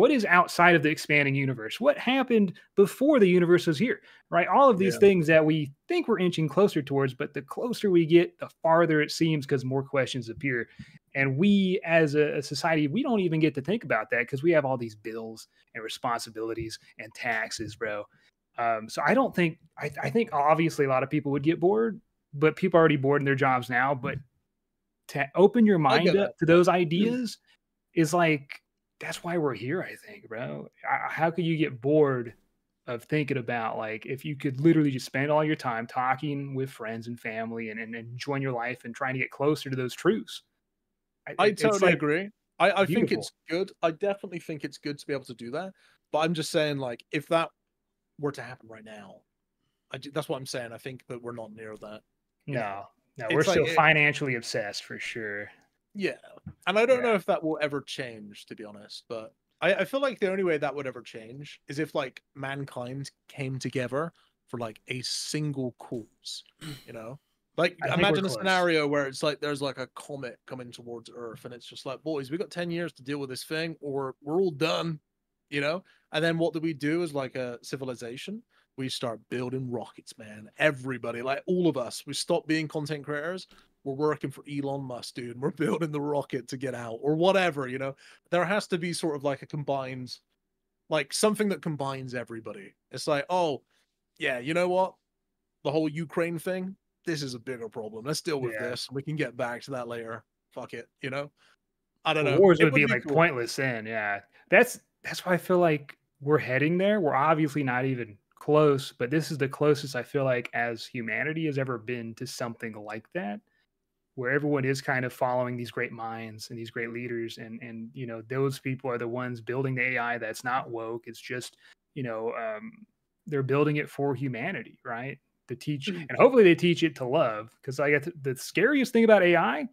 What is outside of the expanding universe? What happened before the universe was here? Right? All of these Yeah. things that we think we're inching closer towards, but the closer we get, the farther it seems because more questions appear. And we, as a, a society, we don't even get to think about that because we have all these bills and responsibilities and taxes, bro. Um, so I don't think I, I think obviously a lot of people would get bored, but people are already bored in their jobs now. But to open your mind up to those ideas is like that's why we're here. I think, bro. How could you get bored of thinking about like if you could literally just spend all your time talking with friends and family and, and enjoying your life and trying to get closer to those truths? I it- totally like- agree. I, I think it's good. I definitely think it's good to be able to do that. But I'm just saying, like, if that were to happen right now, I ju- that's what I'm saying. I think that we're not near that. No, no, It's we're like still it- financially obsessed for sure. Yeah, and I don't Yeah. know if that will ever change, to be honest. But I, I feel like the only way that would ever change is if like mankind came together for like a single cause. You know, like I imagine a scenario where it's like there's like a comet coming towards Earth, and it's just like, boys, we got ten years to deal with this thing, or we're all done. You know, and then what do we do as like a civilization? We start building rockets, man. Everybody, like all of us, we stop being content creators we're working for Elon Musk, dude. We're *laughs* building the rocket to get out or whatever, you know. There has to be sort of like a combined like something that combines everybody. It's like, oh, yeah, you know what? The whole Ukraine thing, this is a bigger problem. Let's deal with Yeah. this. We can get back to that later. Fuck it, you know. I don't Well, know. Wars It would be like cool. pointless then. Yeah, that's that's why I feel like we're heading there. We're obviously not even close, but this is the closest I feel like as humanity has ever been to something like that, where everyone is kind of following these great minds and these great leaders, and and you know those people are the ones building the AI that's not woke. It's just you know um, they're building it for humanity, right? To teach, Mhm. and hopefully they teach it to love. Because I got the scariest thing about AI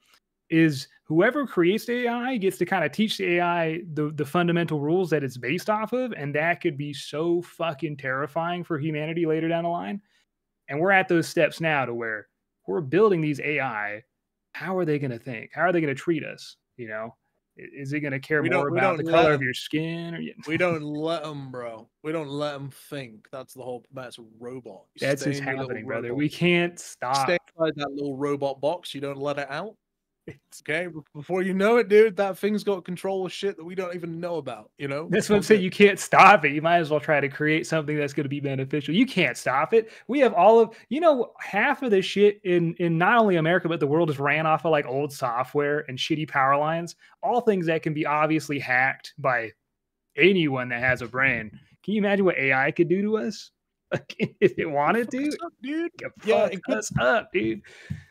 is whoever creates the AI gets to kind of teach the AI the, the fundamental rules that it's based off of. And that could be so fucking terrifying for humanity later down the line. And we're at those steps now to where we're building these AI. How are they going to think? How are they going to treat us? You know, is it going to care more about the color of your skin? Or We *laughs* don't let them, bro. We don't let them think. That's the whole. That's robot. You that's what's in your little happening, brother. robot. We can't stop. stay inside that little robot box. You don't let it out. It's- Okay, before you know it, dude, that thing's got control of shit that we don't even know about. You know, That's what I'm saying. You can't stop it. You might as well try to create something that's going to be beneficial. You can't stop it. We have all of you know half of this shit in in not only America but the world is ran off of like old software and shitty power lines. All things that can be obviously hacked by anyone that has a brain. Can you imagine what AI could do to us *laughs* Like, if it wanted to? Up, dude. It could Yeah, it could- us up, dude.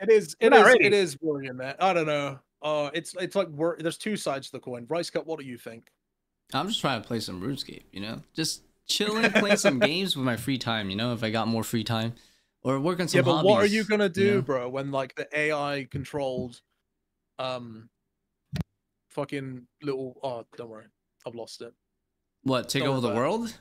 It is. We're It not is. ready. It is worrying, man. I don't know. Uh, it's it's like wor- there's two sides to the coin. Rice Cup, what do you think? I'm just trying to play some RuneScape, you know? Just chilling, playing *laughs* some games with my free time, you know, if I got more free time. Or work on some yeah, but what are you gonna do, know? bro? When like the AI controlled, um, fucking little. Oh, don't worry, I've lost it. What, take Don't over the worry world?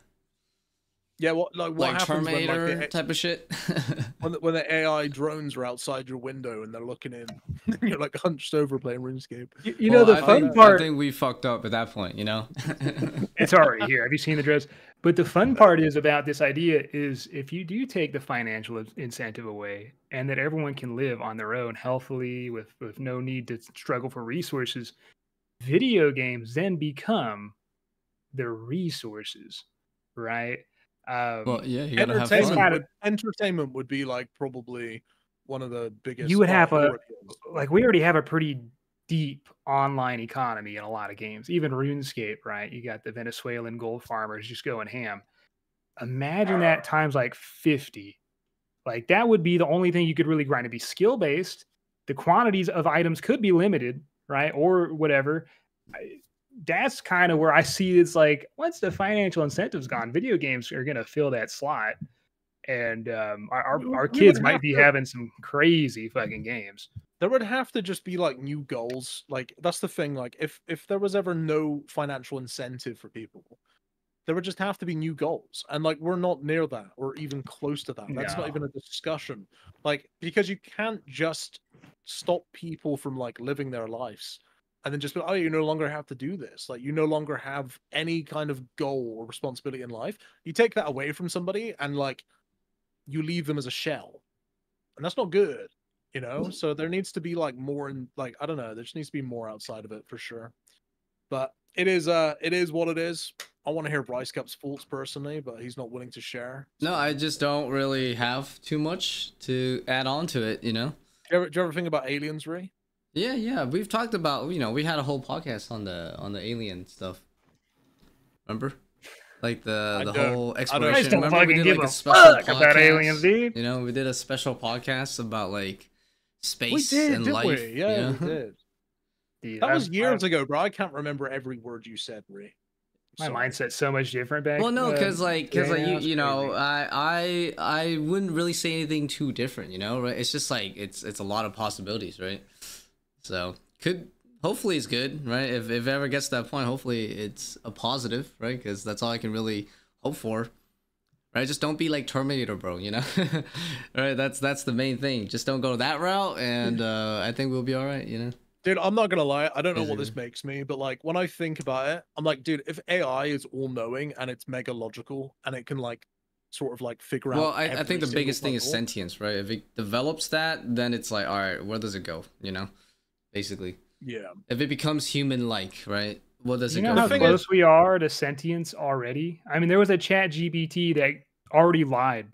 Yeah, what like what Like happens when Terminator like the, type of shit? *laughs* when the, when the AI drones are outside your window and they're looking in, and *laughs* you're like hunched over playing RuneScape. You, you know the I fun think, part. I think we fucked up at that point. You know. *laughs* it's already here. Have you seen the drones? But the fun part is about this idea is if you do take the financial incentive away and that everyone can live on their own healthily with, with no need to struggle for resources, video games then become the resources, right? Um, well, yeah, you gotta have Entertainment, fun. would, entertainment would be like probably one of the biggest. You would have a- like we already have a pretty deep online economy in a lot of games, even RuneScape, right? You got the Venezuelan gold farmers just going ham. Imagine that times like 50. Like that would be the only thing you could really grind to be skill based. The quantities of items could be limited, right? Or whatever. That's kind of where I see it's like once the financial incentives gone, video games are going to fill that slot. And um, our, our, our kids might be to- having some crazy fucking games. there would have to just be like new goals. Like that's the thing like if if there was ever no financial incentive for people there would just have to be new goals. And like we're not near that or even close to that. That's not even a discussion. Like because you can't just stop people from like living their lives and then just be like, oh you no longer have to do this. Like you no longer have any kind of goal or responsibility in life. You take that away from somebody and like you leave them as a shell. And that's not good you know? So there needs to be like more in like i don't know there just needs to be more outside of it for sure. But it is uh it is what it is. I want to hear Rice Cup's faults personally but he's not willing to share. No, I just don't really have too much to add on to it. You know. do you ever, do you ever think about aliens ray Yeah, yeah. We've talked about you know we had a whole podcast on the on the alien stuff. Remember? Like the I the don't- whole I exploration. I don't Remember we fucking did give like a a special fuck about aliens, dude. You know, we did a special podcast about like space we did and didn't life. we you yeah know? we did *laughs* Dude, that was I've- years I've- ago bro i can't remember every word you said ray My Sorry. mindset's so much different back. Well, no, because like, because yeah, like you, you know, crazy. I, I, I wouldn't really say anything too different, you know, right? It's just like it's, it's a lot of possibilities, right? So could hopefully it's good, right? If if it ever gets to that point, hopefully it's a positive, right? Because that's all I can really hope for, right? Just don't be like Terminator, bro. You know, *laughs* right? That's that's the main thing. Just don't go that route, and uh, I think we'll be all right. You know. Dude, I'm not gonna lie. I don't know what this makes me, but like when I think about it, I'm like, dude, if AI is all knowing and it's mega logical and it can like sort of like figure Well, out. I, I think the biggest thing is sentience, right? If it develops that, then it's like, all right, where does it go? You know, basically. Yeah, if it becomes human-like, right? What does you it know go how The thing is- close we are to sentience already. I mean, there was a Chat GPT that already lied.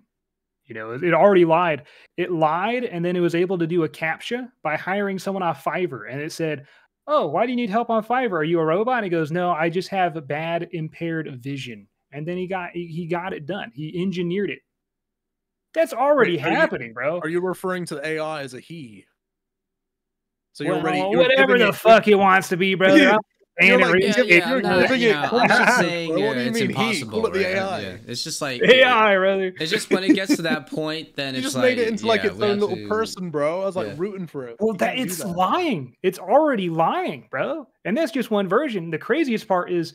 You know, it already lied. It lied, and then it was able to do a captcha by hiring someone off Fiverr, and it said. Oh, why do you need help on Fiverr? Are you a robot? And he goes, No, I just have a bad impaired vision. And then he got he, he got it done. He engineered it. That's already are you- happening, bro. Are you referring to the AI as a he? So you're Well, already you're whatever the it- fuck he wants to be, *laughs* bro. Yeah. I'm You're saying like, it yeah, really- yeah, if I'm you're not, you know, I'm just *laughs* saying bro. Uh, it's impossible. The right? AI. Yeah, it's just like AI, brother. It's just when it gets to that *laughs* point, then You it's just like made it into like its we own little to- person, bro. I was like Yeah. rooting for it. Well, that it's that. lying. It's already lying, bro. And that's just one version. The craziest part is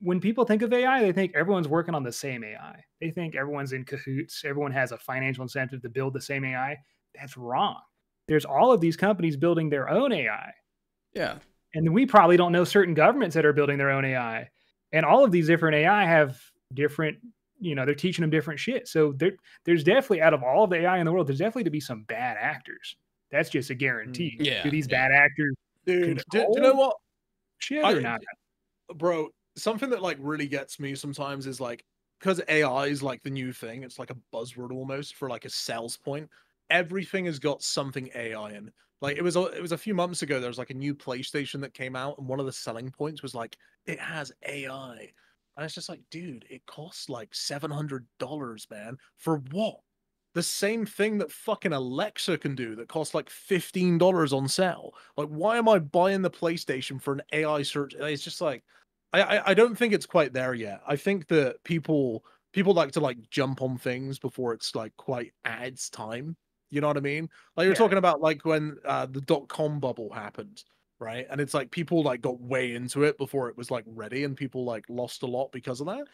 when people think of AI, they think everyone's working on the same AI. They think everyone's in cahoots. Everyone has a financial incentive to build the same AI. That's wrong. There's all of these companies building their own AI. Yeah, And we probably don't know certain governments that are building their own AI. And all of these different AI have different, you know, they're teaching them different shit. So there, there's definitely out of all of the AI in the world, there's definitely to be some bad actors. That's just a guarantee. Mm, yeah, Do these yeah. bad actors dude. Do, do you know what? shit I- or not? bro something that like really gets me sometimes is like because ai is like the new thing it's like a buzzword almost for like a sales point everything has got something ai in like it was it was a few months ago there was like a new playstation that came out and one of the selling points was like it has ai and it's just like dude it costs like $700 man for what the same thing that fucking Alexa can do that costs like $15 on sale. Like, why am I buying the PlayStation for an AI search? It's just like, I, I, I don't think it's quite there yet. I think that people people like to like jump on things before it's like quite at its time. You know what I mean? Like you're Yeah. talking about like when uh, the dot com bubble happened, right? And it's like people like got way into it before it was like ready, and people like lost a lot because of that.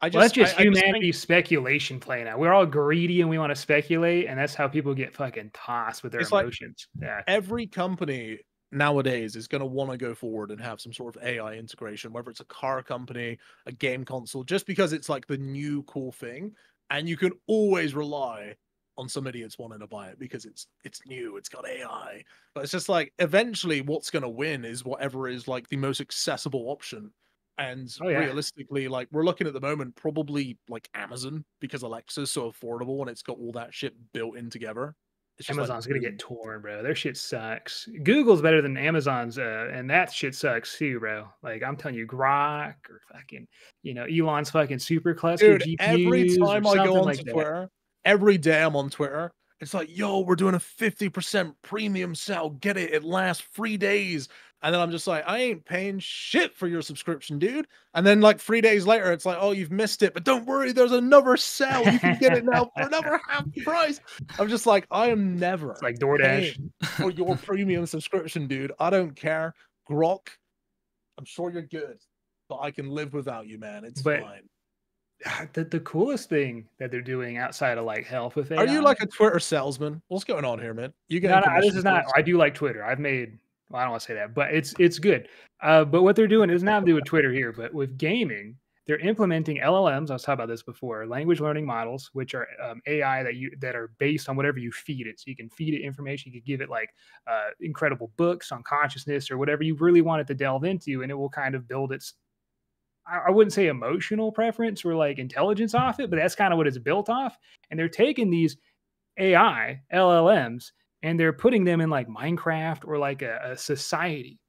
I just well, that's just I, I just humanity think speculation playing out. We're all greedy and we want to speculate, and that's how people get fucking tossed with their It's like- emotions. yeah. every company nowadays is going to want to go forward and have some sort of AI integration, whether it's a car company, a game console, just because it's like the new cool thing, and you can always rely on some idiots wanting to buy it because it's it's new, it's got AI. But it's just like eventually, what's going to win is whatever is like the most accessible option. And Oh, yeah. realistically, like we're looking at the moment, probably like Amazon because Alexa's so affordable and it's got all that shit built in together. It's just like, Amazon's gonna get torn, bro. Their shit sucks. Google's better than Amazon's, uh, and that shit sucks too, bro. Like I'm telling you, Grok or fucking, you know, Elon's fucking super cluster Dude, GPUs every or time I go onto like that. Twitter, every day I'm on Twitter, it's like, yo, we're doing a 50% premium sale. Get it. It lasts three days. And then I'm just like, I ain't paying shit for your subscription, dude. And then like three days later, it's like, oh, you've missed it. But don't worry, there's another sale. You can get it now for another *laughs* half price. I'm just like, I am never It's like DoorDash. for your *laughs* premium subscription, dude. I don't care. Grok, I'm sure you're good, but I can live without you, man. It's But fine. Ah, The, the coolest thing that they're doing outside of like health with AI. Are you like a Twitter salesman? What's going on here, man? You no, no, this is not. I do like Twitter. I've made. Well, I don't want to say that, but it's it's good. Uh, but what they're doing is not to do with Twitter here, but with gaming, they're implementing LLMs. I was talking about this before, language learning models, which are um, AI that you that are based on whatever you feed it. So you can feed it information. You can give it like uh, incredible books on consciousness or whatever you really want it to delve into, and it will kind of build its. I wouldn't say emotional preference or like intelligence off it, but that's kind of what it's built off. And they're taking these AI LLMs and they're putting them in like Minecraft or like a, a society,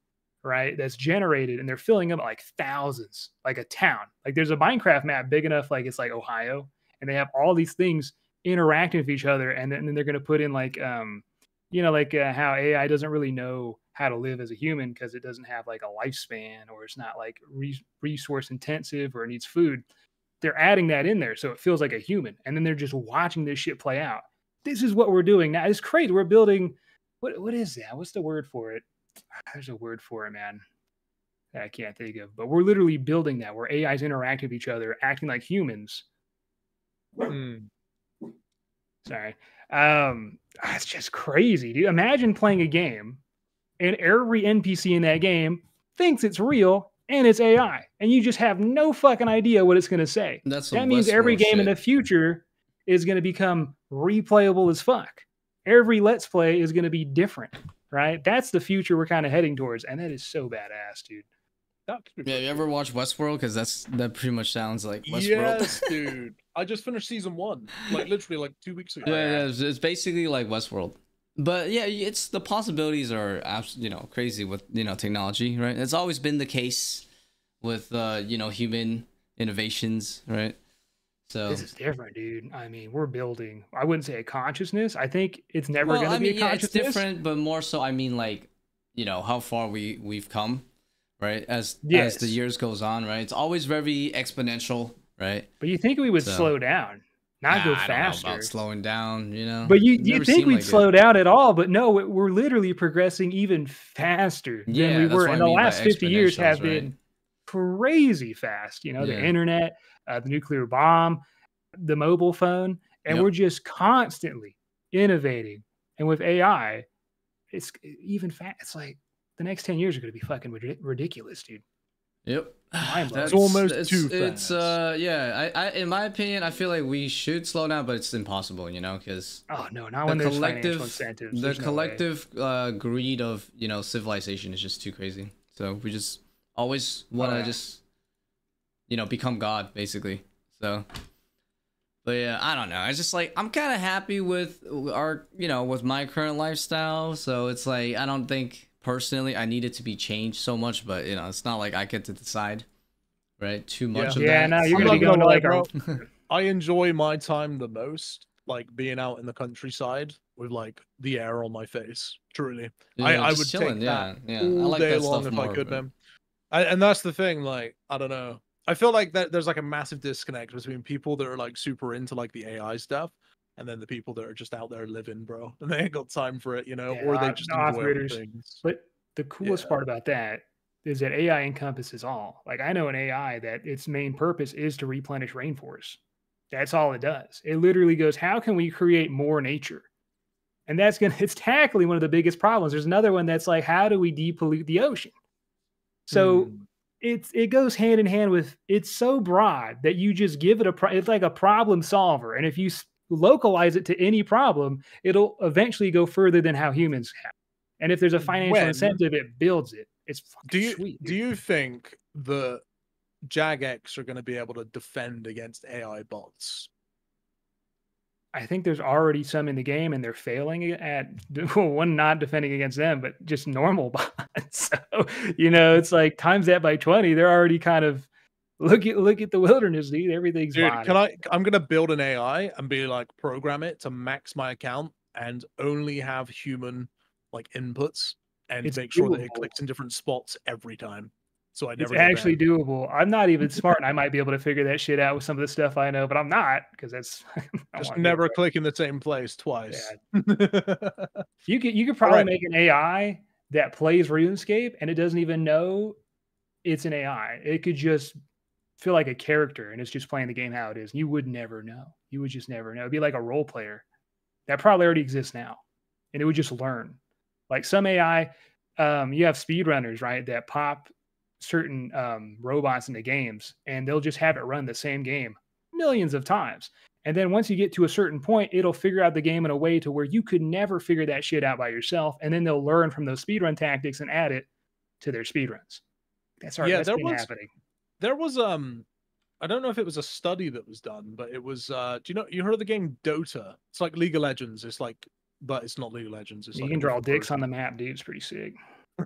right? That's generated and they're filling up like thousands, like a town. Like there's a Minecraft map big enough, like it's like Ohio, and they have all these things interacting with each other, and then, and then they're gonna put in like um, you know, like uh, how AI doesn't really know how to live as a human because it doesn't have like a lifespan or it's not like re- resource intensive or it needs food. They're adding that in there so it feels like a human, and then they're just watching this shit play out this is what we're doing now. It's crazy. We're building. What what is that? What's the word for it? *sighs* There's a word for it, man. I can't think of. But we're literally building that where AIs interact with each other, acting like humans. Mm. Sorry. Um, *sighs* it's just crazy, dude. Imagine playing a game and every NPC in that game thinks it's real and it's AI, and you just have no fucking idea what it's gonna say. That's that means every Westworld game in the future is going to become replayable as fuck. Every let's play is going to be different, right? That's the future we're kind of heading towards, and that is so badass, dude. That Yeah, pretty you ever cool. watch Westworld? Because that's that pretty much sounds like Westworld. Yes, dude. I just finished season one, like literally like two weeks ago. yeah, yeah, it's, it's basically like Westworld. But yeah, it's the possibilities are abs- you know crazy with you know technology, right? It's always been the case with uh you know human innovations, right? So This is different, dude. I mean, we're building. I wouldn't say a consciousness. I think it's never well, going to I be a yeah, it's consciousness. different, but more so, I mean, like you know how far we we've come, right? As as the years goes on, right? It's always very exponential, right? But you think we would So- slow down, not go Nah, know faster. about slowing down, you know. But you you think we'd like it. slow down at all? But no, we- we're literally progressing even faster Yeah, than we were. And the last fifty years have right? been crazy fast. You know, the internet, uh, the nuclear bomb, the mobile phone, and Yep. we're just constantly innovating. And with AI, it's even fast. It's like the next ten years are going to be fucking rid- ridiculous, dude. Yep. Mind blowing. That's- It's almost it's, too It's uh yeah, I, I in my opinion, I feel like we should slow down, but it's impossible, you know, because Oh no, not the when there's collective incentives. the There's no collective uh, greed of you know civilization is just too crazy. So we just always want to yeah. just you know become God basically. So. But yeah, I don't know. It's just like I'm kind of happy with our, you know, with my current lifestyle. So it's like I don't think personally I need it to be changed so much. But you know, it's not like I get to decide, right? Too much Yeah. of Yeah, that. no, you're I'm gonna not be going to like bro. *laughs* *laughs* I enjoy my time the most, like being out in the countryside with like the air on my face. Truly, I, Yeah, I just would chilling, take that yeah. I all like day that long stuff if I could, but- man. I, and that's the thing. Like, I don't know. I feel like that there's like a massive disconnect between people that are like super into like the AI stuff, and then the people that are just out there living, bro, and they ain't got time for it, you know, Yeah, or they just enjoy things. But the coolest Yeah. part about that is that AI encompasses all. Like I know an AI that its main purpose is to replenish rainforests. That's all it does. It literally goes, how can we create more nature? And that's gonna *laughs* it's tackling one of the biggest problems. There's another one that's like, how do we depollute the ocean? So Hmm. it's it goes hand in hand with it's so broad that you just give it a pro- it's like a problem solver and if you localize it to any problem it'll eventually go further than how humans have. And if there's a financial When- incentive it builds it. It's fucking do you sweet do you think the jagex are going to be able to defend against ai bots? I think there's already some in the game and they're failing at *laughs* well, one not defending against them but just normal *laughs* bots. *laughs* So you know it's like times that by 20 they're already kind of look at look at the wilderness dude everything's dude can i i'm going to build an ai and be like program it to max my account and only have human like inputs and It's make sure that it clicks in different spots every time so i never get actually banned. doable. I'm not even *laughs* smart, and I might be able to figure that shit out with some of the stuff I know, but I'm not because that's *laughs* just never click in the same place twice *laughs* You could you could probably Alright. make an AI that plays RuneScape and it doesn't even know it's an AI. It could just feel like a character and it's just playing the game how it is. You would never know. You would just never know. It'd be like a role player that probably already exists now, and it would just learn. Like some AI, um, you have speedrunners, right? That pop certain um, robots into games, and they'll just have it run the same game millions of times. And then once you get to a certain point, it'll figure out the game in a way to where you could never figure that shit out by yourself. And then they'll learn from those speedrun tactics and add it to their speedruns. That's our Yeah, that's there been was- happening. There was um i don't know if it was a study that was done but it was uh do you know you heard of the game dota it's like league of legends it's like but it's not league of legends it's You like can draw dicks version. on the map, dude. It's pretty sick. *laughs*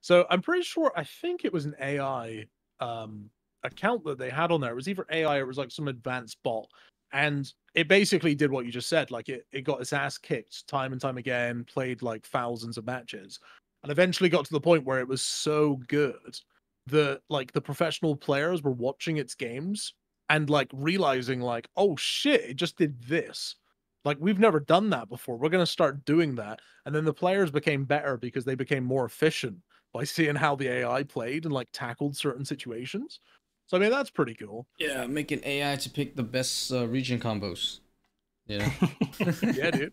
so i'm pretty sure i think it was an ai um account that they had on there it was either ai or it was like some advanced bot and it basically did what you just said like it, it got its ass kicked time and time again played like thousands of matches and eventually got to the point where it was so good that like the professional players were watching its games and like realizing like oh shit it just did this. Like we've never done that before. We're going to start doing that. And then the players became better because they became more efficient by seeing how the ai played and like tackled certain situations. So i mean that's pretty cool. Yeah, making AI to pick the best uh, region combos. yeah *laughs* yeah dude.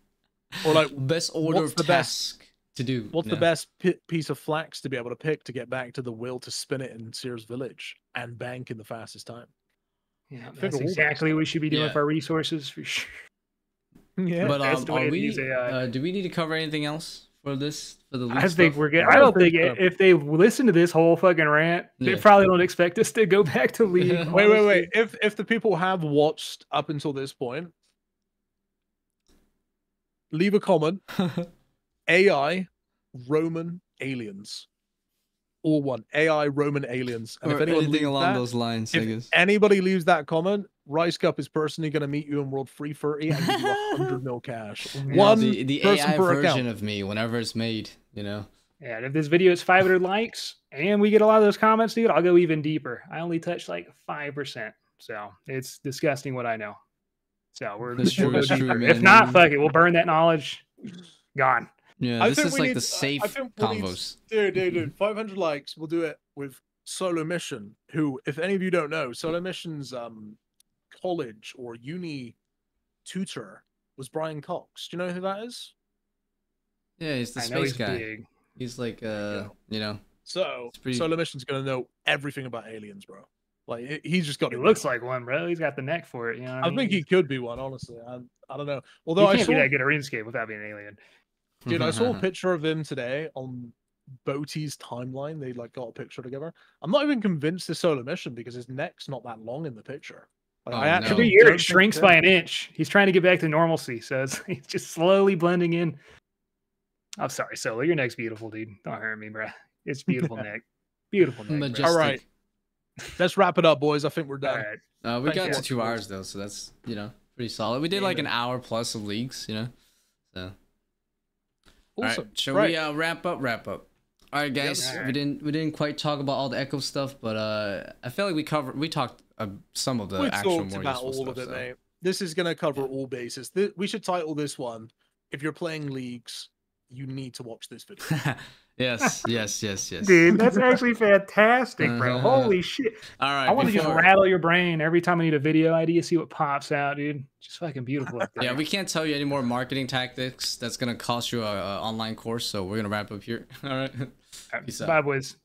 Or like best order what's of the best- task to do. what's you the best pi piece of flax to be able to pick to get back to the will to spin it in Seers' Village and bank in the fastest time Yeah, that's exactly what we should be doing Yeah. with our resources for sure. *laughs* yeah But That's um, are we? use Uh, do we need to cover anything else for this for the? I think stuff? we're good. I I don't don't think think i- if they listen to this whole fucking rant, Yeah. they probably don't expect us to go *laughs* back to league. *laughs* Wait, wait wait wait if if the people have watched up until this point leave a comment ai roman aliens all one ai roman aliens and or if anyone anything leaves along that, those lines. I guess. anybody leaves that comment rice cup is personally going to meet you in world free 30 and give you a *laughs* 100 mil cash You know, one the the person AI per version account of me, whenever it's made, you know. Yeah, and if this video is 500 likes and we get a lot of those comments, dude, I'll go even deeper. I only touch like 5%. So it's disgusting what I know. So we're, That's we'll true, go true, man. If not, fuck it. We'll burn that knowledge. Gone. Yeah, I this is like need- the I- safe I think need- combos. Dude, dude, dude. 500 likes. We'll do it with Solo Mission, who, if any of you don't know, Solo Mission's um, college or uni tutor was Brian Cox. Do you know who that is? Yeah, he's the I space he's guy. big. He's like uh, go. you know, So, pretty- Solo Mission's going to know everything about aliens, bro. Like, he's just got He looks like one, bro. He's got the neck for it. You know I I, mean? think he could be one, honestly. I, I don't know. You Although I can't saw, be that good at RuneScape without being an alien. Dude, I saw a picture of him today on Boaty's timeline. They like got a picture together. I'm not even convinced it's Solo Mission because his neck's not that long in the picture. Like, Oh, I actually Every year it shrinks by an inch. He's trying to get back to normalcy. So it's, *laughs* it's just slowly blending in. I'm sorry, Solo. Your neck's beautiful, dude. Don't hurt me, bro. It's *laughs* beautiful neck. Beautiful neck. Majestic. All right. Let's wrap it up, boys. I think we're done. right. Uh, we Thanks got to two hours though, so that's you know pretty solid. We did Yeah, like an hour plus of leagues, you know. So Awesome. Right, shall right. we uh, wrap up? Wrap up. All right, guys. All We didn't we didn't quite talk about all the echo stuff, but uh, I feel like we covered we talked uh, some of the we actual talked more about all of it, so. mate. This is going to cover all bases. Th- we should title this one. If you're playing leagues, you need to watch this video. *laughs* Yes, yes, yes, yes. Dude, that's actually fantastic, bro. Uh-huh. Holy shit. All right. I want to just rattle your brain every time I need a video idea, see what pops out, dude. Just fucking beautiful up there. Yeah, we can't tell you any more marketing tactics. That's gonna cost you a, a online course. So we're gonna wrap up here. *laughs* All right. Peace out. Bye, boys.